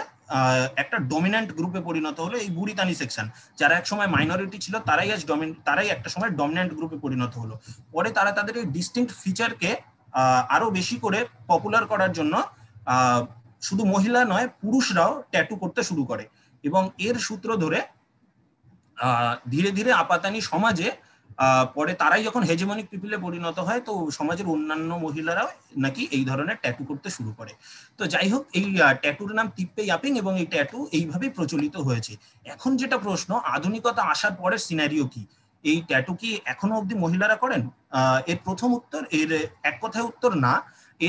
একটা ডমিন্যান্ট গ্রুপে পরিণত হলো এই বুড়িতানি সেকশন যারা এক সময় মাইনরিটি ছিল তারাই আজ তারাই একটা সময় ডমিন্যান্ট গ্রুপে পরিণত হলো পরে তারা তাদের এই ডিস্টিংক্ট ফিচারকে আরো বেশি করে পপুলার করার জন্য শুধু মহিলা নয় পুরুষরাও ট্যাটু করতে শুরু করে এবং এর সূত্র ধরে ধীরে ধীরে আপাতানি সমাজে আহ পরে তারাই যখন হেজেমনিক পিপিলে পরিণত হয় তো সমাজের অন্যান্য মহিলারাও নাকি এই ধরনের ট্যাটু করতে শুরু করে তো যাই হোক এই ট্যাটুর নাম তিপ্পে ইয়াপিং এবং এই ট্যাটু এইভাবেই প্রচলিত হয়েছে এখন যেটা প্রশ্ন আধুনিকতা আসার পরের সিনারিও কি এই ট্যাটু কি এখনো অবধি মহিলারা করেন এর প্রথম উত্তর এর এক কথায় উত্তর না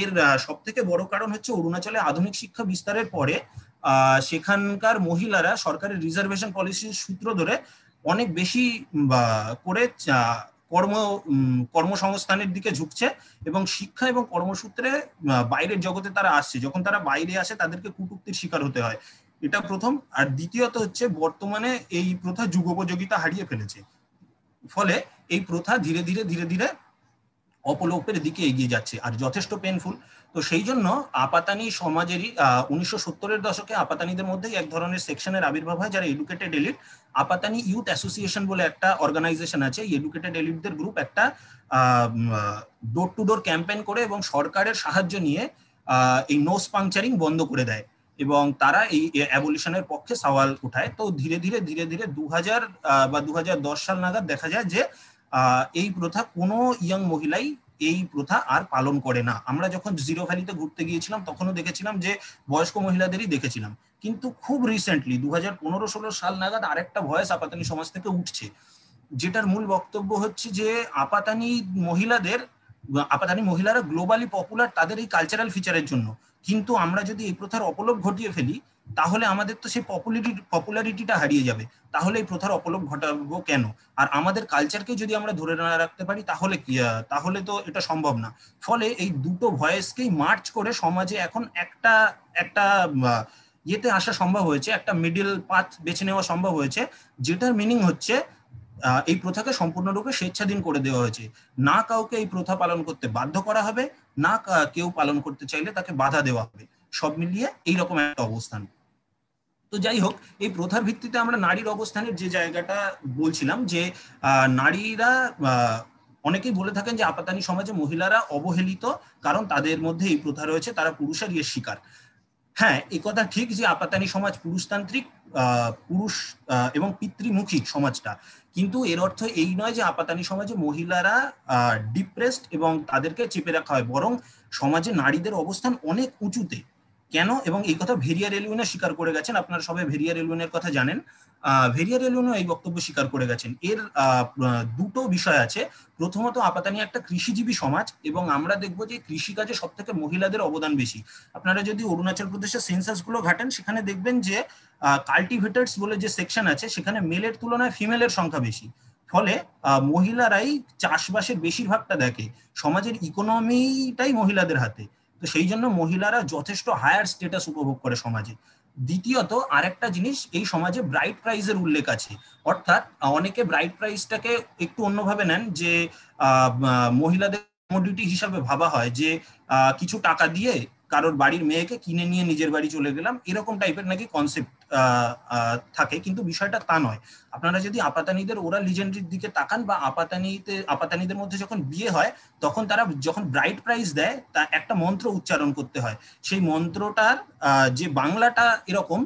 এর সব থেকে বড় কারণ হচ্ছে অরুণাচলে আধুনিক শিক্ষা বিস্তারের পরে সেখানকার মহিলারা সরকারের রিজার্ভেশন পলিসির সূত্র ধরে অনেক বেশি করে কর্ম কর্মসংস্থানের দিকে ঝুঁকছে এবং শিক্ষা এবং কর্মসূত্রে বাইরের জগতে তারা আসছে যখন তারা বাইরে আসে তাদেরকে কুটুক্তির শিকার হতে হয় এটা প্রথম আর দ্বিতীয়ত হচ্ছে বর্তমানে এই প্রথা যুগোপযোগিতা হারিয়ে ফেলেছে ফলে এই প্রথা ধীরে ধীরে ধীরে ধীরে অপলোপের দিকে এগিয়ে যাচ্ছে আর যথেষ্ট পেনফুল তো সেই জন্য আপাতানি সমাজেরই উনিশশো সত্তরের দশকে আপাতানিদের মধ্যেই এক ধরনের সেকশনের আবির্ভাব হয় যারা educated elite Apatani youth association বলে একটা অর্গানাইজেশন আছে এডুকেটেড এলিটদের গ্রুপ একটা ডোর টু ডোর ক্যাম্পেন করে এবং সরকারের সাহায্য নিয়ে এই নোস পাংচারিং বন্ধ করে দেয় এবং তারা এই অ্যাবলিশনের পক্ষে সওয়াল উঠায় তো ধীরে ধীরে ধীরে ধীরে দু বা দু সাল নাগাদ দেখা যায় যে এই প্রথা কোনো ইয়াং মহিলাই এই প্রথা আর পালন করে না আমরা যখন জিরো ভ্যালিতে ঘুরতে গিয়েছিলাম তখনও দেখেছিলাম যে বয়স্ক মহিলাদেরই দেখেছিলাম কিন্তু খুব রিসেন্টলি দু হাজার পনেরো ষোলো সাল নাগাদ আরেকটা ভয়েস আপাতানি সমাজ থেকে উঠছে যেটার মূল বক্তব্য হচ্ছে যে আপাতানি মহিলাদের আপাতানি মহিলারা গ্লোবালি পপুলার তাদের এই কালচারাল ফিচারের জন্য কিন্তু আমরা যদি এই প্রথার অপলোভ ঘটিয়ে ফেলি তাহলে আমাদের তো সেই পপুলারিটি পপুলারিটিটা হারিয়ে যাবে তাহলে এই প্রথার অপলোপ ঘটাবো কেন আর আমাদের কালচারকে যদি আমরা ধরে না রাখতে পারি তাহলে কি তাহলে তো এটা সম্ভব না ফলে এই দুটো ভয়েসকেই মার্চ করে সমাজে এখন একটা একটা ইয়েতে আসা সম্ভব হয়েছে একটা মিডিল পাথ বেছে নেওয়া সম্ভব হয়েছে যেটার মিনিং হচ্ছে এই প্রথাকে সম্পূর্ণরূপে স্বেচ্ছাধীন করে দেওয়া হয়েছে না কাউকে এই প্রথা পালন করতে বাধ্য করা হবে না কেউ পালন করতে চাইলে তাকে বাধা দেওয়া হবে সব মিলিয়ে এইরকম একটা অবস্থান তো যাই হোক এই প্রথার ভিত্তিতে আমরা নারীর অবস্থানের যে জায়গাটা বলছিলাম যে নারীরা অনেকেই বলে থাকেন যে আপাতানি সমাজে মহিলারা অবহেলিত কারণ তাদের মধ্যে এই প্রথা রয়েছে তারা পুরুষের ইয়ে শিকার হ্যাঁ এ কথা ঠিক যে আপাতানি সমাজ পুরুষতান্ত্রিক পুরুষ এবং পিতৃমুখী সমাজটা কিন্তু এর অর্থ এই নয় যে আপাতানি সমাজে মহিলারা ডিপ্রেসড এবং তাদেরকে চেপে রাখা হয় বরং সমাজে নারীদের অবস্থান অনেক উঁচুতে কেন এবং এই কথা ভেরিয়া এলিউনে স্বীকার করে গেছেন আপনারা সবাই ভেরিয়া এলিউনের কথা জানেন ভেরিয়ার এলিউনও এই বক্তব্য স্বীকার করে গেছেন এর দুটো বিষয় আছে প্রথমত আপাতানি একটা কৃষিজীবী সমাজ এবং আমরা দেখব যে কৃষিকাজে সব থেকে মহিলাদের অবদান বেশি আপনারা যদি অরুণাচল প্রদেশের সেন্সাস গুলো ঘাটেন সেখানে দেখবেন যে কাল্টিভেটার্স বলে যে সেকশন আছে সেখানে মেলের তুলনায় ফিমেলের সংখ্যা বেশি ফলে মহিলারাই চাষবাসের বেশিরভাগটা দেখে সমাজের ইকোনমিটাই মহিলাদের হাতে তো সেই জন্য মহিলারা যথেষ্ট হায়ার স্টেটাস উপভোগ করে সমাজে দ্বিতীয়ত আরেকটা জিনিস এই সমাজে ব্রাইট প্রাইজের উল্লেখ আছে অর্থাৎ অনেকে ব্রাইট প্রাইজটাকে একটু অন্যভাবে নেন যে মহিলাদের কমোডিটি হিসাবে ভাবা হয় যে কিছু টাকা দিয়ে কারোর বাড়ির মেয়েকে কিনে নিয়ে নিজের বাড়ি চলে গেলাম এরকম টাইপের নাকি কনসেপ্ট থাকে কিন্তু বিষয়টা তা নয় আপনারা যদি আপাতানিদের ওরা লিজেন্ডারির দিকে তাকান বা আপাতানিতে আপাতানিদের মধ্যে যখন বিয়ে হয় তখন তারা যখন ব্রাইট প্রাইজ দেয় তা একটা মন্ত্র উচ্চারণ করতে হয় সেই মন্ত্রটার যে বাংলাটা এরকম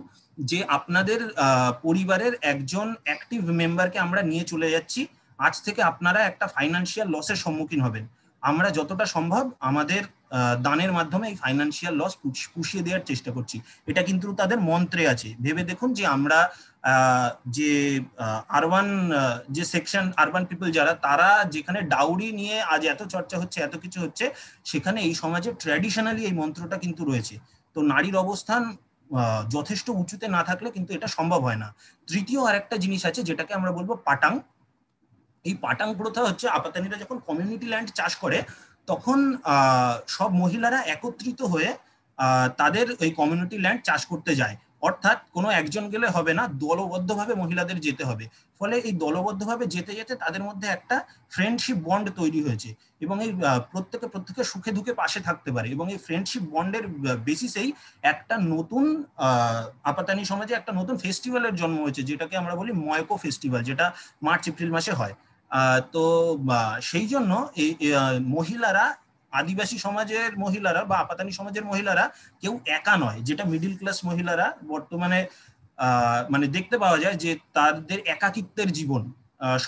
যে আপনাদের পরিবারের একজন অ্যাক্টিভ মেম্বারকে আমরা নিয়ে চলে যাচ্ছি আজ থেকে আপনারা একটা ফাইন্যান্সিয়াল লসের সম্মুখীন হবেন আমরা যতটা সম্ভব আমাদের দানের মাধ্যমে এই ফাইন্যান্সিয়াল লস পুষিয়ে দেওয়ার চেষ্টা করছি এটা কিন্তু তাদের মন্ত্রে আছে ভেবে দেখুন যে আমরা যে আরবান যে সেকশন আরবান পিপল যারা তারা যেখানে ডাউরি নিয়ে আজ এত চর্চা হচ্ছে এত কিছু হচ্ছে সেখানে এই সমাজে ট্র্যাডিশনালি এই মন্ত্রটা কিন্তু রয়েছে তো নারীর অবস্থান যথেষ্ট উঁচুতে না থাকলে কিন্তু এটা সম্ভব হয় না তৃতীয় আরেকটা জিনিস আছে যেটাকে আমরা বলবো পাটাং এই পাটাং প্রথা হচ্ছে আপাতানিরা যখন কমিউনিটি ল্যান্ড চাষ করে তখন সব মহিলারা একত্রিত হয়ে তাদের ওই কমিউনিটি ল্যান্ড চাষ করতে যায় অর্থাৎ কোনো একজন গেলে হবে না দলবদ্ধভাবে মহিলাদের যেতে হবে ফলে এই দলবদ্ধভাবে যেতে যেতে তাদের মধ্যে একটা ফ্রেন্ডশিপ বন্ড তৈরি হয়েছে এবং এই প্রত্যেকে প্রত্যেকে সুখে দুঃখে পাশে থাকতে পারে এবং এই ফ্রেন্ডশিপ বন্ডের বেসিসেই একটা নতুন আপাতানি সমাজে একটা নতুন ফেস্টিভ্যালের জন্ম হয়েছে যেটাকে আমরা বলি ময়কো ফেস্টিভ্যাল যেটা মার্চ এপ্রিল মাসে হয় তো সেই জন্য এই মহিলারা আদিবাসী সমাজের মহিলারা বা আপাতানি সমাজের মহিলারা কেউ একা নয় যেটা মিডিল ক্লাস মহিলারা বর্তমানে মানে দেখতে পাওয়া যায় যে তাদের একাকিত্বের জীবন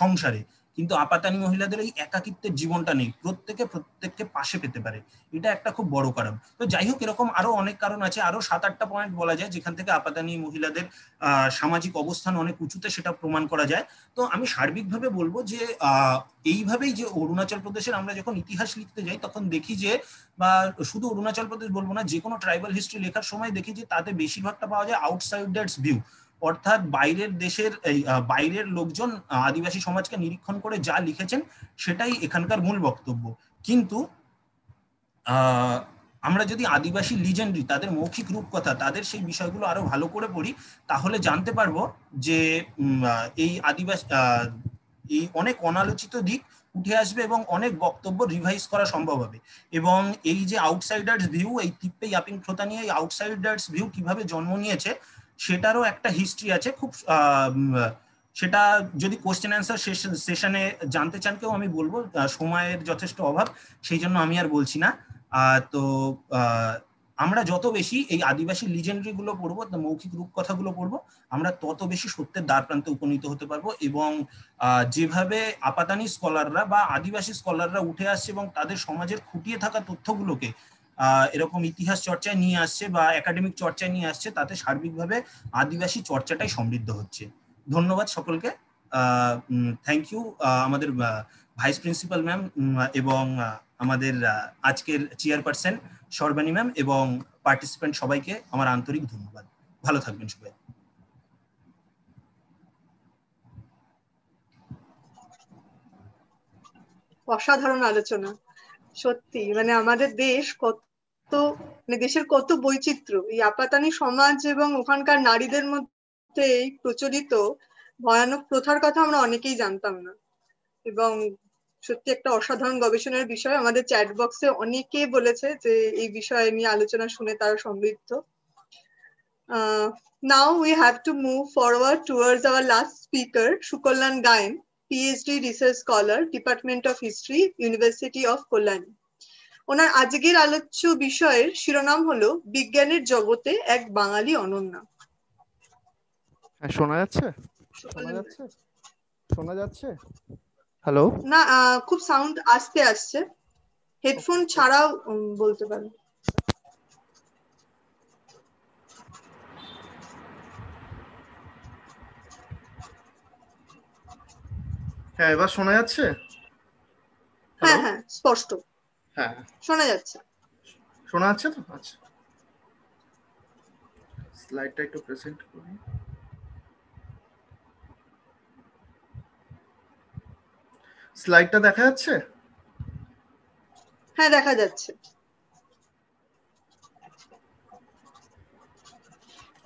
সংসারে কিন্তু আপাতানি মহিলাদের এই একাকিত্বের জীবনটা নেই প্রত্যেকে প্রত্যেককে পাশে পেতে পারে এটা একটা খুব বড় কারণ তো যাই হোক এরকম আরো অনেক কারণ আছে আরো সাত আটটা পয়েন্ট বলা যায় যেখান থেকে আপাতানি মহিলাদের সামাজিক অবস্থান অনেক উঁচুতে সেটা প্রমাণ করা যায় তো আমি সার্বিকভাবে বলবো যে এইভাবেই যে অরুণাচল প্রদেশের আমরা যখন ইতিহাস লিখতে যাই তখন দেখি যে বা শুধু অরুণাচল প্রদেশ বলবো না যে কোনো ট্রাইবাল হিস্ট্রি লেখার সময় দেখি যে তাতে বেশিরভাগটা পাওয়া যায় আউটসাইডার্স ভিউ অর্থাৎ বাইরের দেশের এই বাইরের লোকজন আদিবাসী সমাজকে নিরীক্ষণ করে যা লিখেছেন সেটাই এখানকার মূল বক্তব্য কিন্তু আমরা যদি আদিবাসী লিজেন্ডারি তাদের মৌখিক রূপকথা তাদের সেই বিষয়গুলো আরো ভালো করে পড়ি তাহলে জানতে পারবো যে এই আদিবাসী এই অনেক অনালোচিত দিক উঠে আসবে এবং অনেক বক্তব্য রিভাইজ করা সম্ভব হবে এবং এই যে আউটসাইডার্স ভিউ এই তিপ্পে ইয়াপিং প্রথা নিয়ে এই আউটসাইডার্স ভিউ কিভাবে জন্ম নিয়েছে সেটারও একটা হিস্ট্রি আছে খুব সেটা যদি কোশ্চেন অ্যান্সার সেশনে জানতে চান কেউ আমি বলবো সময়ের যথেষ্ট অভাব সেই জন্য আমি আর বলছি না তো আমরা যত বেশি এই আদিবাসী লিজেন্ডারি গুলো পড়বো মৌখিক রূপ কথাগুলো পড়বো আমরা তত বেশি সত্যের দ্বার প্রান্তে উপনীত হতে পারবো এবং যেভাবে আপাতানি স্কলাররা বা আদিবাসী স্কলাররা উঠে আসছে এবং তাদের সমাজের খুঁটিয়ে থাকা তথ্যগুলোকে এরকম ইতিহাস চর্চায় নিয়ে আসছে বা একাডেমিক চর্চায় নিয়ে আসছে তাতে সার্বিকভাবে আদিবাসী চর্চাটাই সমৃদ্ধ হচ্ছে ধন্যবাদ সকলকে থ্যাংক ইউ আমাদের ভাইস প্রিন্সিপাল ম্যাম এবং আমাদের আজকের চেয়ারপারসন সর্বাণী ম্যাম এবং পার্টিসিপেন্ট সবাইকে আমার আন্তরিক ধন্যবাদ ভালো থাকবেন সবাই অসাধারণ আলোচনা সত্যি মানে আমাদের দেশ কত তো মানে দেশের কত বৈচিত্র্য এই আপাতানি সমাজ এবং ওখানকার নারীদের মধ্যে এই প্রচলিত ভয়ানক প্রথার কথা আমরা অনেকেই জানতাম না এবং সত্যি একটা অসাধারণ গবেষণার বিষয় আমাদের চ্যাট বক্সে অনেকে বলেছে যে এই বিষয়ে নিয়ে আলোচনা শুনে তারা সমৃদ্ধ now we have to move forward towards our last speaker Sukalyan Gayen PhD research scholar department of history university of Kalyani ওনার আজকের আলোচ্য বিষয়ের শিরোনাম হলো বিজ্ঞানের জগতে এক বাঙালি অনন্যা হ্যাঁ, শোনা যাচ্ছে শোনা যাচ্ছে শোনা যাচ্ছে হ্যালো না খুব সাউন্ড আসতে আসছে হেডফোন ছাড়াও বলতে পারেন হ্যাঁ এবার শোনা যাচ্ছে হ্যাঁ হ্যাঁ স্পষ্ট হ্যাঁ শোনা যাচ্ছে শোনা যাচ্ছে তো আচ্ছা স্লাইডটা একটু প্রেজেন্ট করি স্লাইডটা দেখা যাচ্ছে হ্যাঁ দেখা যাচ্ছে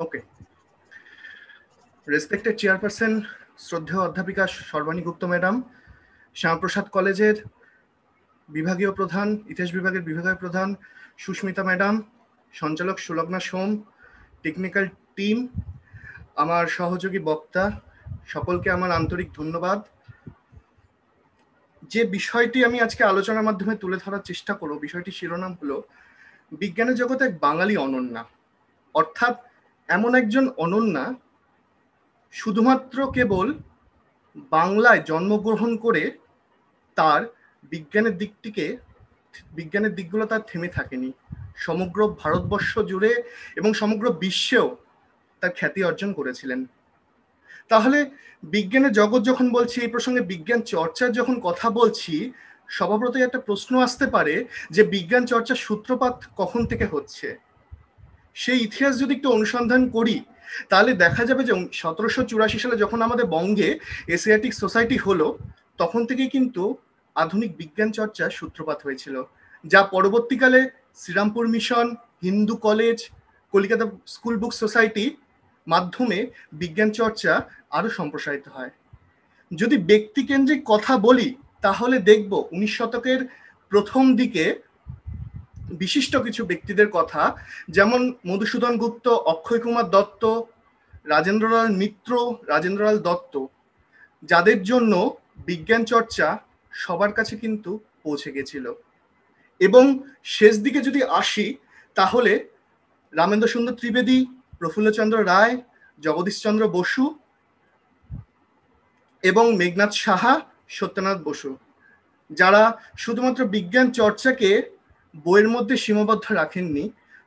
ওকে রেসপেক্টেড চেয়ারপারসন শ্রদ্ধেয় অধ্যাপিকা সর্বাণী গুপ্ত ম্যাডাম শ্যামপ্রসাদ কলেজের বিভাগীয় প্রধান ইতিহাস বিভাগের বিভাগীয় প্রধান সুস্মিতা ম্যাডাম সঞ্চালক সুলগ্না সোম টেকনিক্যাল টিম আমার সহযোগী বক্তা সকলকে আমার আন্তরিক ধন্যবাদ যে বিষয়টি আমি আজকে আলোচনার মাধ্যমে তুলে ধরার চেষ্টা করব বিষয়টি শিরোনাম হলো বিজ্ঞানের জগতে এক বাঙালি অনন্যা অর্থাৎ এমন একজন অনন্যা শুধুমাত্র কেবল বাংলায় জন্মগ্রহণ করে তার বিজ্ঞানের দিকটিকে বিজ্ঞানের দিকগুলো তার থেমে থাকেনি সমগ্র ভারতবর্ষ জুড়ে এবং সমগ্র বিশ্বেও তার খ্যাতি অর্জন করেছিলেন তাহলে বিজ্ঞানের জগৎ যখন বলছি এই প্রসঙ্গে বিজ্ঞান চর্চার যখন কথা বলছি স্বভাবতই একটা প্রশ্ন আসতে পারে যে বিজ্ঞান চর্চার সূত্রপাত কখন থেকে হচ্ছে সেই ইতিহাস যদি একটু অনুসন্ধান করি তাহলে দেখা যাবে যে সতেরোশো চুরাশি সালে যখন আমাদের বঙ্গে এশিয়াটিক সোসাইটি হলো তখন থেকেই কিন্তু আধুনিক বিজ্ঞান চর্চার সূত্রপাত হয়েছিল যা পরবর্তীকালে Serampore mission Hindu college Kolkata school book society মাধ্যমে বিজ্ঞান চর্চা আরও সম্প্রসারিত হয় যদি ব্যক্তিকেন্দ্রিক কথা বলি তাহলে দেখব উনিশ শতকের প্রথম দিকে বিশিষ্ট কিছু ব্যক্তিদের কথা যেমন মধুসূদন গুপ্ত অক্ষয় কুমার দত্ত রাজেন্দ্রলাল মিত্র রাজেন্দ্রলাল দত্ত যাদের জন্য বিজ্ঞান চর্চা সবার কাছে কিন্তু পৌঁছে গেছিল এবং শেষ দিকে যদি আসি তাহলে রামেন্দ্র সুন্দর ত্রিবেদী প্রফুল্লচন্দ্র রায় জগদীশচন্দ্র বসু এবং মেঘনাথ সাহা সত্যনাথ বসু যারা শুধুমাত্র বিজ্ঞান চর্চাকে বইয়ের মধ্যে সীমাবদ্ধ রাখেননি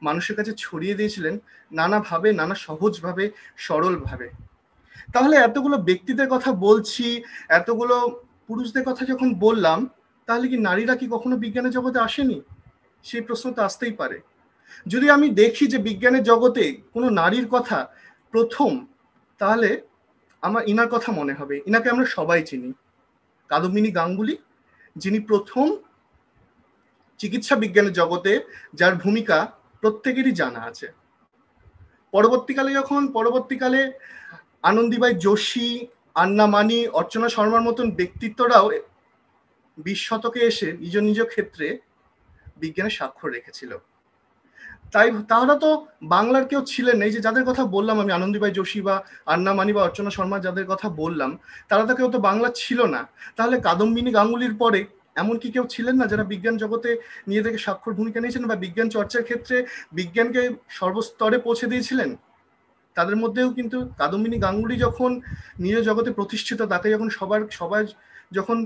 মানুষের কাছে ছড়িয়ে দিয়েছিলেন নানাভাবে নানা সহজভাবে সরলভাবে তাহলে এতগুলো ব্যক্তিদের কথা বলছি এতগুলো পুরুষদের কথা যখন বললাম তাহলে কি নারীরা কি কখনো বিজ্ঞানের জগতে আসেনি সেই প্রশ্ন তো আসতেই পারে যদি আমি দেখি যে বিজ্ঞানের জগতে কোনো নারীর কথা প্রথম তাহলে আমার ইনার কথা মনে হবে ইনাকে আমরা সবাই চিনি কাদমিনী গাঙ্গুলি যিনি প্রথম চিকিৎসা বিজ্ঞানের জগতে যার ভূমিকা প্রত্যেকেরই জানা আছে পরবর্তীকালে যখন পরবর্তীকালে আনন্দীবাই যোশী আন্নামানি অর্চনা শর্মার মতন ব্যক্তিত্বরাও বিশ শতকে এসে নিজ নিজ ক্ষেত্রে বিজ্ঞানের স্বাক্ষর রেখেছিল তাই তারা তো বাংলার কেউ ছিলেন এই যে যাদের কথা বললাম আমি আনন্দীবাই যোশী বা আন্নামানি বা অর্চনা শর্মা যাদের কথা বললাম তারা তো কেউ তো বাংলা ছিল না তাহলে কাদম্বিনী গাঙ্গুলির পরে এমন কি কেউ ছিলেন না যারা বিজ্ঞান জগতে নিজেদেরকে স্বাক্ষর ভূমিকা নিয়েছেন বা বিজ্ঞান চর্চার ক্ষেত্রে বিজ্ঞানকে সর্বস্তরে পৌঁছে দিয়েছিলেন তাদের মধ্যেও কিন্তু কাদম্বিনী গাঙ্গুলি যখন নিজ জগতে প্রতিষ্ঠিত তাকে যখন সবার সবাই যখন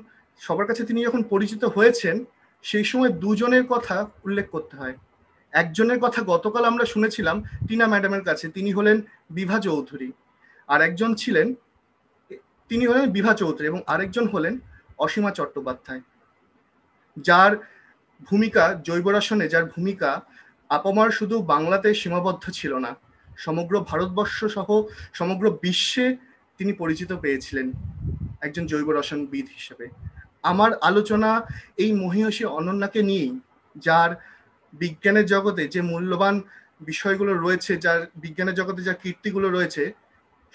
সবার কাছে তিনি যখন পরিচিত হয়েছেন সেই সময় দুজনের কথা উল্লেখ করতে হয় একজনের কথা গতকাল আমরা শুনেছিলাম টিনা ম্যাডামের কাছে তিনি হলেন বিভা চৌধুরী আর একজন ছিলেন তিনি হলেন বিভা চৌধুরী এবং আরেকজন হলেন অসীমা চট্টোপাধ্যায় যার ভূমিকা জৈব রাসনে যার ভূমিকা আপমার শুধু বাংলাতে সীমাবদ্ধ ছিল না সমগ্র ভারতবর্ষ সহ সমগ্র বিশ্বে তিনি পরিচিত পেয়েছিলেন একজন জৈব রসায়নবিদ হিসেবে আমার আলোচনা এই মহিষী অনন্যাকে নিয়েই যার বিজ্ঞানের জগতে যে মূল্যবান বিষয়গুলো রয়েছে যার বিজ্ঞানের জগতে যা কীর্তিগুলো রয়েছে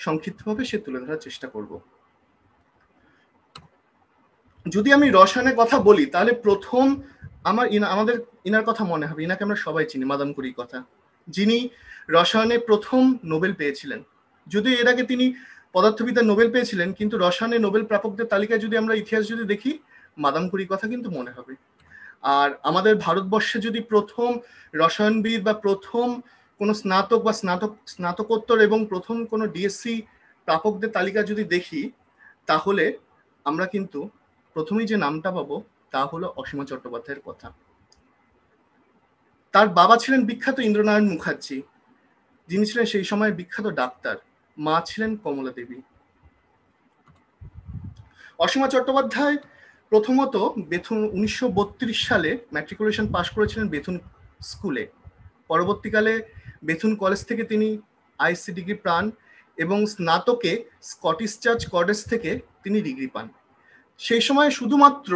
সংক্ষিপ্তভাবে সে তুলে ধরার চেষ্টা করব যদি আমি রসায়নের কথা বলি তাহলে প্রথম আমার আমাদের ইনার কথা মনে হবে ইনাকে আমরা সবাই চিনি মাদাম কুরির কথা যিনি রসায়নে প্রথম নোবেল পেয়েছিলেন যদিও এর আগে তিনি পদার্থবিদ্যা নোবেল পেয়েছিলেন কিন্তু রসায়নে নোবেল প্রাপকদের তালিকায় যদি আমরা ইতিহাস যদি দেখি মাদাম কুরির কথা কিন্তু মনে হবে আর আমাদের ভারতবর্ষে যদি প্রথম রসায়নবিদ বা প্রথম কোনো স্নাতক বা স্নাতক স্নাতকোত্তর এবং প্রথম কোনো ডিএসসি প্রাপকদের তালিকা যদি দেখি তাহলে আমরা কিন্তু প্রথমেই যে নামটা পাবো তা হলো অসীমা চট্টোপাধ্যায়ের কথা তার বাবা ছিলেন বিখ্যাত ইন্দ্রনারায়ণ মুখার্জী যিনি ছিলেন সেই সময় বিখ্যাত ডাক্তার মা ছিলেন কমলা দেবী অসীমা চট্টোপাধ্যায় প্রথমত বেথুন উনিশশো সালে ম্যাট্রিকুলেশন পাশ করেছিলেন বেথুন স্কুলে পরবর্তীকালে বেথুন কলেজ থেকে তিনি আইসি ডিগ্রি পান এবং স্নাতকে স্কটিশ চার্চ কলেজ থেকে তিনি ডিগ্রি পান সেই সময় শুধুমাত্র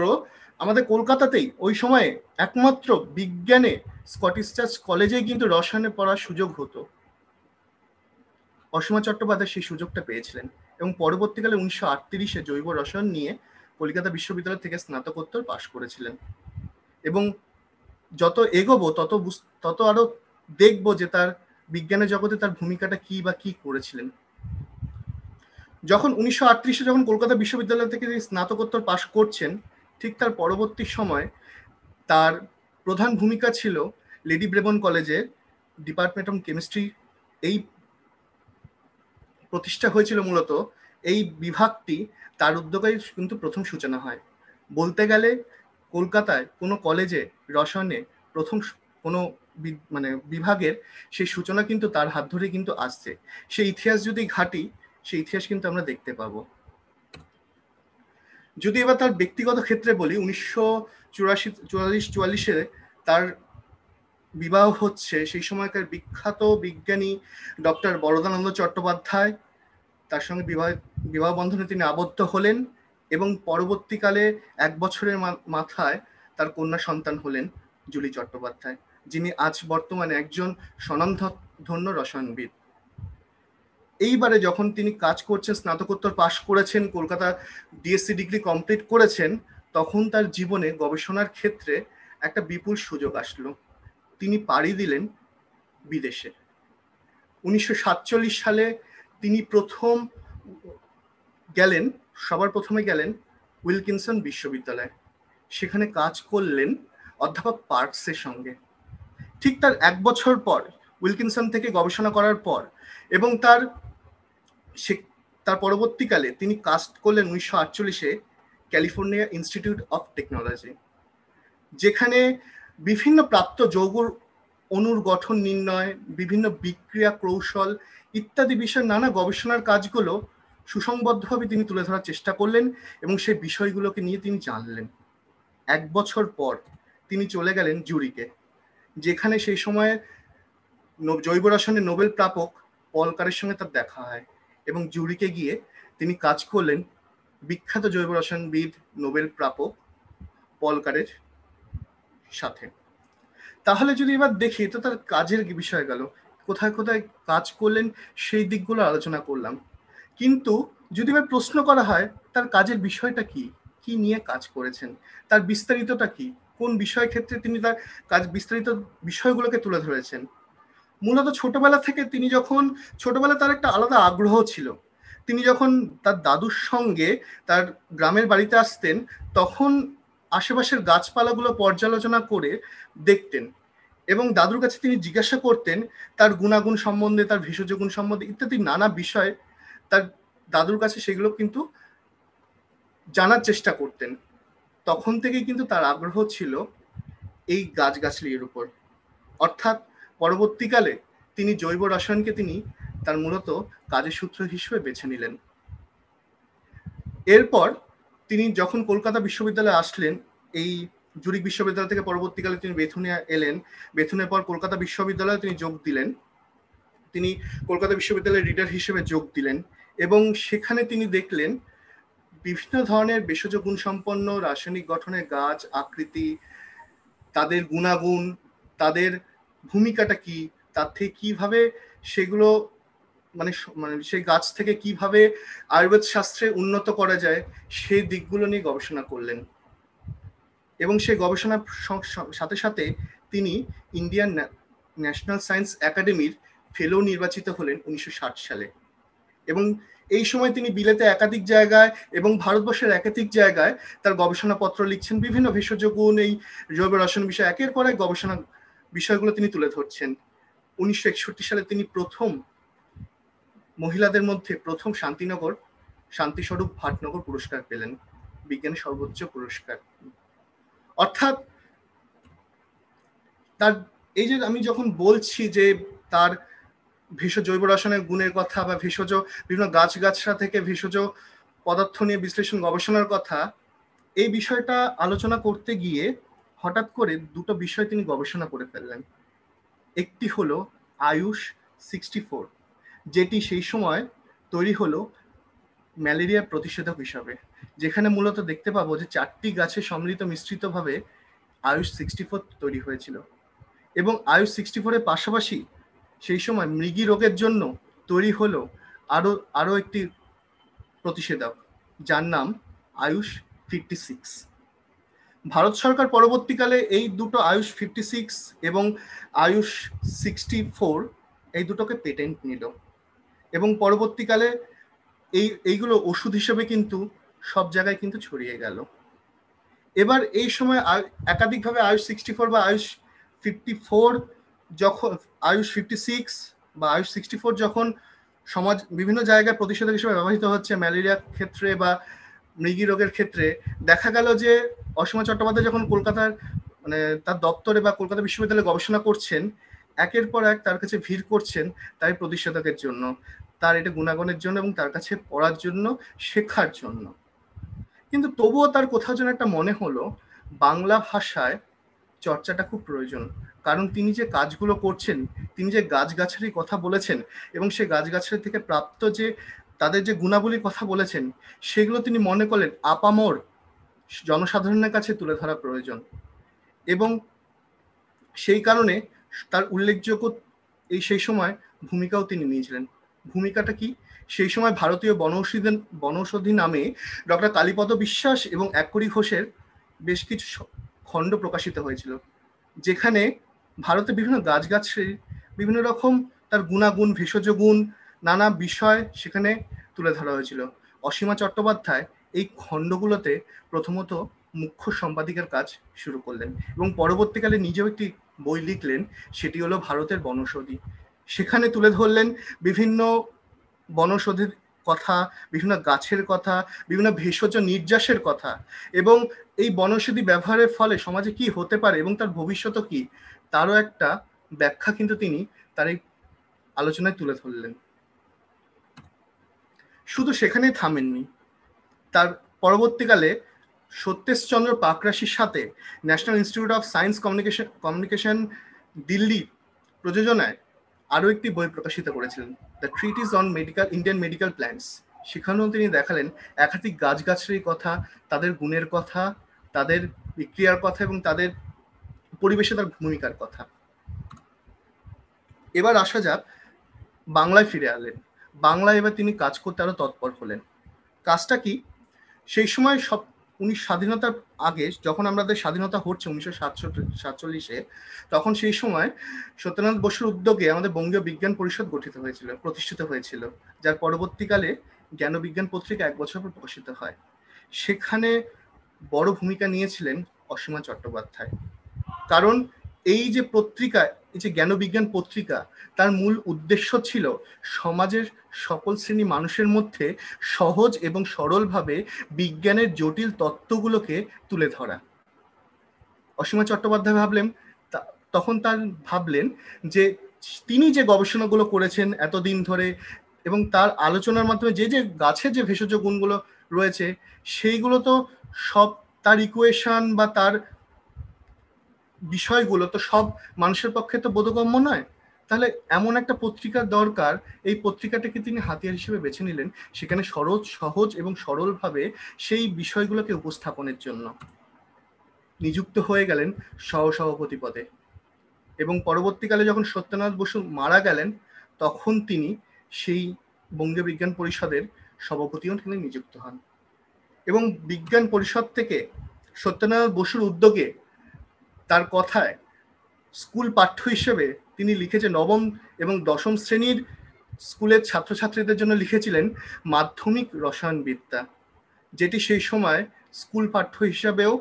আমাদের কলকাতাতেই ওই সময়ে একমাত্র বিজ্ঞানে স্কটিশ চার্চ কলেজেই কিন্তু রসায়নে পড়ার সুযোগ হতো অসমা চট্টোপাধ্যায় সেই সুযোগটা পেয়েছিলেন এবং পরবর্তীকালে উনিশশো আটত্রিশে জৈব রসায়ন নিয়ে কলকাতা বিশ্ববিদ্যালয় থেকে স্নাতকোত্তর পাশ করেছিলেন এবং যত এগোবো তত তত আরো দেখবো যে তার বিজ্ঞানের জগতে তার ভূমিকাটা কি বা কি করেছিলেন যখন উনিশশো আটত্রিশে যখন কলকাতা বিশ্ববিদ্যালয় থেকে তিনি স্নাতকোত্তর পাশ করছেন ঠিক তার পরবর্তী সময় তার প্রধান ভূমিকা ছিল লেডি ব্রেবন কলেজের ডিপার্টমেন্ট অফ কেমিস্ট্রি এই প্রতিষ্ঠা হয়েছিল মূলত এই বিভাগটি তার উদ্যোগে কিন্তু প্রথম সূচনা হয় বলতে গেলে কলকাতায় কোনো কলেজে রসায়নে প্রথম কোনো মানে বিভাগের সেই সূচনা কিন্তু তার হাত ধরে কিন্তু আসছে সেই ইতিহাস যদি ঘাটি সেই ইতিহাস কিন্তু আমরা দেখতে পাবো যদি এবার তার ব্যক্তিগত ক্ষেত্রে বলি উনিশশো চুরাশি চুয়াল্লিশ চুয়াল্লিশে তার বিবাহ হচ্ছে সেই সময়কার বিখ্যাত বিজ্ঞানী ডক্টর বরদানন্দ চট্টোপাধ্যায় তার সঙ্গে বিবাহ বিবাহ বন্ধনে তিনি আবদ্ধ হলেন এবং পরবর্তীকালে এক বছরের মাথায় তার কন্যা সন্তান হলেন জুলি চট্টোপাধ্যায় যিনি আজ বর্তমানে একজন স্বনামধন্য রসায়নবিদ এইবারে যখন তিনি কাজ করছেন স্নাতকোত্তর পাশ করেছেন কলকাতা ডিএসসি ডিগ্রি কমপ্লিট করেছেন তখন তার জীবনে গবেষণার ক্ষেত্রে একটা বিপুল সুযোগ আসলো তিনি পাড়ি দিলেন বিদেশে উনিশশো সালে তিনি প্রথম গেলেন সবার প্রথমে গেলেন উইলকিনসন বিশ্ববিদ্যালয়ে সেখানে কাজ করলেন অধ্যাপক পার্কসের সঙ্গে ঠিক তার এক বছর পর উইলকিনসন থেকে গবেষণা করার পর এবং তার সে তার পরবর্তীকালে তিনি কাস্ট করলেন উনিশশো আটচল্লিশে ক্যালিফোর্নিয়া ইনস্টিটিউট অফ টেকনোলজি যেখানে বিভিন্ন প্রাপ্ত যৌগুর অনুর গঠন নির্ণয় বিভিন্ন বিক্রিয়া কৌশল ইত্যাদি বিষয়ে নানা গবেষণার কাজগুলো সুসংবদ্ধভাবে তিনি তুলে ধরার চেষ্টা করলেন এবং সেই বিষয়গুলোকে নিয়ে তিনি জানলেন এক বছর পর তিনি চলে গেলেন জুরিকে যেখানে সেই সময়ে জৈব রসায়নের নোবেল প্রাপক পলকারের সঙ্গে তার দেখা হয় এবং জুরিকে গিয়ে তিনি কাজ করলেন বিখ্যাত জৈব রসায়নবিদ নোবেল প্রাপক পলকারের সাথে তাহলে যদি এবার দেখি তো তার কাজের বিষয় গেল কোথায় কোথায় কাজ করলেন সেই দিকগুলো আলোচনা করলাম কিন্তু যদি এবার প্রশ্ন করা হয় তার কাজের বিষয়টা কি কি নিয়ে কাজ করেছেন তার বিস্তারিতটা কি কোন বিষয় ক্ষেত্রে তিনি তার কাজ বিস্তারিত বিষয়গুলোকে তুলে ধরেছেন মূলত ছোটবেলা থেকে তিনি যখন ছোটবেলা তার একটা আলাদা আগ্রহ ছিল তিনি যখন তার দাদুর সঙ্গে তার গ্রামের বাড়িতে আসতেন তখন আশেপাশের গাছপালাগুলো পর্যালোচনা করে দেখতেন এবং দাদুর কাছে তিনি জিজ্ঞাসা করতেন তার গুণাগুণ সম্বন্ধে তার ভেষজ গুণ সম্বন্ধে ইত্যাদি নানা বিষয়ে তার দাদুর কাছে সেগুলো কিন্তু জানার চেষ্টা করতেন তখন থেকেই কিন্তু তার আগ্রহ ছিল এই গাছগাছলির উপর অর্থাৎ পরবর্তীকালে তিনি জৈব রসায়নকে তিনি তার মূলত কাজের সূত্র হিসেবে বেছে নিলেন এরপর তিনি যখন কলকাতা বিশ্ববিদ্যালয়ে আসলেন এই জুরিক বিশ্ববিদ্যালয় থেকে পরবর্তীকালে তিনি বেথুনে এলেন বেথুনের পর কলকাতা বিশ্ববিদ্যালয়ে তিনি যোগ দিলেন তিনি কলকাতা বিশ্ববিদ্যালয়ের রিডার হিসেবে যোগ দিলেন এবং সেখানে তিনি দেখলেন বিভিন্ন ধরনের ভেষজ গুণসম্পন্ন রাসায়নিক গঠনের গাছ আকৃতি তাদের গুণাগুণ তাদের ভূমিকাটা কি তার থেকে কিভাবে সেগুলো মানে, মানে সেই গাছ থেকে কিভাবে আয়ুর্বেদ শাস্ত্রে উন্নত করা যায় সেই দিকগুলো নিয়ে গবেষণা করলেন এবং সেই গবেষণার সাথে সাথে তিনি ইন্ডিয়ান ন্যাশনাল সায়েন্স একাডেমির ফেলো নির্বাচিত হলেন উনিশশো সালে এবং এই সময় তিনি বিলেতে একাধিক জায়গায় এবং ভারতবর্ষের একাধিক জায়গায় তার গবেষণাপত্র লিখছেন বিভিন্ন ভেষজ গুণ এই জৈব রসায়ন বিষয় একের পর এক গবেষণা বিষয়গুলো তিনি তুলে ধরছেন উনিশশো সালে তিনি প্রথম মহিলাদের মধ্যে প্রথম শান্তিনগর শান্তিস্বরূপ ভাটনগর পুরস্কার পেলেন বিজ্ঞানের সর্বোচ্চ পুরস্কার অর্থাৎ তার এই যে আমি যখন বলছি যে তার ভেষজ জৈব রসায়নের গুণের কথা বা ভেষজ বিভিন্ন গাছগাছরা থেকে ভেষজ পদার্থ নিয়ে বিশ্লেষণ গবেষণার কথা এই বিষয়টা আলোচনা করতে গিয়ে হঠাৎ করে দুটো বিষয় তিনি গবেষণা করে ফেললেন একটি হলো আয়ুষ সিক্সটি ফোর যেটি সেই সময় তৈরি হলো ম্যালেরিয়ার প্রতিষেধক হিসাবে যেখানে মূলত দেখতে পাবো যে চারটি গাছে সম্মিলিত মিশ্রিতভাবে আয়ুষ সিক্সটি ফোর তৈরি হয়েছিল এবং আয়ুষ সিক্সটি ফোরের পাশাপাশি সেই সময় মৃগী রোগের জন্য তৈরি হলো আরও আরও একটি প্রতিষেধক যার নাম আয়ুষ ফিফটি সিক্স ভারত সরকার পরবর্তীকালে এই দুটো আয়ুষ ফিফটি সিক্স এবং আয়ুষ সিক্সটি ফোর এই দুটোকে পেটেন্ট নিল এবং পরবর্তীকালে এই এইগুলো ওষুধ হিসেবে কিন্তু সব জায়গায় কিন্তু ছড়িয়ে গেল এবার এই সময় একাধিকভাবে আয়ুষ সিক্সটি ফোর বা আয়ুষ ফিফটি ফোর যখন আয়ুষ ফিফটি সিক্স বা আয়ুষ সিক্সটি ফোর যখন সমাজ বিভিন্ন জায়গায় প্রতিষেধক হিসেবে ব্যবহৃত হচ্ছে ম্যালেরিয়ার ক্ষেত্রে বা মৃগী রোগের ক্ষেত্রে দেখা গেল যে অসীমা চট্টোপাধ্যায় যখন কলকাতার মানে তার দপ্তরে বা কলকাতা বিশ্ববিদ্যালয়ে গবেষণা করছেন একের পর এক তার কাছে ভিড় করছেন তাই প্রতিষেধকের জন্য তার এটা গুণাগণের জন্য এবং তার কাছে পড়ার জন্য শেখার জন্য কিন্তু তবুও তার কোথাও যেন একটা মনে হলো বাংলা ভাষায় চর্চাটা খুব প্রয়োজন কারণ তিনি যে কাজগুলো করছেন তিনি যে গাছগাছালির কথা বলেছেন এবং সে গাছগাছালি থেকে প্রাপ্ত যে তাদের যে গুণাবলীর কথা বলেছেন সেগুলো তিনি মনে করেন আপামর জনসাধারণের কাছে তুলে ধরা প্রয়োজন এবং সেই কারণে তার উল্লেখযোগ্য এই সেই সময় ভূমিকাও তিনি নিয়েছিলেন ভূমিকাটা কি সেই সময় ভারতীয় বনৌষধি বনৌষধি নামে ডক্টর কালীপদ বিশ্বাস এবং এককরি ঘোষের বেশ কিছু খণ্ড প্রকাশিত হয়েছিল যেখানে ভারতে বিভিন্ন গাছগাছের বিভিন্ন রকম তার গুণাগুণ ভেষজ গুণ নানা বিষয় সেখানে তুলে ধরা হয়েছিল অসীমা চট্টোপাধ্যায় এই খণ্ডগুলোতে প্রথমত মুখ্য সম্পাদিকার কাজ শুরু করলেন এবং পরবর্তীকালে নিজেও একটি বই লিখলেন সেটি হলো ভারতের বনৌষধি সেখানে তুলে ধরলেন বিভিন্ন বনষধির কথা বিভিন্ন গাছের কথা বিভিন্ন ভেষজ নির্যাসের কথা এবং এই বনৌষধি ব্যবহারের ফলে সমাজে কি হতে পারে এবং তার ভবিষ্যত কি তারও একটা ব্যাখ্যা কিন্তু তিনি তার এই আলোচনায় তুলে ধরলেন শুধু সেখানেই থামেননি তার পরবর্তীকালে সত্যেশচন্দ্র পাকরাশির সাথে national institute of science communication communication Delhi প্রযোজনায় আরও একটি বই প্রকাশিত করেছিলেন the treatise on medical Indian medical plants সেখানেও তিনি দেখালেন একাধিক গাছগাছড়ির কথা তাদের গুণের কথা তাদের বিক্রিয়ার কথা এবং তাদের পরিবেশে তার ভূমিকার কথা এবার আসা যাক বাংলায় ফিরে আলেন বাংলায় এবার তিনি কাজ করতে আরও তৎপর হলেন কাজটা কি সেই সময় সব উনিশ স্বাধীনতার আগে যখন আমাদের স্বাধীনতা হচ্ছে উনিশশো সাতচল্লিশে তখন সেই সময় সত্যনাথ বসুর উদ্যোগে আমাদের বঙ্গীয় বিজ্ঞান পরিষদ গঠিত হয়েছিল প্রতিষ্ঠিত হয়েছিল যার পরবর্তীকালে জ্ঞানবিজ্ঞান পত্রিকা এক বছর পর প্রকাশিত হয় সেখানে বড় ভূমিকা নিয়েছিলেন অসীমা চট্টোপাধ্যায় কারণ এই যে পত্রিকা এই যে জ্ঞানবিজ্ঞান পত্রিকা তার মূল উদ্দেশ্য ছিল সমাজের সকল শ্রেণী মানুষের মধ্যে সহজ এবং সরলভাবে বিজ্ঞানের জটিল তত্ত্বগুলোকে তুলে ধরা অসীমা চট্টোপাধ্যায় ভাবলেন তখন তার ভাবলেন যে তিনি যে গবেষণাগুলো করেছেন এতদিন ধরে এবং তার আলোচনার মাধ্যমে যে যে গাছের যে ভেষজ গুণগুলো রয়েছে সেইগুলো তো সব তার ইকুয়েশন বা তার বিষয়গুলো তো সব মানুষের পক্ষে তো বোধগম্য নয় তাহলে এমন একটা পত্রিকার দরকার এই পত্রিকাটাকে তিনি হাতিয়ার হিসেবে বেছে নিলেন সেখানে সরজ সহজ এবং সরলভাবে সেই বিষয়গুলোকে উপস্থাপনের জন্য নিযুক্ত হয়ে গেলেন সহসভাপতি পদে এবং পরবর্তীকালে যখন সত্যনাথ বসু মারা গেলেন তখন তিনি সেই বঙ্গীয় বিজ্ঞান পরিষদের সভাপতিও তিনি নিযুক্ত হন এবং বিজ্ঞান পরিষদ থেকে সত্যনারায়ণ বসুর উদ্যোগে তার কথায় স্কুল পাঠ্য হিসেবে তিনি লিখেছে নবম এবং দশম শ্রেণীর স্কুলের ছাত্রছাত্রীদের জন্য লিখেছিলেন মাধ্যমিক রসায়নবিদ্যা যেটি সেই সময় স্কুল পাঠ্য হিসাবেও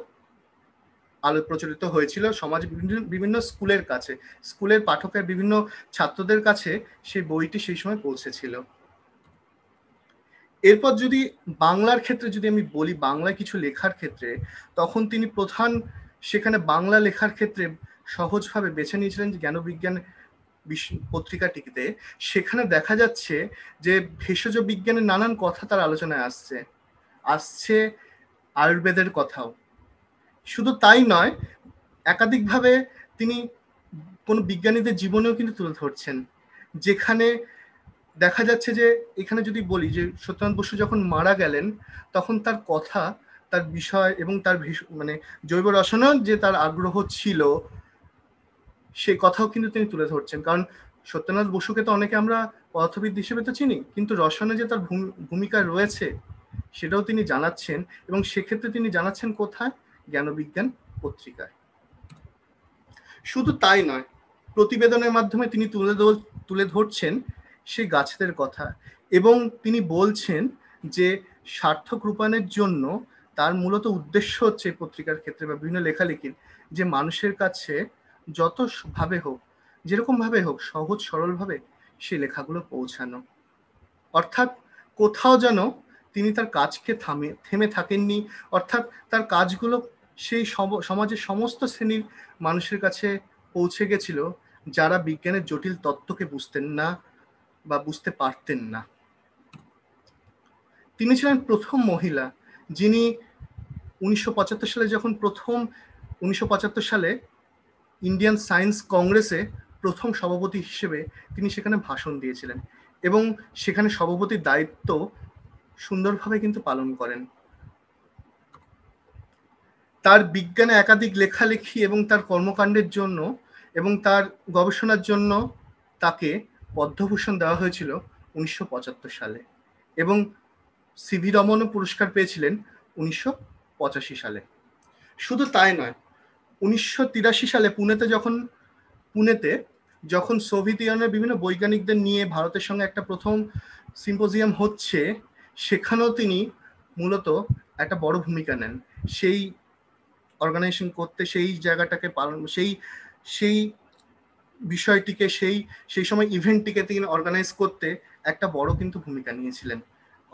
আলো প্রচলিত হয়েছিল সমাজ বিভিন্ন বিভিন্ন স্কুলের কাছে স্কুলের পাঠকের বিভিন্ন ছাত্রদের কাছে সেই বইটি সেই সময় পৌঁছেছিল এরপর যদি বাংলার ক্ষেত্রে যদি আমি বলি বাংলায় কিছু লেখার ক্ষেত্রে তখন তিনি প্রধান সেখানে বাংলা লেখার ক্ষেত্রে সহজভাবে বেছে নিয়েছিলেন যে জ্ঞানবিজ্ঞান পত্রিকাটিতে সেখানে দেখা যাচ্ছে যে ভেষজ বিজ্ঞানের নানান কথা তার আলোচনায় আসছে আসছে আয়ুর্বেদের কথাও শুধু তাই নয় একাধিকভাবে তিনি কোনো বিজ্ঞানীদের জীবনেও কিন্তু তুলে ধরছেন যেখানে দেখা যাচ্ছে যে এখানে যদি বলি যে সত্যনাথ বসু যখন মারা গেলেন তখন তার কথা তার বিষয় এবং তার মানে জৈব রসনা যে তার আগ্রহ ছিল সে কথাও কিন্তু তিনি তুলে ধরছেন কারণ সত্যনাথ বসুকে তো অনেকে আমরা পদার্থবিদ হিসেবে তো চিনি কিন্তু রসায়নে যে তার ভূমিকা রয়েছে সেটাও তিনি জানাচ্ছেন এবং সেক্ষেত্রে তিনি জানাচ্ছেন কোথায় জ্ঞানবিজ্ঞান পত্রিকায় শুধু তাই নয় প্রতিবেদনের মাধ্যমে তিনি তুলে তুলে ধরছেন সে গাছদের কথা এবং তিনি বলছেন যে সার্থক রূপায়ণের জন্য তার মূলত উদ্দেশ্য হচ্ছে এই পত্রিকার ক্ষেত্রে বা বিভিন্ন লেখালেখির যে মানুষের কাছে যত ভাবে হোক যেরকমভাবে হোক সহজ সরলভাবে সেই লেখাগুলো পৌঁছানো অর্থাৎ কোথাও যেন তিনি তার কাজকে থামে থেমে থাকেননি অর্থাৎ তার কাজগুলো সেই সমাজের সমস্ত শ্রেণীর মানুষের কাছে পৌঁছে গেছিল যারা বিজ্ঞানের জটিল তত্ত্বকে বুঝতেন না বা বুঝতে পারতেন না তিনি ছিলেন প্রথম মহিলা যিনি উনিশশো সালে যখন প্রথম উনিশশো সালে ইন্ডিয়ান সায়েন্স কংগ্রেসে প্রথম সভাপতি হিসেবে তিনি সেখানে ভাষণ দিয়েছিলেন এবং সেখানে সভাপতির দায়িত্ব সুন্দরভাবে কিন্তু পালন করেন তার বিজ্ঞানে একাধিক লেখালেখি এবং তার কর্মকাণ্ডের জন্য এবং তার গবেষণার জন্য তাকে পদ্মভূষণ দেওয়া হয়েছিল উনিশশো সালে এবং সিভি রমনও পুরস্কার পেয়েছিলেন উনিশশো পঁচাশি সালে শুধু তাই নয় উনিশশো সালে পুনেতে যখন পুনেতে যখন সোভিয়েত ইউনিয়নের বিভিন্ন বৈজ্ঞানিকদের নিয়ে ভারতের সঙ্গে একটা প্রথম সিম্পোজিয়াম হচ্ছে সেখানেও তিনি মূলত একটা বড় ভূমিকা নেন সেই অর্গানাইজেশন করতে সেই জায়গাটাকে পালন সেই সেই বিষয়টিকে সেই সেই সময় ইভেন্টটিকে তিনি অর্গানাইজ করতে একটা বড় কিন্তু ভূমিকা নিয়েছিলেন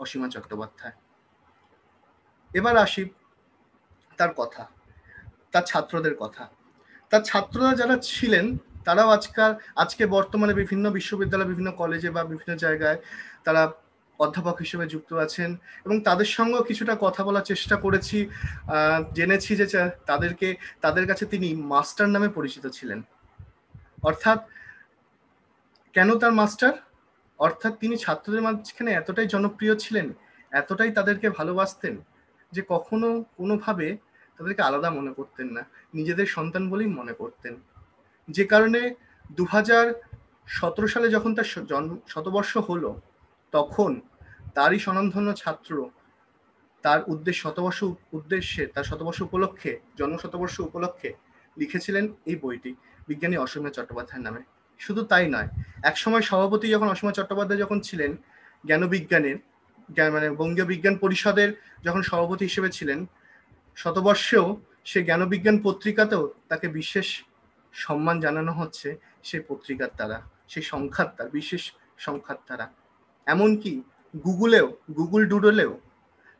অসীমা চট্টোপাধ্যায় এবার আসি তার কথা তার ছাত্রদের কথা তার ছাত্ররা যারা ছিলেন তারাও আজকাল আজকে বর্তমানে বিভিন্ন বিশ্ববিদ্যালয় বিভিন্ন কলেজে বা বিভিন্ন জায়গায় তারা অধ্যাপক হিসেবে যুক্ত আছেন এবং তাদের সঙ্গেও কিছুটা কথা বলার চেষ্টা করেছি জেনেছি যে তাদেরকে তাদের কাছে তিনি মাস্টার নামে পরিচিত ছিলেন অর্থাৎ কেন তার মাস্টার অর্থাৎ তিনি ছাত্রদের মাঝখানে এতটাই জনপ্রিয় ছিলেন এতটাই তাদেরকে ভালোবাসতেন যে কখনো কোনোভাবে তাদেরকে আলাদা মনে করতেন না নিজেদের সন্তান বলেই মনে করতেন যে কারণে দু সতেরো সালে যখন তার জন্ম শতবর্ষ হলো তখন তারই স্বনামধন্য ছাত্র তার উদ্দেশ্য শতবর্ষ উদ্দেশ্যে তার শতবর্ষ উপলক্ষে জন্ম শতবর্ষ উপলক্ষে লিখেছিলেন এই বইটি বিজ্ঞানী অসমীয় চট্টোপাধ্যায়ের নামে শুধু তাই নয় একসময় সভাপতি যখন অসমীয় চট্টোপাধ্যায় যখন ছিলেন জ্ঞানবিজ্ঞানের মানে বঙ্গীয় বিজ্ঞান পরিষদের যখন সভাপতি হিসেবে ছিলেন শতবর্ষেও সে জ্ঞানবিজ্ঞান পত্রিকাতেও তাকে বিশেষ সম্মান জানানো হচ্ছে সেই পত্রিকার দ্বারা সেই সংখ্যার তার বিশেষ সংখ্যার দ্বারা এমনকি গুগলেও গুগল ডুডলেও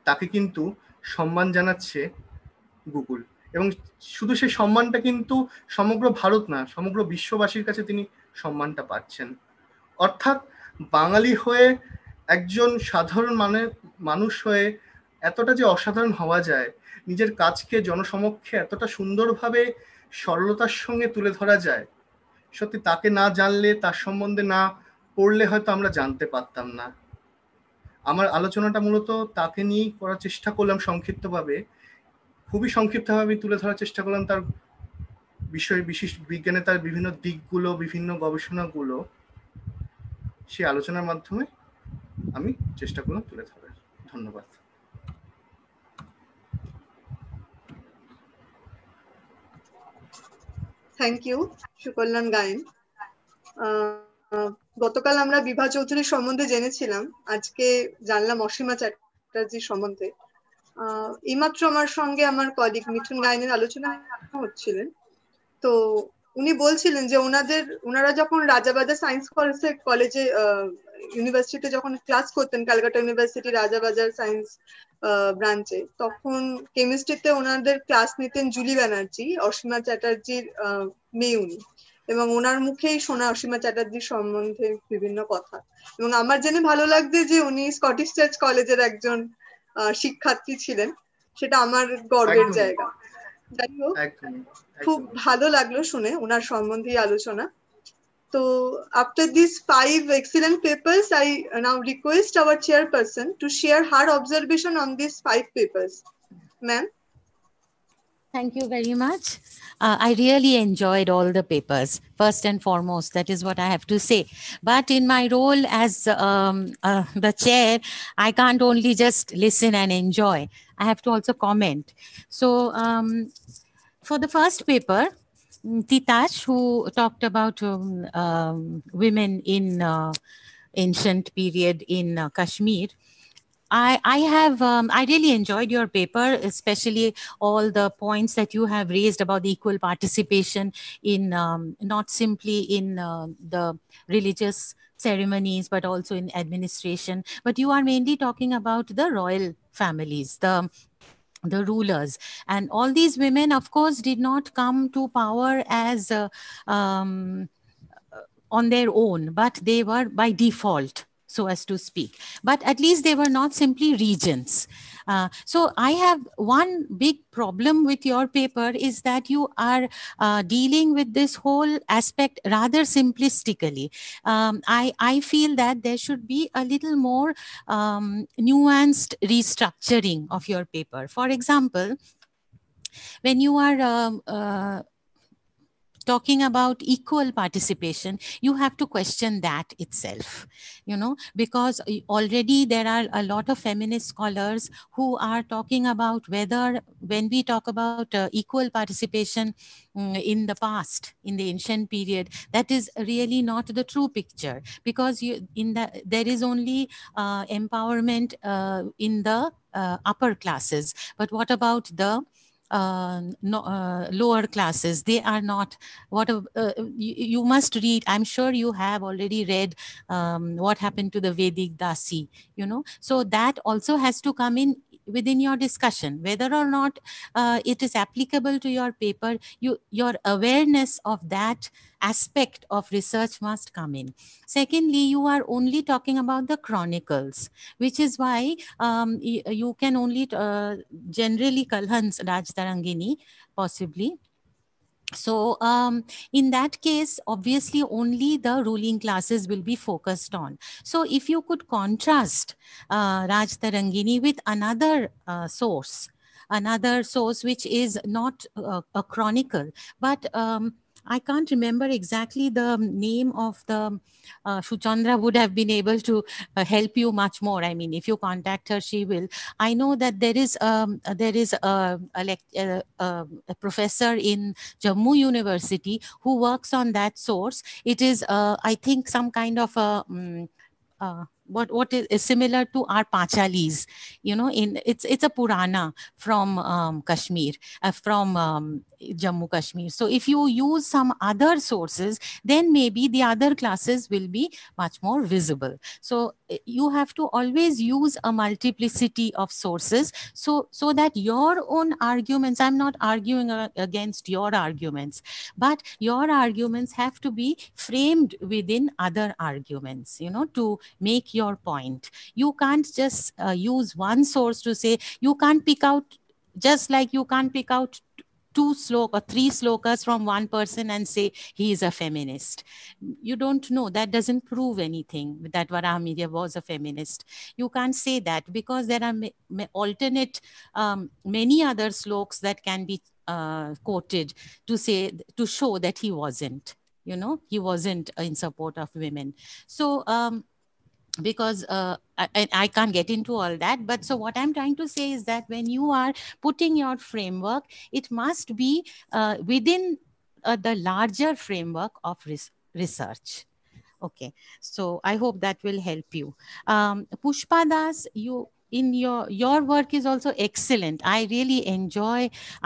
তাকে কিন্তু সম্মান জানাচ্ছে গুগল এবং শুধু সেই সম্মানটা কিন্তু সমগ্র ভারত না সমগ্র বিশ্ববাসীর কাছে তিনি সম্মানটা পাচ্ছেন অর্থাৎ বাঙালি হয়ে একজন সাধারণ মানে মানুষ হয়ে এতটা যে অসাধারণ হওয়া যায় নিজের কাজকে জনসমক্ষে এতটা সুন্দরভাবে সরলতার সঙ্গে তুলে ধরা যায় সত্যি তাকে না জানলে তার সম্বন্ধে না পড়লে হয়তো আমরা জানতে পারতাম না আমার আলোচনাটা মূলত তাকে নিয়েই করার চেষ্টা করলাম সংক্ষিপ্তভাবে খুবই সংক্ষিপ্তভাবে তুলে ধরার চেষ্টা করলাম তার বিষয় বিশেষ বিজ্ঞানে তার বিভিন্ন দিকগুলো বিভিন্ন গবেষণাগুলো সেই আলোচনার মাধ্যমে আমি চেষ্টা করলাম তুলে ধরার ধন্যবাদ থ্যাংক ইউ সুকল্যাণ গায়েন গতকাল আমরা বিভা চৌধুরীর সম্বন্ধে জেনেছিলাম আজকে জানলাম অসীমা চ্যাটার্জির সম্বন্ধে এইমাত্র আমার সঙ্গে আমার কলিগ মিঠুন গায়নের আলোচনা হচ্ছিলেন তো উনি বলছিলেন যে ওনাদের ওনারা যখন রাজাবাজার সায়েন্স কলেজে কলেজে ইউনিভার্সিটিতে যখন ক্লাস করতেন ক্যালকাটা ইউনিভার্সিটি রাজাবাজার সায়েন্স ব্রাঞ্চে তখন কেমিস্ট্রিতে ওনাদের ক্লাস নিতেন জুলি ব্যানার্জি অসীমা চ্যাটার্জির মেয়ে উনি এবং ওনার মুখেই শোনা অসীমা চ্যাটার্জির সম্বন্ধে বিভিন্ন কথা এবং আমার জেনে ভালো লাগছে যে উনি স্কটিশ চার্চ কলেজের একজন শিক্ষার্থী ছিলেন সেটা আমার গর্বের জায়গা যাই হোক খুব ভালো লাগলো শুনে ওনার সম্বন্ধে আলোচনা So after these five excellent papers, I now request our chairperson to share her observation on these five papers. Ma'am. Thank you very much. Uh, I really enjoyed all the papers, first and foremost. That is what I have to say. But in my role as um, uh, the chair, I can't only just listen and enjoy, I have to also comment. So, um, for the first paper, Titash, who talked about um, um, women in uh, ancient period in uh, Kashmir. I, I have um, I really enjoyed your paper, especially all the points that you have raised about the equal participation in um, not simply in uh, the religious ceremonies, but also in administration. But you are mainly talking about the royal families, the the rulers and all these women of course did not come to power as uh, um, uh, on their own but they were by default so as to speak but at least they were not simply regents uh, so I have one big problem with your paper is that you are uh, dealing with this whole aspect rather simplistically. Um, I, I feel that there should be a little more um, nuanced restructuring of your paper. For example, when you are um, uh, talking about equal participation, you have to question that itself, you know, because already there are a lot of feminist scholars who are talking about whether when we talk about uh, equal participation mm, in the past, in the ancient period, that is really not the true picture because you, in the, there is only uh, empowerment uh, in the uh, upper classes. But what about the um, no, uh, lower classes. They are not what a, uh, uh, you, you, must read. I'm sure you have already read um, what happened to the Vedic Dasi. You know, so that also has to come in within your discussion whether or not uh, it is applicable to your paper you your awareness of that aspect of research must come in secondly you are only talking about the chronicles which is why um, you, you can only uh, generally kalhans rajtarangini possibly so um, in that case, obviously only the ruling classes will be focused on. So if you could contrast uh, Raj Tarangini with another uh, source, another source which is not uh, a chronicle, but um, I can't remember exactly the um, name of the um, uh, Shuchandra would have been able to uh, help you much more. I mean, if you contact her, she will. I know that there is um, there is a, a, uh, a, professor in Jammu University who works on that source. It is, uh, I think, some kind of a um, uh, what what is similar to our panchalis you know in it's it's a purana from um, kashmir uh, from um, jammu kashmir so if you use some other sources then maybe the other classes will be much more visible so eh, you have to always use a multiplicity of sources so so that your own arguments i'm not arguing against your arguments but your arguments have to be framed within other arguments you know to make your point you can't just uh, use one source to say you can't pick out just like you can't pick out two sloka or three slokas from one person and say he is a feminist. You don't know. That doesn't prove anything that Varahamidia was a feminist. You can't say that because there are ma- alternate, um, many other slokas that can be uh, quoted to say, to show that he wasn't, you know, he wasn't in support of women. So, um, because uh, I, I, can't get into all that but so what i'm trying to say is that when you are putting your framework it must be uh, within uh, the larger framework of res research okay so i hope that will help you um, pushpa das you in your your work is also excellent i really enjoy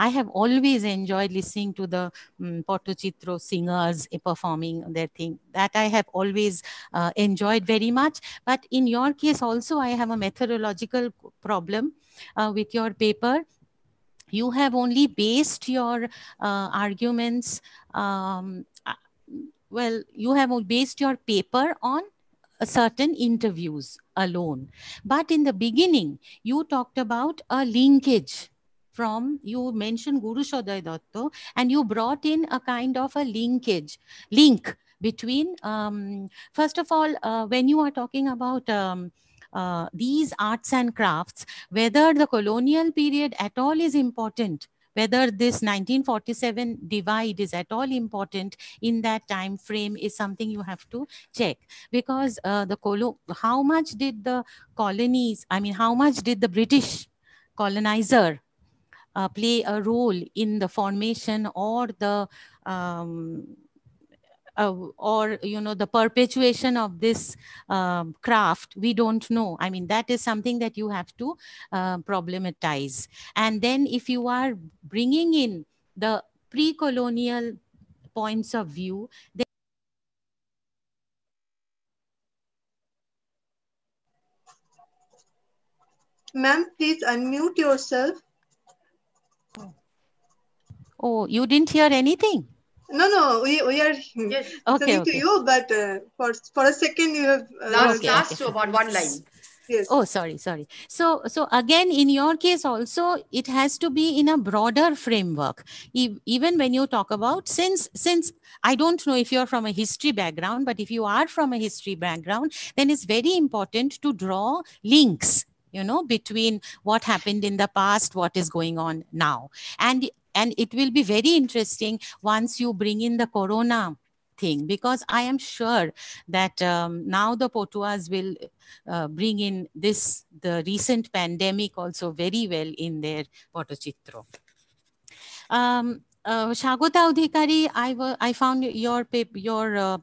i have always enjoyed listening to the um, mm, portochitro singers performing their thing that i have always uh, enjoyed very much but in your case also i have a methodological problem uh, with your paper you have only based your uh, arguments um, uh, well you have based your paper on certain interviews alone. But in the beginning, you talked about a linkage from you mentioned Guru Shodhay Dotto and you brought in a kind of a linkage, link between, um, first of all, uh, when you are talking about um, uh, these arts and crafts, whether the colonial period at all is important whether this 1947 divide is at all important in that time frame is something you have to check because uh, the colo- how much did the colonies, I mean, how much did the British colonizer uh, play a role in the formation or the um, uh, or you know the perpetuation of this um, craft we don't know i mean that is something that you have to uh, problematize and then if you are bringing in the pre-colonial points of view then Ma'am, please unmute yourself. Oh, you didn't hear anything? No, no, we, we are yes. okay, okay. to you, but uh, for for a second you have uh, last, okay, last okay. about one line. Yes. Oh, sorry, sorry. So, so again, in your case also, it has to be in a broader framework. E- even when you talk about, since since I don't know if you're from a history background, but if you are from a history background, then it's very important to draw links you know between what happened in the past what is going on now and and it will be very interesting once you bring in the corona thing because I am sure that um, now the Potuas will uh, bring in this, the recent pandemic also very well in their Potochitro. Um, uh, Shagota Udhikari, I, found your, your, uh,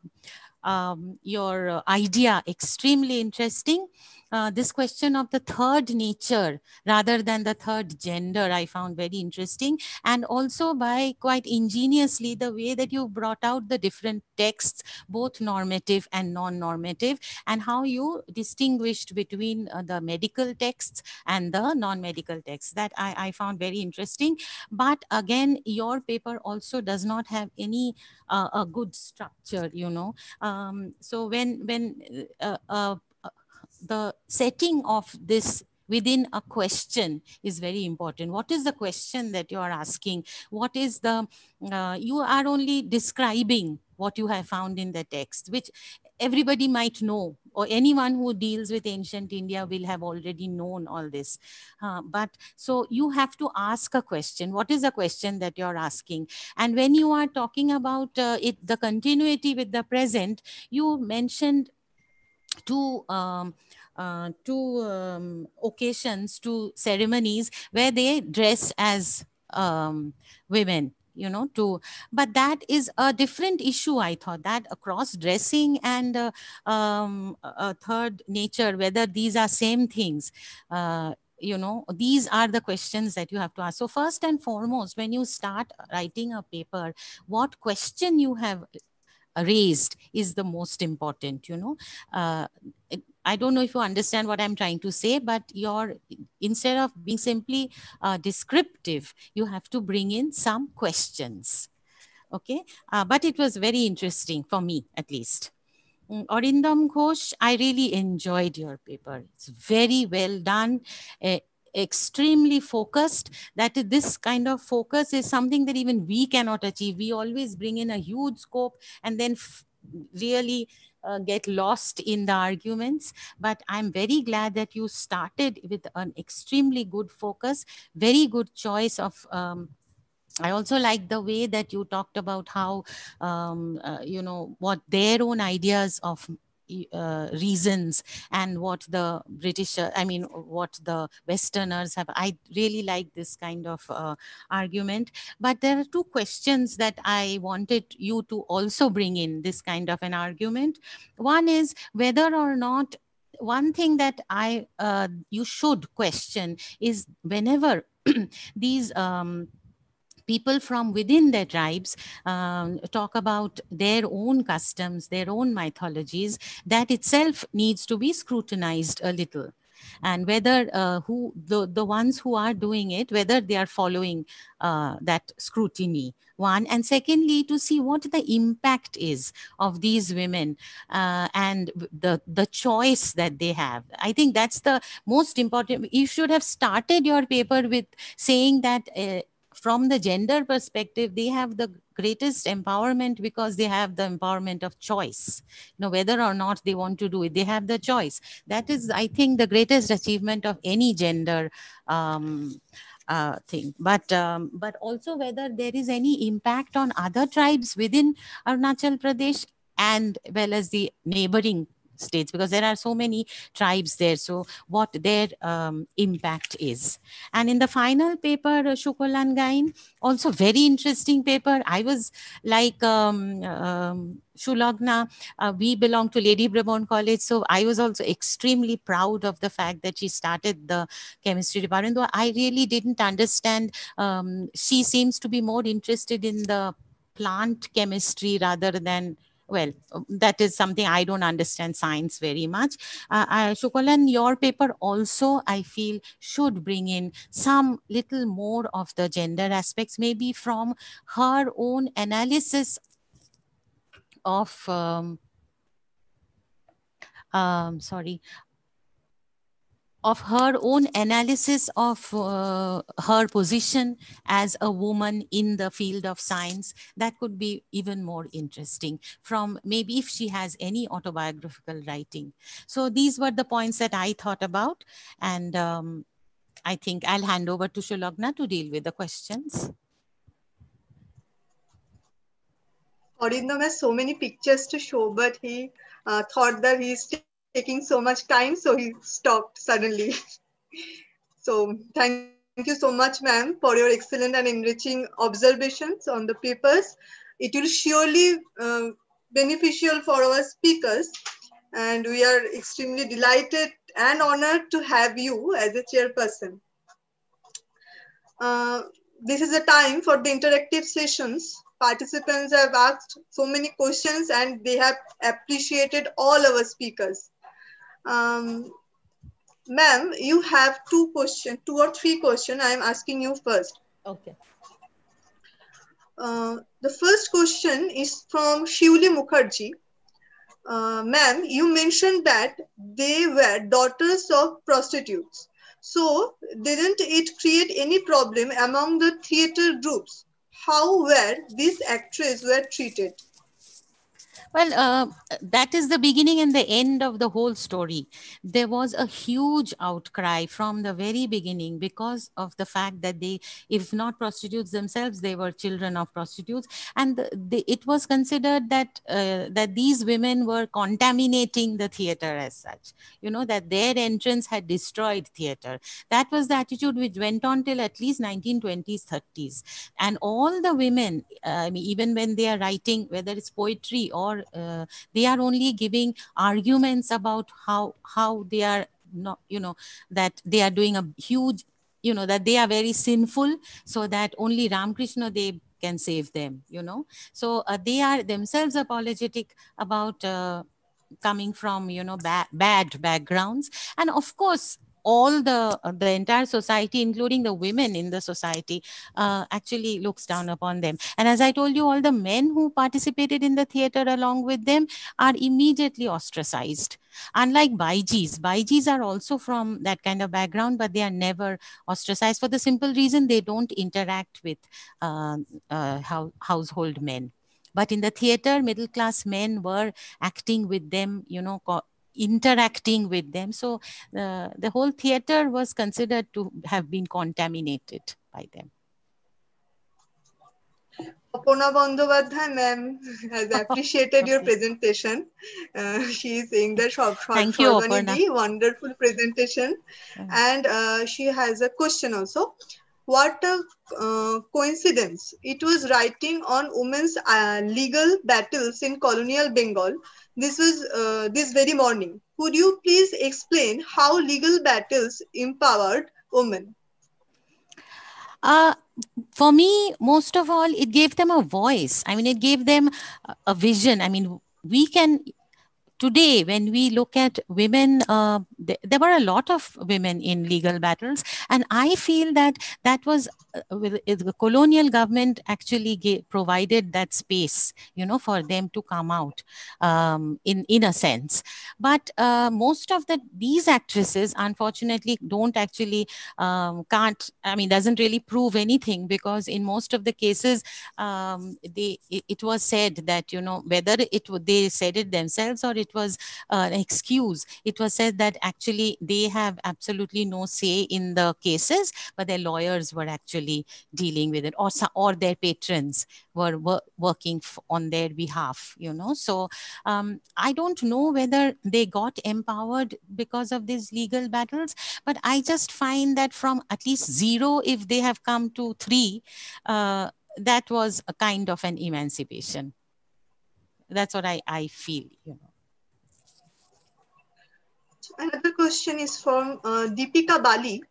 um, your idea extremely interesting. Uh, this question of the third nature rather than the third gender, I found very interesting. And also by quite ingeniously, the way that you brought out the different texts, both normative and non normative, and how you distinguished between uh, the medical texts and the non medical texts. That I, I found very interesting. But again, your paper also does not have any uh, a good structure, you know. Um, so when when uh, a uh, the setting of this within a question is very important. What is the question that you are asking? What is the, uh, you are only describing what you have found in the text, which everybody might know, or anyone who deals with ancient India will have already known all this. Uh, but so you have to ask a question. What is the question that you're asking? And when you are talking about uh, it, the continuity with the present, you mentioned to um, uh, um, occasions two ceremonies where they dress as um, women you know to but that is a different issue i thought that across dressing and uh, um, a third nature whether these are same things uh, you know these are the questions that you have to ask so first and foremost when you start writing a paper what question you have raised is the most important you know uh, I don't know if you understand what I'm trying to say, but you're instead of being simply uh, descriptive, you have to bring in some questions. Okay, uh, but it was very interesting for me at least. Orindam mm, Ghosh, I really enjoyed your paper. It's very well done. Uh, extremely focused that this kind of focus is something that even we cannot achieve we always bring in a huge scope and then really uh, get lost in the arguments. But I'm very glad that you started with an extremely good focus, very good choice of. Um, I also like the way that you talked about how, um, uh, you know, what their own ideas of uh, reasons and what the British, uh, I mean, what the Westerners have. I really like this kind of uh, argument. But there are two questions that I wanted you to also bring in this kind of an argument. One is whether or not one thing that I uh, you should question is whenever these um, people from within their tribes um, talk about their own customs, their own mythologies, that itself needs to be scrutinized a little and whether uh, who the, the ones who are doing it whether they are following uh, that scrutiny one and secondly to see what the impact is of these women uh, and the the choice that they have i think that's the most important you should have started your paper with saying that uh, from the gender perspective, they have the greatest empowerment because they have the empowerment of choice. You know, whether or not they want to do it, they have the choice. That is, I think, the greatest achievement of any gender um, uh, thing. But um, but also whether there is any impact on other tribes within Arunachal Pradesh and well as the neighboring states because there are so many tribes there so what their um, impact is and in the final paper uh, shukolan gain also very interesting paper i was like um, um, Shulagna, uh, we belong to Lady Brabant College. So I was also extremely proud of the fact that she started the chemistry department, though I really didn't understand. Um, she seems to be more interested in the plant chemistry rather than well um, that is something i don't understand science very much uh, I, shukolan your paper also i feel should bring in some little more of the gender aspects maybe from her own analysis of um, um, sorry of her own analysis of uh, her position as a woman in the field of science that could be even more interesting from maybe if she has any autobiographical writing so these were the points that i thought about and um, i think i'll hand over to shulagna to deal with the questions Aurindo has so many pictures to show, but he uh, thought that he's taking so much time, so he stopped suddenly. so thank you so much, ma'am, for your excellent and enriching observations on the papers. It will surely uh, beneficial for our speakers and we are extremely delighted and honored to have you as a chairperson. Uh, this is a time for the interactive sessions. Participants have asked so many questions and they have appreciated all our speakers. Um, Ma'am, you have two questions, two or three questions I am asking you first. Okay. Uh, the first question is from Shivli Mukherjee. Uh, Ma'am, you mentioned that they were daughters of prostitutes. So, didn't it create any problem among the theater groups? How were these actresses were treated? Well, uh, that is the beginning and the end of the whole story. There was a huge outcry from the very beginning because of the fact that they, if not prostitutes themselves, they were children of prostitutes, and it was considered that uh, that these women were contaminating the theater as such. You know that their entrance had destroyed theater. That was the attitude which went on till at least 1920s, 30s, and all the women, uh, I mean, even when they are writing, whether it's poetry or uh, they are only giving arguments about how how they are not you know that they are doing a huge you know that they are very sinful so that only ramkrishna they can save them you know so uh, they are themselves apologetic about uh, coming from you know ba- bad backgrounds and of course all the uh, the entire society, including the women in the society, uh, actually looks down upon them. And as I told you, all the men who participated in the theater along with them are immediately ostracized. Unlike Baijis, Baijis are also from that kind of background, but they are never ostracized for the simple reason they don't interact with uh, uh, how, household men but in the theater middle class men were acting with them you know interacting with them. So uh, the whole theater was considered to have been contaminated by them. Apona Bandhavadhyay, ma'am, has appreciated okay. your presentation. Uh, she is saying that Shab Thank you, Apona. wonderful presentation. And uh, she has a question also what a uh, coincidence. It was writing on women's uh, legal battles in colonial Bengal. This was uh, this very morning. Could you please explain how legal battles empowered women? Uh, for me, most of all, it gave them a voice. I mean, it gave them a vision. I mean, we can today, when we look at women, uh, th there were a lot of women in legal battles. And I feel that that was uh, the colonial government actually gave, provided that space, you know, for them to come out um, in, in a sense. But uh, most of the these actresses, unfortunately, don't actually, um, can't, I mean, doesn't really prove anything because in most of the cases, um, they, it, it was said that, you know, whether it they said it themselves or it it was uh, an excuse. It was said that actually they have absolutely no say in the cases, but their lawyers were actually dealing with it, or or their patrons were, were working on their behalf. You know, so um, I don't know whether they got empowered because of these legal battles, but I just find that from at least zero, if they have come to three. Uh, that was a kind of an emancipation. That's what I, I feel, you know another question is from uh, Deepika Bali.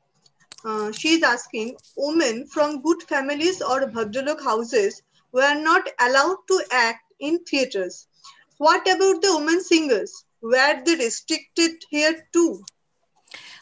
Uh, she is asking, women from good families or Bhadralok houses were not allowed to act in theatres. What about the women singers? Were they restricted here too?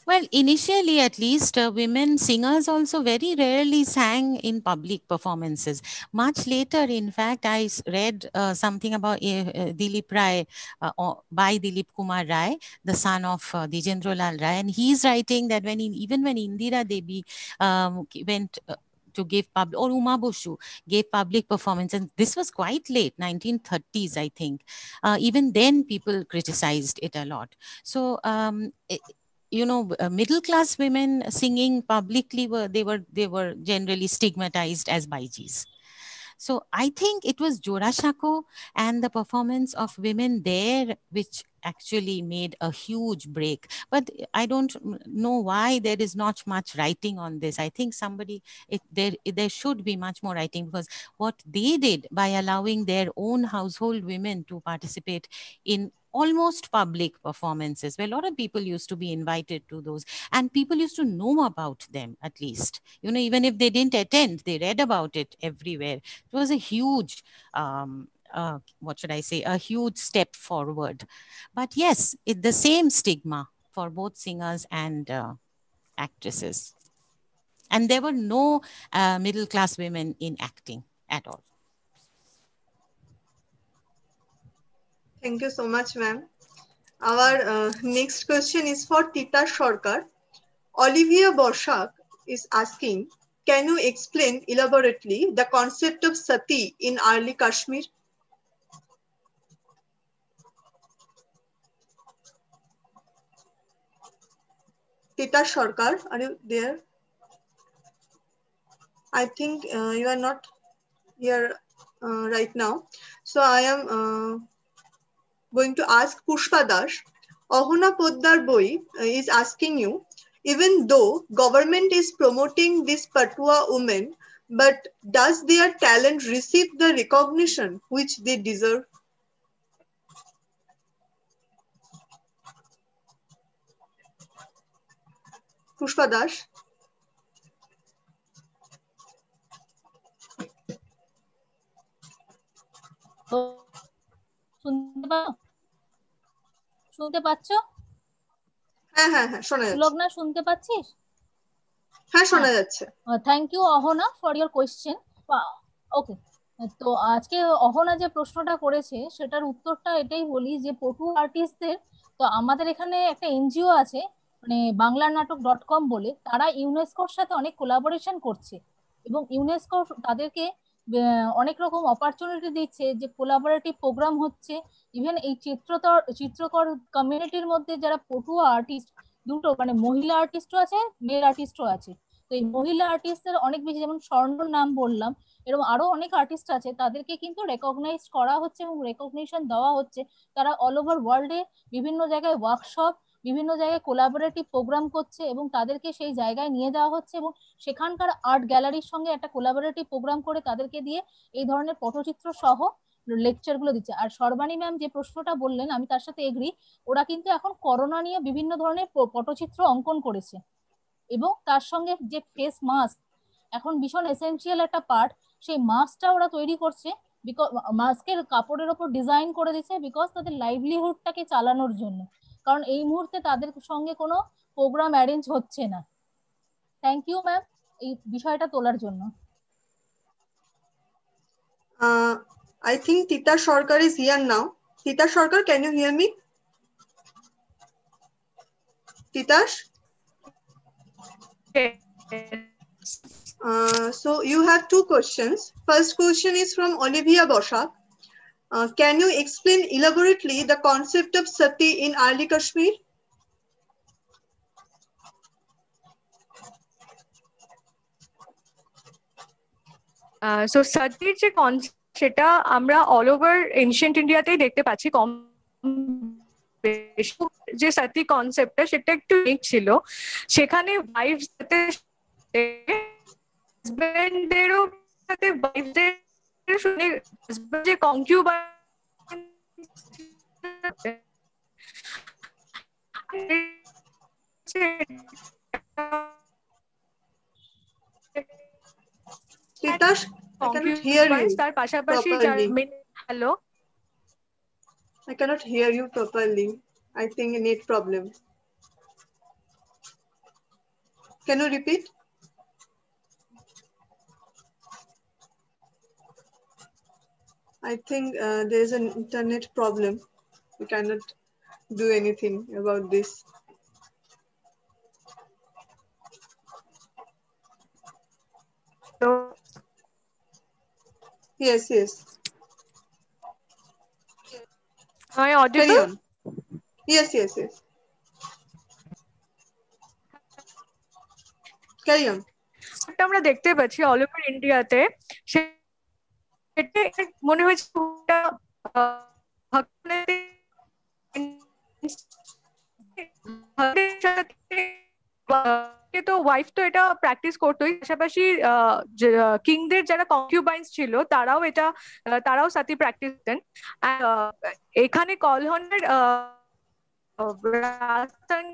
Well, initially, at least, uh, women singers also very rarely sang in public performances. Much later, in fact, I read uh, something about uh, Dilip Rai uh, by Dilip Kumar Rai, the son of uh, Dijendralal Rai, and he's writing that when in, even when Indira Devi um, went uh, to give public or Uma Boshu gave public performance, and this was quite late, 1930s, I think. Uh, even then, people criticized it a lot. So um, it, eh, you know uh, middle class women singing publicly were they were they were generally stigmatized as baijis so I think it was Jorashako and the performance of women there which actually made a huge break. But I don't know why there is not much writing on this. I think somebody it, there there should be much more writing because what they did by allowing their own household women to participate in almost public performances where a lot of people used to be invited to those and people used to know about them at least you know even if they didn't attend they read about it everywhere it was a huge um, uh, what should i say a huge step forward but yes it, the same stigma for both singers and uh, actresses and there were no uh, middle class women in acting at all Thank you so much, ma'am. Our uh, next question is for Tita Sharkar. Olivia Borshak is asking, can you explain elaborately the concept of sati in early Kashmir? Tita Sharkar, are you there? I think uh, you are not here uh, right now. So I am uh, going to ask Pushpa Dash. Ahuna Poddar Boi uh, is asking you, even though government is promoting this Patua women, but does their talent receive the recognition which they deserve? Pushpa Dash. শুনতে পাও শুনতে পাচ্ছ হ্যাঁ হ্যাঁ হ্যাঁ শোনা যাচ্ছে শুনতে পাচ্ছিস হ্যাঁ শোনা হ্যাঁ। যাচ্ছে thank you Ahana for your okay তো আজকে অহনা যে প্রশ্নটা করেছে সেটার উত্তরটা এটাই বলি যে পটু আর্টিস্টদের তো আমাদের এখানে একটা এনজিও আছে মানে বাংলা নাটক ডট কম বলে তারা ইউনেস্কোর সাথে অনেক কোলাবোরেশন করছে এবং ইউনেস্কো তাদেরকে অনেক রকম অপরচুনিটি দিচ্ছে যে কোলাবোরেটিভ প্রোগ্রাম হচ্ছে ইভেন এই চিত্রতর চিত্রকর কমিউনিটির মধ্যে যারা পটুয়া আর্টিস্ট দুটো মানে মহিলা আর্টিস্টও আছে মেল আর্টিস্টও আছে তো এই মহিলা আর্টিস্টদের অনেক বেশি যেমন স্বর্ণর নাম বললাম এরকম আরো অনেক আর্টিস্ট আছে তাদেরকে কিন্তু রেকগনাইজ করা হচ্ছে এবং রেকগনিশন দেওয়া হচ্ছে তারা অল ওভার ওয়ার্ল্ডে বিভিন্ন জায়গায় ওয়ার্কশপ বিভিন্ন জায়গায় কোলাবোরেটিভ প্রোগ্রাম করছে এবং তাদেরকে সেই জায়গায় নিয়ে যাওয়া হচ্ছে এবং সেখানকার আর্ট গ্যালারির সঙ্গে একটা কোলাবোরেটিভ প্রোগ্রাম করে তাদেরকে দিয়ে এই ধরনের পটচিত্র সহ লেকচারগুলো দিচ্ছে আর সর্বাণী ম্যাম যে প্রশ্নটা বললেন আমি তার সাথে এগ্রি ওরা কিন্তু এখন করোনা নিয়ে বিভিন্ন ধরনের পটচিত্র অঙ্কন করেছে এবং তার সঙ্গে যে ফেস মাস্ক এখন ভীষণ এসেন্সিয়াল একটা পার্ট সেই মাস্কটা ওরা তৈরি করছে বিকজ মাস্কের কাপড়ের ওপর ডিজাইন করে দিচ্ছে বিকজ তাদের লাইভলিহুডটাকে চালানোর জন্য কারণ এই মুহূর্তে তাদের সঙ্গে কোনো প্রোগ্রাম অ্যারেঞ্জ হচ্ছে না থ্যাংক ইউ ম্যাম এই বিষয়টা তোলার জন্য আই থিঙ্ক তিতা সরকার is here now Tita Sarkar can you hear me Titas Uh, so you have two questions. First question is from Olivia Boshak. Uh, can you explain elaborately the concept of sati in early Kashmir? So সতীর যে concept সেটা আমরা all over ancient ইন্ডিয়াতেই দেখতে পাচ্ছি কম যে সতী কনসেপ্টটা সেটা একটু ইউনিক ছিল সেখানে ওয়াইফ সাথে হাজবেন্ডেরও সাথে ওয়াইফদের শুনে যে concubine Titash, I cannot hear you তার পাশাপাশি properly. Hello I cannot hear you properly. I think a net problem. Can you repeat? I think uh, there is an internet problem. We cannot do anything about this. তো Yes, yes. Am I Carry audible? on. Yes, yes, yes. Carry on. একটা আমরা দেখতে পাচ্ছি all over ইন্ডিয়াতে কেটে মনে হয়েছে তো ওয়াইফ তো এটা প্র্যাকটিস করতোই পাশাপাশি কিংদের যারা কনকিউবাইন্স ছিল তারাও এটা তারাও সাথে প্র্যাকটিস দেন এখানে কলহনের রাজস্থান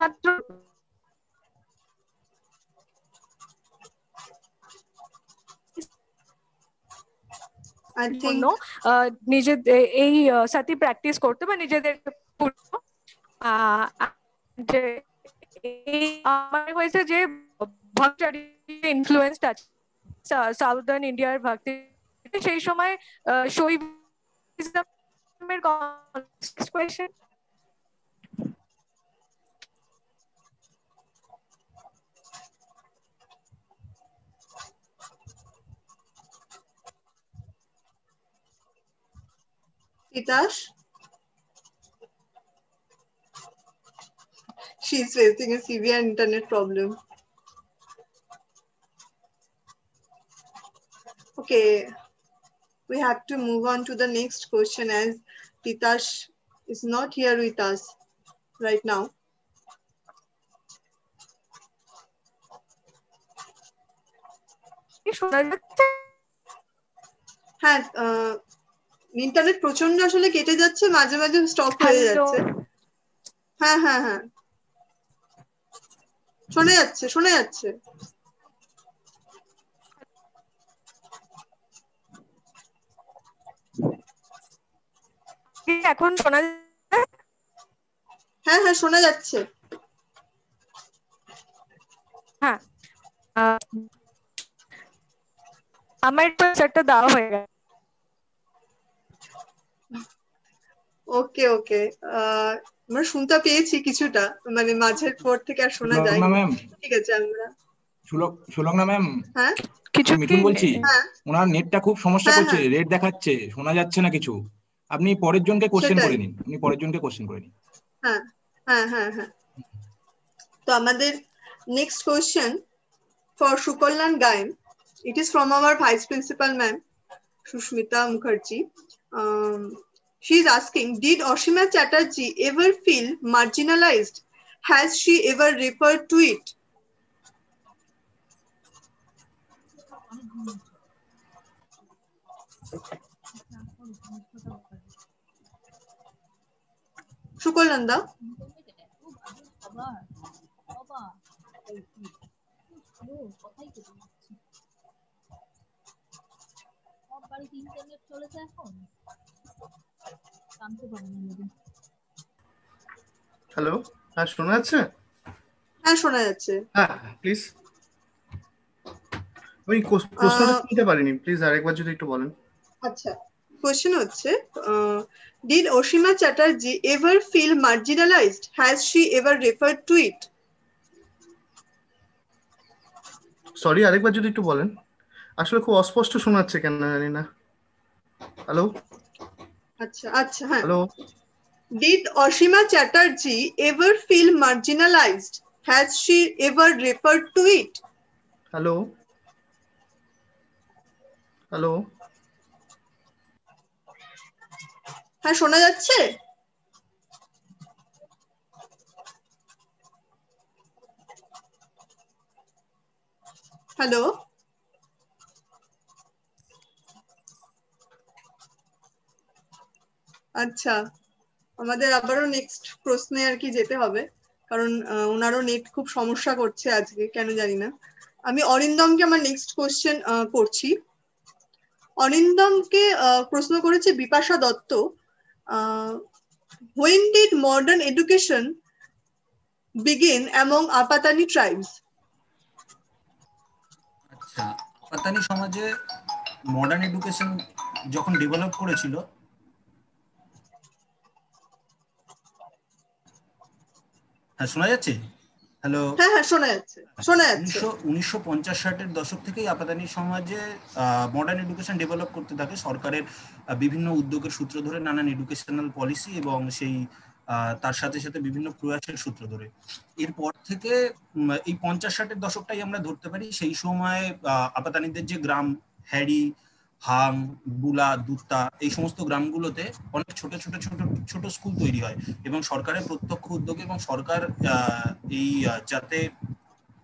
শুধুমাত্র I think জন্য আহ, নিজেদের এই সাথী প্র্যাকটিস করতে বা নিজেদের পুরো, আহ, and এই আমার হয়েছে যে ভক্তারি ইনফ্লুয়েন্সড আছে সাউদার্ন ইন্ডিয়ার ভক্তি সেই সময় আহ, Sitash? She's facing a severe internet problem. Okay, we have to move on to the next question as Titash is not here with us right now. uh. Internet প্রচন্ড আসলে কেটে যাচ্ছে মাঝে মাঝে স্টপ হয়ে যাচ্ছে হ্যাঁ হ্যাঁ হ্যাঁ শোনা যাচ্ছে শোনা যাচ্ছে এখন শোনা হ্যাঁ হ্যাঁ শোনা যাচ্ছে হ্যাঁ আমার একটা দাও হয়ে গেছে ওকে ওকে আমরা শুনতে পেয়েছি কিছুটা মানে মাঝের পর থেকে আর শোনা যায় ঠিক আছে আমরা সুলগ্না ম্যাম হ্যাঁ কিছু মিঠুন বলছি হ্যাঁ। ওনার নেটটা খুব সমস্যা হ্যাঁ, করছে রেড হ্যাঁ। দেখাচ্ছে শোনা যাচ্ছে না কিছু আপনি পরের জনকে কোশ্চেন করে নিন আপনি পরের জনকে কোশ্চেন করে নিন হ্যাঁ হ্যাঁ হ্যাঁ হ্যাঁ তো আমাদের next question for Sukalyan Gayen it is from our vice principal ma'am Susmita Mukherjee She is asking, did Oshima Chatterjee ever feel marginalized? Has she ever referred to it? Shukolanda? সব বাড়ি ইন্টারনেট চলেছে এখন hello হ্যাঁ শোনা যাচ্ছে হ্যাঁ শোনা যাচ্ছে হ্যাঁ প্লিজ হ্যাঁ, ওই প্রশ্নটা শুনতে পারিনি প্লিজ আরেকবার যদি একটু বলেন আচ্ছা কোশ্চেন হচ্ছে did Asima Chatterjee ever feel marginalised has she ever refer to it sorry আরেকবার যদি একটু বলেন আসলে খুব অস্পষ্ট শোনাচ্ছে কেন জানি না হ্যালো আচ্ছা আচ্ছা হ্যাঁ hello Did Oshima Chatterjee ever feel marginalized? Has she ever referred to it? Hello. Hello. হ্যাঁ শোনা যাচ্ছে হ্যালো আচ্ছা আমাদের আবারও নেক্সট প্রশ্নে আর কি যেতে হবে কারণ ওনারও নেট খুব সমস্যা করছে আজকে কেন জানি না আমি অরিন্দমকে আমার নেক্সট কোশ্চেন করছি অরিন্দমকে প্রশ্ন করেছে Bipasha Dutta when did modern education begin among Apatani tribes আচ্ছা আপাতানি সমাজে মডার্ন এডুকেশন যখন ডেভেলপ করেছিল হ্যাঁ শোনা যাচ্ছে হ্যালো হ্যাঁ হ্যাঁ শোনা যাচ্ছে শোনা যাচ্ছে উনিশশো পঞ্চাশ ষাটের দশক থেকেই আপাতানি সমাজে মডার্ন এডুকেশন ডেভেলপ করতে থাকে সরকারের বিভিন্ন উদ্যোগের সূত্র ধরে নানান এডুকেশনাল পলিসি এবং সেই তার সাথে সাথে বিভিন্ন প্রয়াসের সূত্র ধরে এরপর থেকে এই পঞ্চাশ ষাটের দশকটাই আমরা ধরতে পারি সেই সময় আপাতানিদের যে গ্রাম হ্যারি হাং বুলা দুত্তা এই সমস্ত গ্রামগুলোতে অনেক ছোট ছোট ছোট ছোট স্কুল তৈরি হয় এবং সরকারের প্রত্যক্ষ উদ্যোগে এবং সরকার এই যাতে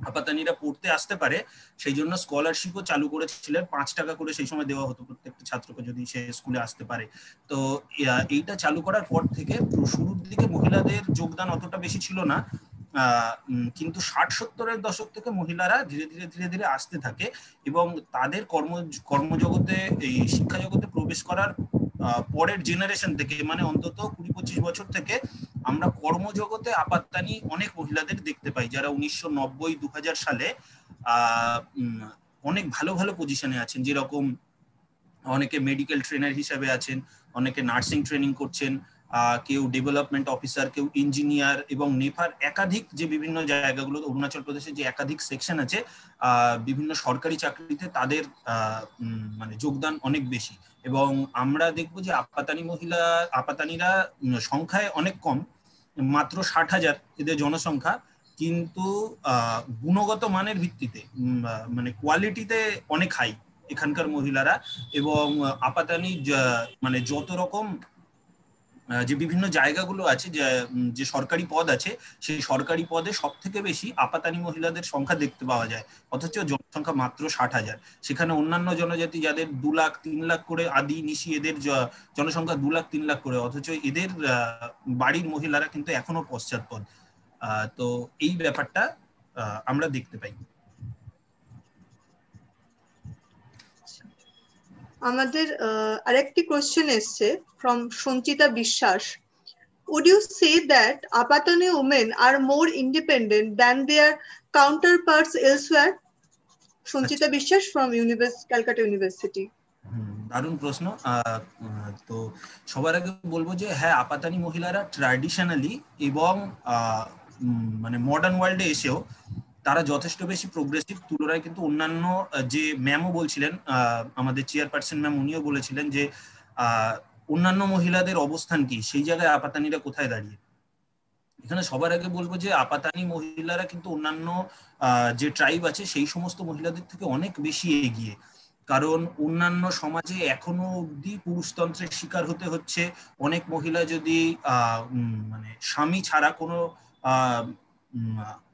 হাপাতানিরা পড়তে আসতে পারে সেই জন্য স্কলারশিপও চালু করেছিলেন পাঁচ টাকা করে সেই সময় দেওয়া হতো প্রত্যেকটা ছাত্রকে যদি সে স্কুলে আসতে পারে তো এইটা চালু করার পর থেকে শুরুর দিকে মহিলাদের যোগদান অতটা বেশি ছিল না কিন্তু ষাট সত্তরের দশক থেকে মহিলারা ধীরে ধীরে ধীরে ধীরে আসতে থাকে এবং তাদের কর্ম কর্মজগতে এই শিক্ষা জগতে প্রবেশ করার পরের জেনারেশন থেকে মানে অন্তত কুড়ি পঁচিশ বছর থেকে আমরা কর্মজগতে আপাত্তানি অনেক মহিলাদের দেখতে পাই যারা উনিশশো নব্বই দু হাজার সালে অনেক ভালো ভালো পজিশনে আছেন যেরকম অনেকে মেডিকেল ট্রেনার হিসাবে আছেন অনেকে নার্সিং ট্রেনিং করছেন কেউ ডেভেলপমেন্ট অফিসার কেউ ইঞ্জিনিয়ার এবং নেফার একাধিক যে বিভিন্ন জায়গাগুলো অরুণাচল প্রদেশে যে একাধিক সেকশন আছে বিভিন্ন সরকারি চাকরিতে তাদের মানে যোগদান অনেক বেশি এবং আমরা দেখব যে আপাতানি মহিলা আপাতানিরা সংখ্যায় অনেক কম মাত্র ষাট হাজার এদের জনসংখ্যা কিন্তু গুণগত মানের ভিত্তিতে মানে কোয়ালিটিতে অনেক হাই এখানকার মহিলারা এবং আপাতানি মানে যত রকম যে বিভিন্ন জায়গাগুলো আছে যে সরকারি পদ আছে সেই সরকারি পদে সব থেকে বেশি আপাতানি মহিলাদের সংখ্যা দেখতে পাওয়া যায় অথচ জনসংখ্যা মাত্র ষাট হাজার সেখানে অন্যান্য জনজাতি যাদের দু লাখ তিন লাখ করে আদি নিশি এদের জনসংখ্যা দু লাখ তিন লাখ করে অথচ এদের বাড়ির মহিলারা কিন্তু এখনো পশ্চাৎপদ আহ তো এই ব্যাপারটা আমরা দেখতে পাই আমাদের আরেকটি কোশ্চেন এসছে from Sanchita Biswas would you say that Apatani women are more independent than their counterparts elsewhere Sanchita আচ্ছা। Biswas from universe Calcutta university দারুণ প্রশ্ন তো সবার আগে বলবো যে হ্যাঁ আপাতানি মহিলারা ট্র্যাডিশনালি এবং মানে মডার্ন ওয়ার্ল্ডে এসেও তারা যথেষ্ট বেশি প্রোগ্রেসিভ তুলনায় কিন্তু অন্যান্য যে ম্যামও বলছিলেন আমাদের চেয়ারপারসন ম্যাম উনিও বলেছিলেন যে অন্যান্য মহিলাদের অবস্থান কি সেই জায়গায় আপাতানিরা কোথায় দাঁড়িয়ে এখানে সবার আগে বলবো যে আপাতানি মহিলারা কিন্তু অন্যান্য যে ট্রাইব আছে সেই সমস্ত মহিলাদের থেকে অনেক বেশি এগিয়ে কারণ অন্যান্য সমাজে এখনো অবধি পুরুষতন্ত্রের শিকার হতে হচ্ছে অনেক মহিলা যদি মানে স্বামী ছাড়া কোনো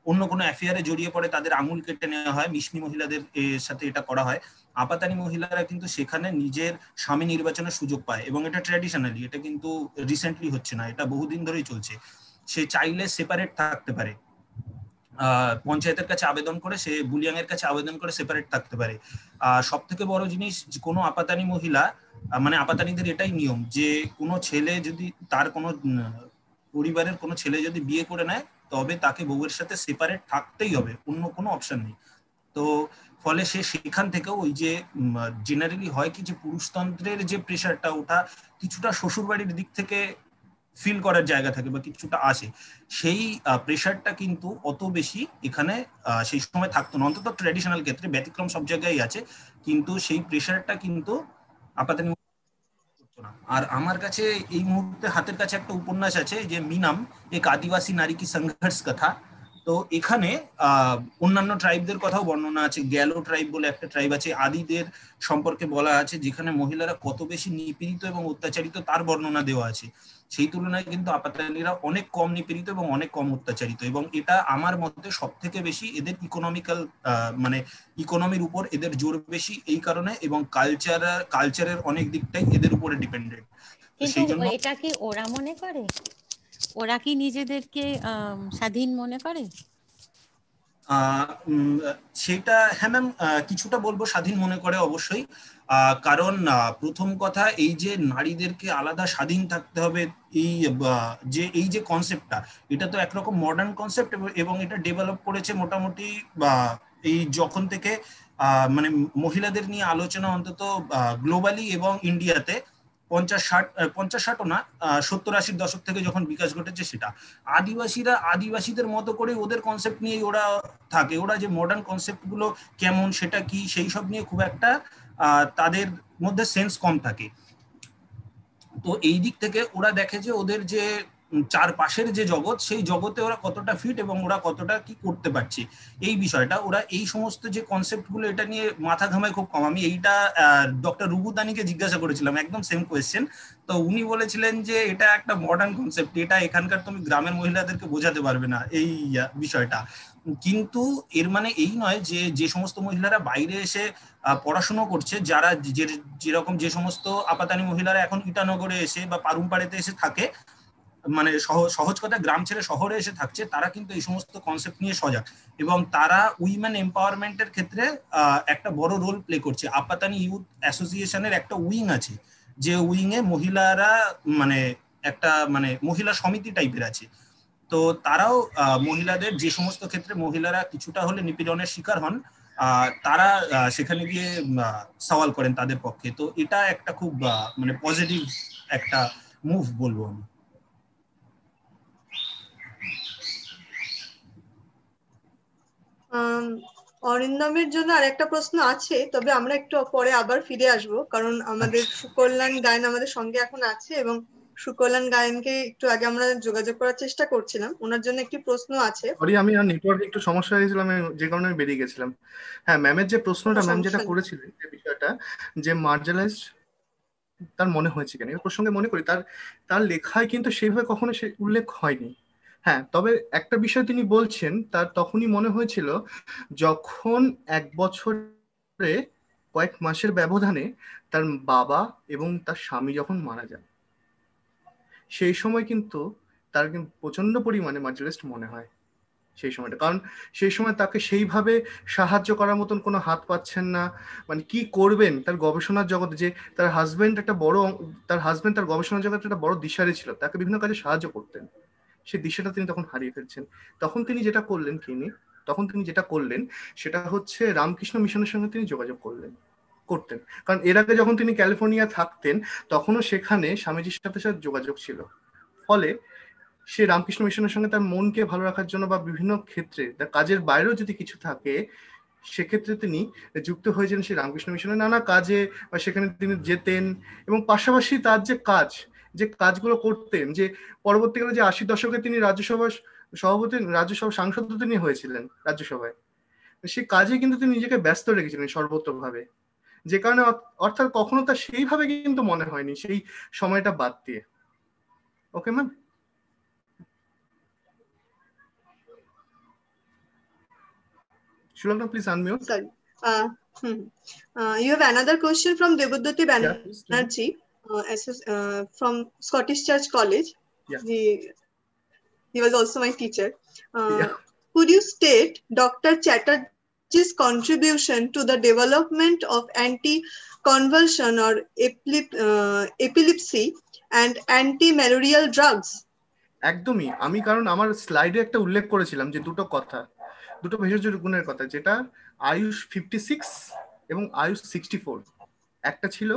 অন্য কোনো অ্যাফেয়ারে জড়িয়ে পড়ে তাদের আঙুল কেটে নেওয়া হয় মিশনি মহিলাদের সাথে এটা করা হয় আপাতানি মহিলারা কিন্তু সেখানে নিজের স্বামী নির্বাচনের সুযোগ পায় এবং এটা ট্র্যাডিশনালি এটা কিন্তু রিসেন্টলি হচ্ছে না এটা বহুদিন ধরেই চলছে সে চাইলে সেপারেট থাকতে পারে পঞ্চায়েতের কাছে আবেদন করে সে বুলিয়াং এর কাছে আবেদন করে সেপারেট থাকতে পারে আর সব থেকে বড় জিনিস কোনো আপাতানি মহিলা মানে আপাতানিদের এটাই নিয়ম যে কোনো ছেলে যদি তার কোনো পরিবারের কোনো ছেলে যদি বিয়ে করে নেয় তবে তাকে বউয়ের সাথে সেপারেট থাকতেই হবে অন্য কোনো অপশন নেই তো ফলে সে সেখান থেকেও ওই যে জেনারেলি হয় কি যে পুরুষতন্ত্রের যে প্রেশারটা ওটা কিছুটা শ্বশুরবাড়ির দিক থেকে ফিল করার জায়গা থাকে বা কিছুটা আসে সেই প্রেশারটা কিন্তু অত বেশি এখানে সেই সময় থাকতো না অন্তত ট্র্যাডিশনাল ক্ষেত্রে ব্যতিক্রম সব জায়গায় আছে কিন্তু সেই প্রেশারটা কিন্তু আপাতত আর আমার কাছে এই মুহূর্তে হাতের কাছে একটা উপন্যাস আছে যে মিনাম এক আদিবাসী নারী কি সংঘর্ষ কথা তো এখানে অন্যান্য ট্রাইবদের কথাও বর্ণনা আছে গ্যালো ট্রাইব বলে একটা ট্রাইব আছে আদিদের সম্পর্কে বলা আছে যেখানে মহিলারা কত বেশি নিপীড়িত এবং অত্যাচারিত তার বর্ণনা দেওয়া আছে সেই তুলনায় কিন্তু আপাতালিরা অনেক কম নিপীড়িত এবং অনেক কম অত্যাচারিত এবং এটা আমার মতে সব থেকে বেশি এদের ইকোনমিক্যাল মানে ইকোনমির উপর এদের জোর বেশি এই কারণে এবং কালচার কালচারের অনেক দিকটাই এদের উপরে ডিপেন্ডেন্ট সেই জন্য এটা কি ওরা মনে করে ওরা কি নিজেদেরকে স্বাধীন মনে করে সেটা হ্যাঁ ম্যাম কিছুটা বলবো স্বাধীন মনে করে অবশ্যই কারণ প্রথম কথা এই যে নারীদেরকে আলাদা স্বাধীন থাকতে হবে এই যে এই যে কনসেপ্টটা এটা তো একরকম মডার্ন কনসেপ্ট এবং এটা ডেভেলপ করেছে মোটামুটি এই যখন থেকে মানে মহিলাদের নিয়ে আলোচনা অন্তত গ্লোবালি এবং ইন্ডিয়াতে পঞ্চাশ ষাট পঞ্চাশ ষাটও না সত্তর আশির দশক থেকে যখন বিকাশ ঘটেছে সেটা আদিবাসীরা আদিবাসীদের মতো করে ওদের কনসেপ্ট নিয়েই ওরা থাকে ওরা যে মডার্ন কনসেপ্টগুলো কেমন সেটা কি সেই সব নিয়ে খুব একটা তাদের মধ্যে সেন্স কম থাকে তো এই দিক থেকে ওরা দেখে যে ওদের যে চারপাশের যে জগৎ সেই জগতে ওরা কতটা ফিট এবং ওরা কতটা কি করতে পারছে এই বিষয়টা ওরা এই সমস্ত যে কনসেপ্টগুলো এটা নিয়ে মাথা ঘামায় খুব কম আমি এইটা ডক্টর রুবুদানিকে জিজ্ঞাসা করেছিলাম একদম সেম কোয়েশ্চেন তো উনি বলেছিলেন যে এটা একটা মডার্ন কনসেপ্ট এটা এখানকার তুমি গ্রামের মহিলাদেরকে বোঝাতে পারবে না এই বিষয়টা কিন্তু এর মানে এই নয় যে যে সমস্ত মহিলারা বাইরে এসে পড়াশুনো করছে যারা যেরকম যে সমস্ত আপাতানি মহিলারা এখন ইটানগরে এসে বা পারুমপাড়েতে এসে থাকে মানে সহজ কথা গ্রাম ছেড়ে শহরে এসে থাকছে তারা কিন্তু এই সমস্ত কনসেপ্ট নিয়ে সজাগ এবং তারা উইমেন এম্পাওয়ারমেন্টের ক্ষেত্রে একটা বড় রোল প্লে করছে আপাতানি ইউথ অ্যাসোসিয়েশনের একটা উইং আছে যে উইং এ মহিলারা মানে একটা মানে মহিলা সমিতি টাইপের আছে তো তারাও মহিলাদের যে সমস্ত ক্ষেত্রে মহিলারা কিছুটা হলে নিপীড়নের শিকার হন তারা সেখানে গিয়ে সওয়াল করেন তাদের পক্ষে তো এটা একটা খুব মানে পজিটিভ একটা মুভ বলবো আমি অরিন্দমের জন্য আর একটা প্রশ্ন আছে তবে আমরা একটু পরে আবার ফিরে আসব কারণ আমাদের আচ্ছা। সুকল্যাণ গায়ন আমাদের সঙ্গে এখন আছে এবং সুকল্যাণ গায়নকে একটু আগে আমরা যোগাযোগ করার চেষ্টা করছিলাম ওনার জন্য একটি প্রশ্ন আছে সরি আমি আর নেটওয়ার্কে একটু সমস্যা হয়েছিলাম যে কারণে আমি বেরিয়ে গেছিলাম হ্যাঁ ম্যামের যে প্রশ্নটা ম্যাম যেটা করেছিলেন যে বিষয়টা যে মার্জালাইজ তার মনে হয়েছে কেন এর প্রসঙ্গে মনে করি তার তার লেখায় কিন্তু সেভাবে কখনো সে উল্লেখ হয়নি হ্যাঁ তবে একটা বিষয় তিনি বলছেন তার তখনই মনে হয়েছিল যখন এক বছরে কয়েক মাসের ব্যবধানে তার বাবা এবং তার স্বামী যখন মারা যান সেই সময় কিন্তু তার কিন্তু প্রচন্ড পরিমাণে মার্জারিস্ট মনে হয় সেই সময়টা কারণ সেই সময় তাকে সেইভাবে সাহায্য করার মতন কোনো হাত পাচ্ছেন না মানে কি করবেন তার গবেষণার জগতে যে তার হাজবেন্ড একটা বড় তার হাজবেন্ড তার গবেষণার জগতে একটা বড় দিশারি ছিল তাকে বিভিন্ন কাজে সাহায্য করতেন সেই দৃশ্যটা তিনি তখন হারিয়ে ফেলছেন তখন তিনি যেটা করলেন কিনি তখন তিনি যেটা করলেন সেটা হচ্ছে রামকৃষ্ণ মিশনের সঙ্গে তিনি যোগাযোগ করলেন করতেন কারণ এর আগে যখন তিনি ক্যালিফোর্নিয়া থাকতেন তখনও সেখানে স্বামীজির সাথে সাথে যোগাযোগ ছিল ফলে সে রামকৃষ্ণ মিশনের সঙ্গে তার মনকে ভালো রাখার জন্য বা বিভিন্ন ক্ষেত্রে তার কাজের বাইরেও যদি কিছু থাকে সেক্ষেত্রে তিনি যুক্ত হয়েছেন সেই রামকৃষ্ণ মিশনের নানা কাজে বা সেখানে তিনি যেতেন এবং পাশাপাশি তার যে কাজ যে কাজগুলো করতেন যে পরবর্তীকালে যে আশি দশকে তিনি রাজ্যসভা সভাপতি রাজ্যসভা সাংসদ তিনি হয়েছিলেন রাজ্যসভায় সে কাজে কিন্তু তিনি নিজেকে ব্যস্ত রেখেছিলেন সর্বত্রভাবে যে কারণে অর্থাৎ কখনো তার সেইভাবে কিন্তু মনে হয়নি সেই সময়টা বাদ দিয়ে okay ma'am Shulabna, please unmute. Sorry. Uh, hmm. uh, you have another question from Devuddati Banerjee. Yeah, uh, as, uh, from Scottish Church College. Yeah. He, he was also my teacher. Uh, yeah. Could you state Dr. Chatterjee's contribution to the development of anti-convulsion or epilep- uh, epilepsy and anti-malarial drugs? একদমই আমি কারণ আমার স্লাইডে একটা উল্লেখ করেছিলাম যে দুটো কথা দুটো ভেষজ গুণের কথা যেটা আয়ুষ ফিফটি সিক্স এবং আয়ুষ সিক্সটি ফোর একটা ছিল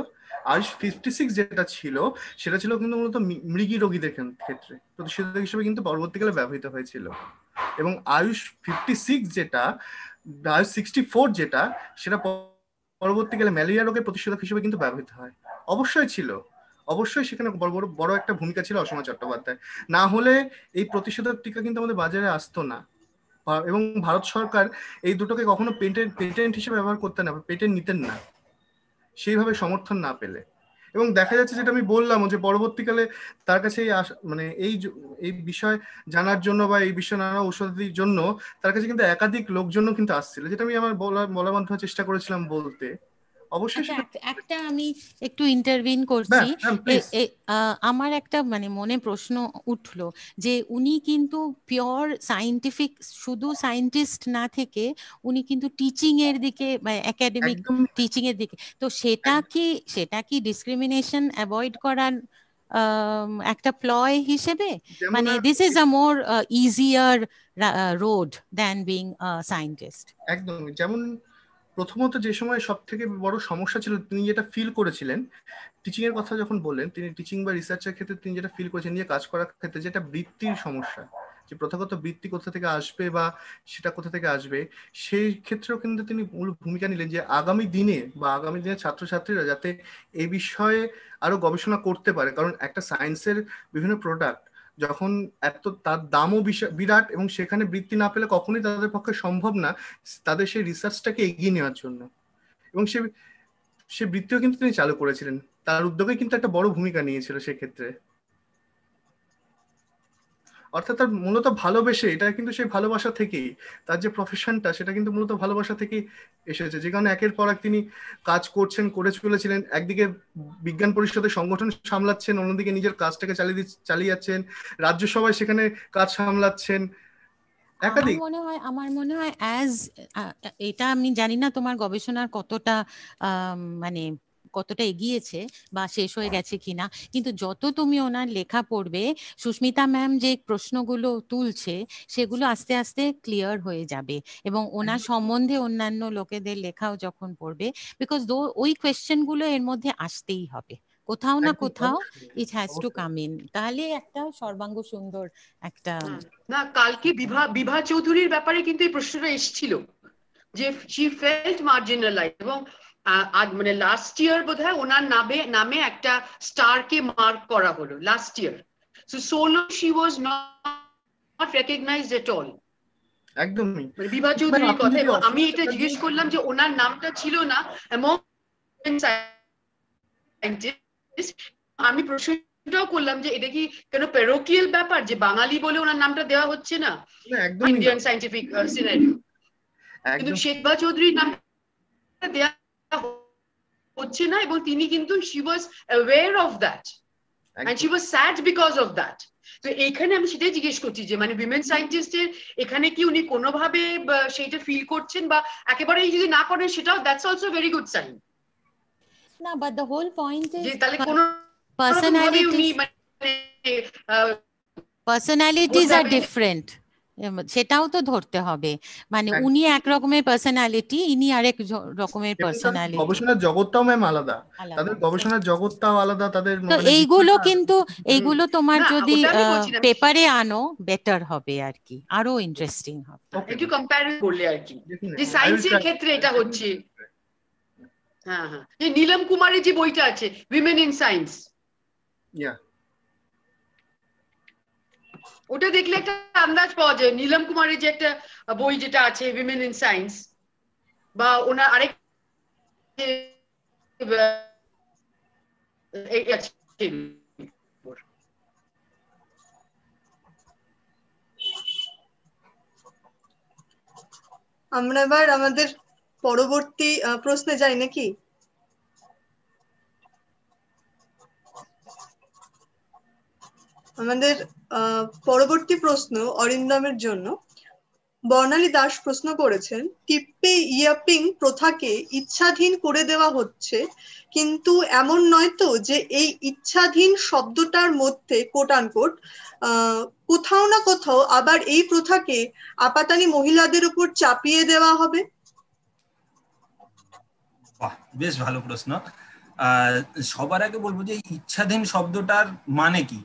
আর ফিফটি সিক্স যেটা ছিল সেটা ছিল কিন্তু মূলত মৃগী রোগীদের ক্ষেত্রে প্রতিষেধক হিসেবে কিন্তু পরবর্তীকালে ব্যবহৃত হয়েছিল এবং আয়ুষ ফিফটি সিক্স যেটা আয়ুষ সিক্সটি ফোর যেটা সেটা পরবর্তীকালে ম্যালেরিয়া রোগের প্রতিষেধক হিসেবে কিন্তু ব্যবহৃত হয় অবশ্যই ছিল অবশ্যই সেখানে বড় বড় বড় একটা ভূমিকা ছিল অসময় চট্টোপাধ্যায় না হলে এই প্রতিষেধক টিকা কিন্তু আমাদের বাজারে আসতো না এবং ভারত সরকার এই দুটোকে কখনো পেটেন্ট পেটেন্ট হিসেবে ব্যবহার করতেন না পেটেন্ট নিতেন না সেইভাবে সমর্থন না পেলে এবং দেখা যাচ্ছে যেটা আমি বললাম যে পরবর্তীকালে তার কাছে এই মানে এই এই বিষয় জানার জন্য বা এই বিষয়ে নানা ঔষধির জন্য তার কাছে কিন্তু একাধিক লোকজনও কিন্তু আসছিল যেটা আমি আমার বলা মাধ্যমে চেষ্টা করেছিলাম বলতে একটা আমি একটু ইন্টারভিউ করছি আমার একটা মানে মনে প্রশ্ন উঠলো যে উনি কিন্তু পিওর সাইন্টিফিক শুধু সায়েন্টিস্ট না থেকে উনি কিন্তু টিচিং এর দিকে একাডেমিক টিচিং এর দিকে তো সেটা কি সেটা কি ডিসক্রিমিনেশন অ্যাভয়েড করার একটা প্লয় হিসেবে মানে this is a more easier road than being scientist একদম যেমন প্রথমত যে সময় সব থেকে বড় সমস্যা ছিল তিনি যেটা ফিল করেছিলেন টিচিং এর কথা যখন বললেন তিনি টিচিং বা রিসার্চের ক্ষেত্রে তিনি যেটা ফিল করেছেন নিয়ে কাজ করার ক্ষেত্রে যেটা বৃত্তির সমস্যা যে প্রথাগত বৃত্তি কোথা থেকে আসবে বা সেটা কোথা থেকে আসবে সেই ক্ষেত্রেও কিন্তু তিনি মূল ভূমিকা নিলেন যে আগামী দিনে বা আগামী দিনে ছাত্রছাত্রীরা যাতে এই বিষয়ে আরো গবেষণা করতে পারে কারণ একটা সায়েন্সের বিভিন্ন প্রোডাক্ট যখন এত তার দামও বিরাট এবং সেখানে বৃত্তি না পেলে কখনোই তাদের পক্ষে সম্ভব না তাদের সেই রিসার্চটাকে এগিয়ে নেওয়ার জন্য এবং সে সে বৃত্তিও কিন্তু তিনি চালু করেছিলেন তার উদ্যোগে কিন্তু একটা বড় ভূমিকা নিয়েছিল সেক্ষেত্রে অর্থাৎ তার মূলত ভালোবেসে এটা কিন্তু সেই ভালোবাসা থেকেই তার যে প্রফেশনটা সেটা কিন্তু মূলত ভালোবাসা থেকেই এসেছে যে কারণে একের পর এক তিনি কাজ করছেন করে চলেছিলেন একদিকে বিজ্ঞান পরিষদের সংগঠন সামলাচ্ছেন অন্যদিকে নিজের কাজটাকে চালিয়ে চালিয়ে যাচ্ছেন রাজ্যসভায় সেখানে কাজ সামলাচ্ছেন একাধিক মনে হয় আমার মনে হয় অ্যাজ এটা আমি জানি না তোমার গবেষণার কতটা মানে কতটা এগিয়েছে বা শেষ হয়ে হ্যাঁ। গেছে কিনা কিন্তু যত তুমি ওনার লেখা পড়বে সুস্মিতা ম্যাম যে প্রশ্নগুলো তুলছে সেগুলো আস্তে আস্তে ক্লিয়ার হয়ে যাবে এবং ওনার সম্বন্ধে অন্যান্য লোকেদের লেখাও যখন পড়বে বিকজ ওই কোয়েশ্চেনগুলো এর মধ্যে আসতেই হবে কোথাও না কোথাও it has to come in তাহলে একটা সর্বাঙ্গ সুন্দর একটা না কালকে বিভা বিভা চৌধুরীর ব্যাপারে কিন্তু এই প্রশ্নটা এসেছিল যে শি ফেল্ট মার্জিনালাইজ এবং আজ মানে লাস্ট ইয়ার বোধ হয় ওনার নামে নামে একটা স্টারকে মার্ক করা হলো last year so solo she was not recognised at all একদমই মানে বিভা চৌধুরীর কথা এবং আমি এটা জিজ্ঞেস করলাম যে ওনার নামটা ছিল না আমি প্রশ্নটাও করলাম যে এটা কি কেন পেরোকিয়াল ব্যাপার যে বাঙালি বলে ওনার নামটা দেওয়া হচ্ছে না ইন্ডিয়ান সায়েন্টিফিক সিনারি কিন্তু শেখবা চৌধুরীর নাম দেওয়া হচ্ছে না এবং তিনি কিন্তু she was aware of that and she was sad because of that তো এইখানে আমি সেটাই জিজ্ঞেস করছি যে মানে উইমেন সায়েন্টিস্টের এখানে কি উনি কোনোভাবে সেইটা ফিল করছেন বা একেবারে যদি না করেন সেটাও that's also very good sign না but the whole point is তাহলে কোন পার্সোনালিটিজ পার্সোনালিটিজ আর ডিফারেন্ট সেটাও তো ধরতে হবে মানে হ্যাঁ। উনি এক রকমের পার্সোনালিটি ইনি আরেক রকমের পার্সোনালিটি গবেষণার জগৎটাও ম্যাম আলাদা তাদের গবেষণার জগৎটাও আলাদা তাদের তো এইগুলো কিন্তু এইগুলো তোমার যদি পেপারে আনো বেটার হবে আর কি আরো ইন্টারেস্টিং হবে একটু কম্পেয়ার করলে আর কি যে সায়েন্সের ক্ষেত্রে এটা হচ্ছে হ্যাঁ হ্যাঁ এই নীলম কুমারের যে বইটা আছে উইমেন ইন সায়েন্স ইয়া ওটা দেখলে একটা আন্দাজ পাওয়া যায় নীলম কুমারের যে একটা বই যেটা আছে উইমেন ইন সায়েন্স বা ওনার আরেক আমরা এবার আমাদের পরবর্তী প্রশ্নে যাই নাকি আমাদের পরবর্তী প্রশ্ন অরিন্দমের জন্য বর্ণালী দাস প্রশ্ন করেছেন টিপ্পে ইয়াপিং প্রথাকে ইচ্ছাধীন করে দেওয়া হচ্ছে কিন্তু এমন নয় তো যে এই ইচ্ছাধীন শব্দটার মধ্যে কোট কোথাও না কোথাও আবার এই প্রথাকে আপাতানি মহিলাদের উপর চাপিয়ে দেওয়া হবে বেশ ভালো প্রশ্ন সবার আগে বলবো যে ইচ্ছাধীন শব্দটার মানে কি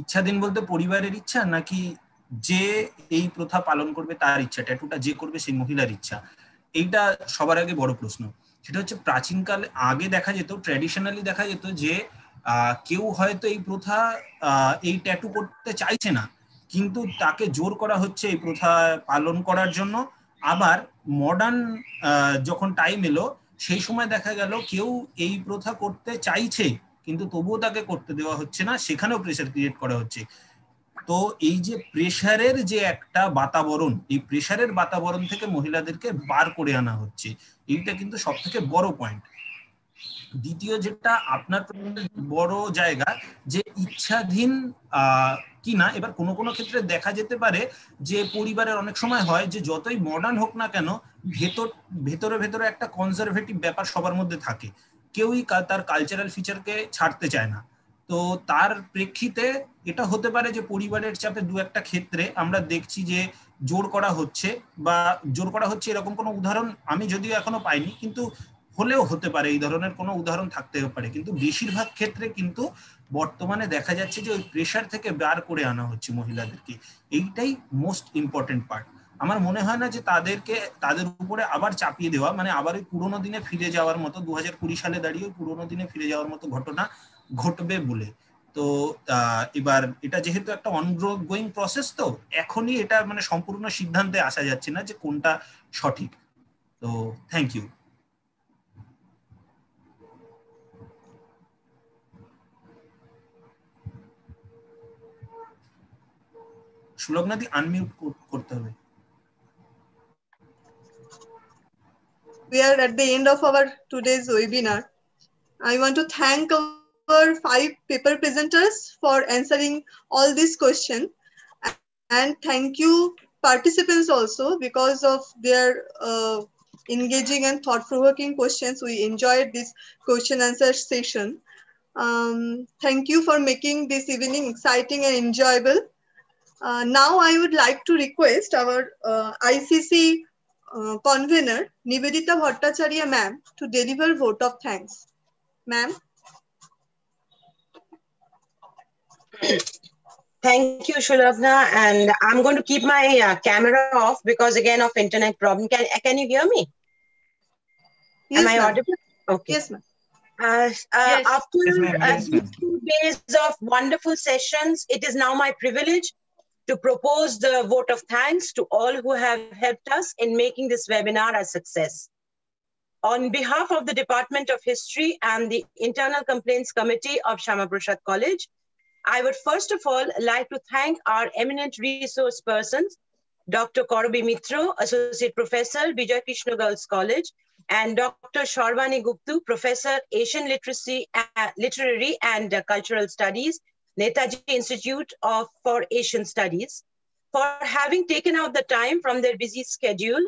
ইচ্ছা দিন বলতে পরিবারের ইচ্ছা নাকি যে এই প্রথা পালন করবে তার ইচ্ছা ট্যাটুটা যে করবে সেই মহিলার ইচ্ছা এইটা সবার আগে বড় প্রশ্ন সেটা হচ্ছে প্রাচীনকাল আগে দেখা যেত ট্র্যাডিশনালি দেখা যেত যে কেউ হয়তো এই প্রথা এই ট্যাটু করতে চাইছে না কিন্তু তাকে জোর করা হচ্ছে এই প্রথা পালন করার জন্য আবার মডার্ন যখন টাইম এলো সেই সময় দেখা গেল কেউ এই প্রথা করতে চাইছে কিন্তু তবুও তাকে করতে দেওয়া হচ্ছে না সেখানেও প্রেশার ক্রিয়েট করা হচ্ছে তো এই যে প্রেশারের যে একটা বাতাবরণ এই প্রেশারের বাতাবরণ থেকে মহিলাদেরকে বার করে আনা হচ্ছে এইটা কিন্তু সব থেকে বড় পয়েন্ট দ্বিতীয় যেটা আপনার বড় জায়গা যে ইচ্ছাধীন কি না এবার কোনো কোনো ক্ষেত্রে দেখা যেতে পারে যে পরিবারের অনেক সময় হয় যে যতই মডার্ন হোক না কেন ভেতর ভেতরে ভেতরে একটা কনজারভেটিভ ব্যাপার সবার মধ্যে থাকে কেউই তার কালচারাল ফিচারকে ছাড়তে চায় না তো তার প্রেক্ষিতে এটা হতে পারে যে পরিবারের চাপে দু একটা ক্ষেত্রে আমরা দেখছি যে জোর করা হচ্ছে বা জোর করা হচ্ছে এরকম কোনো উদাহরণ আমি যদিও এখনো পাইনি কিন্তু হলেও হতে পারে এই ধরনের কোনো উদাহরণ থাকতেও পারে কিন্তু বেশিরভাগ ক্ষেত্রে কিন্তু বর্তমানে দেখা যাচ্ছে যে ওই প্রেশার থেকে বার করে আনা হচ্ছে মহিলাদেরকে এইটাই মোস্ট ইম্পর্টেন্ট পার্ট আমার মনে হয় না যে তাদেরকে তাদের উপরে আবার চাপিয়ে দেওয়া মানে আবার ওই পুরোনো দিনে ফিরে যাওয়ার মতো দু সালে দাঁড়িয়ে পুরোনো দিনে ফিরে যাওয়ার মতো ঘটনা ঘটবে বলে তো এবার এটা যেহেতু একটা অনগ্রোয়িং প্রসেস তো এখনই এটা মানে সম্পূর্ণ সিদ্ধান্তে আসা যাচ্ছে না যে কোনটা সঠিক তো থ্যাংক ইউ সুলগ্নাদি আনমিউট করতে হবে we are at the end of our today's webinar. I want to thank our five paper presenters for answering all these questions. And thank you participants also because of their uh, engaging and thought-provoking questions. We enjoyed this question answer session. Um, thank you for making this evening exciting and enjoyable. Uh, now I would like to request our uh, ICC Convenor, uh, convener Nivedita Bhattacharya ma'am to deliver vote of thanks. Ma'am. Thank you, Shulavna. And I'm going to keep my uh, camera off because again of internet problem. Can, uh, can you hear me? Yes, Am I audible? Okay. Yes, ma'am. Uh, uh, yes. After yes, uh, yes, two days of wonderful sessions, it is now my privilege to propose the vote of thanks to all who have helped us in making this webinar a success. On behalf of the Department of History and the Internal Complaints Committee of Shama Prashad College, I would first of all like to thank our eminent resource persons, Dr. Korobi Mitro, Associate Professor, Vijay Krishna Girls College, and Dr. Sharvani Guptu, Professor, Asian Literacy, uh, Literary and Cultural Studies Netaji Institute of, for Asian Studies for having taken out the time from their busy schedule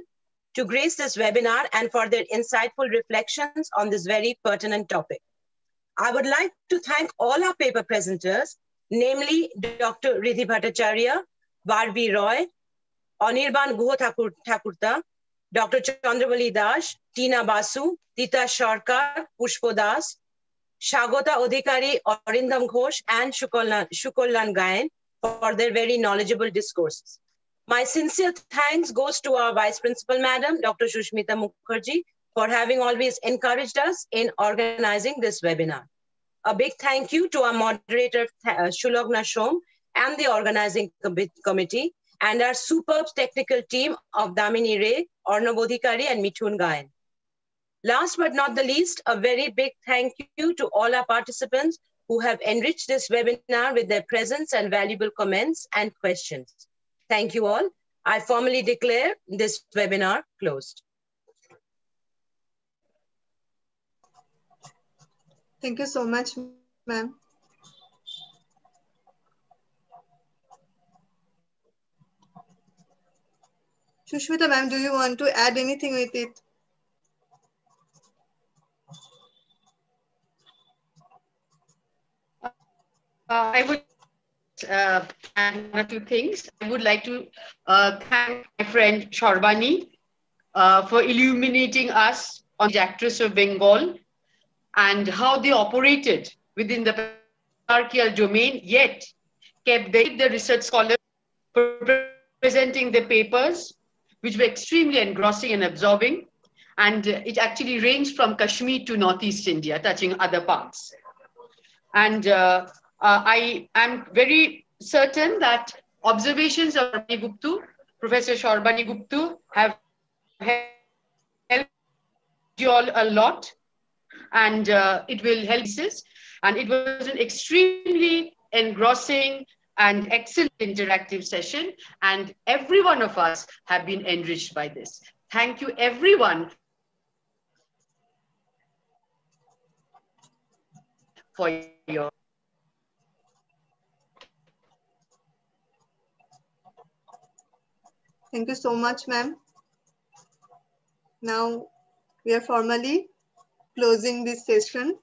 to grace this webinar and for their insightful reflections on this very pertinent topic. I would like to thank all our paper presenters, namely Dr. Riti Bhattacharya, Barvi Roy, Anirban Guho Thakurta, Dr. Chandrabali Dash, Tina Basu, Tita Sharkar, Pushpo Das, Shagota Odhikari, Arindam Ghosh, and Shukolan Gayan for their very knowledgeable discourses. My sincere thanks goes to our Vice Principal Madam, Dr. Shushmita Mukherjee, for having always encouraged us in organizing this webinar. A big thank you to our moderator, uh, Shulagna Shom, and the organizing com committee, and our superb technical team of Damini Ray, Arnab Odhikari, and Mithun Gayan. Last but not the least, a very big thank you to all our participants who have enriched this webinar with their presence and valuable comments and questions. Thank you all. I formally declare this webinar closed. Thank you so much, ma'am. Shushmita ma'am, do you want to add anything with it? Uh, I would uh, add one or two things. I would like to uh, thank my friend Sharbani uh, for illuminating us on the actress of Bengal and how they operated within the patriarchal domain, yet kept the, the research scholars presenting the papers, which were extremely engrossing and absorbing. And it actually ranged from Kashmir to Northeast India, touching other parts. And uh, uh, I am very certain that observations of Guptu, Professor Sharbani Guptu, have helped you all a lot and uh, it will help us. And it was an extremely engrossing and excellent interactive session. And every one of us have been enriched by this. Thank you, everyone, for your Thank you so much, ma'am. Now we are formally closing this session.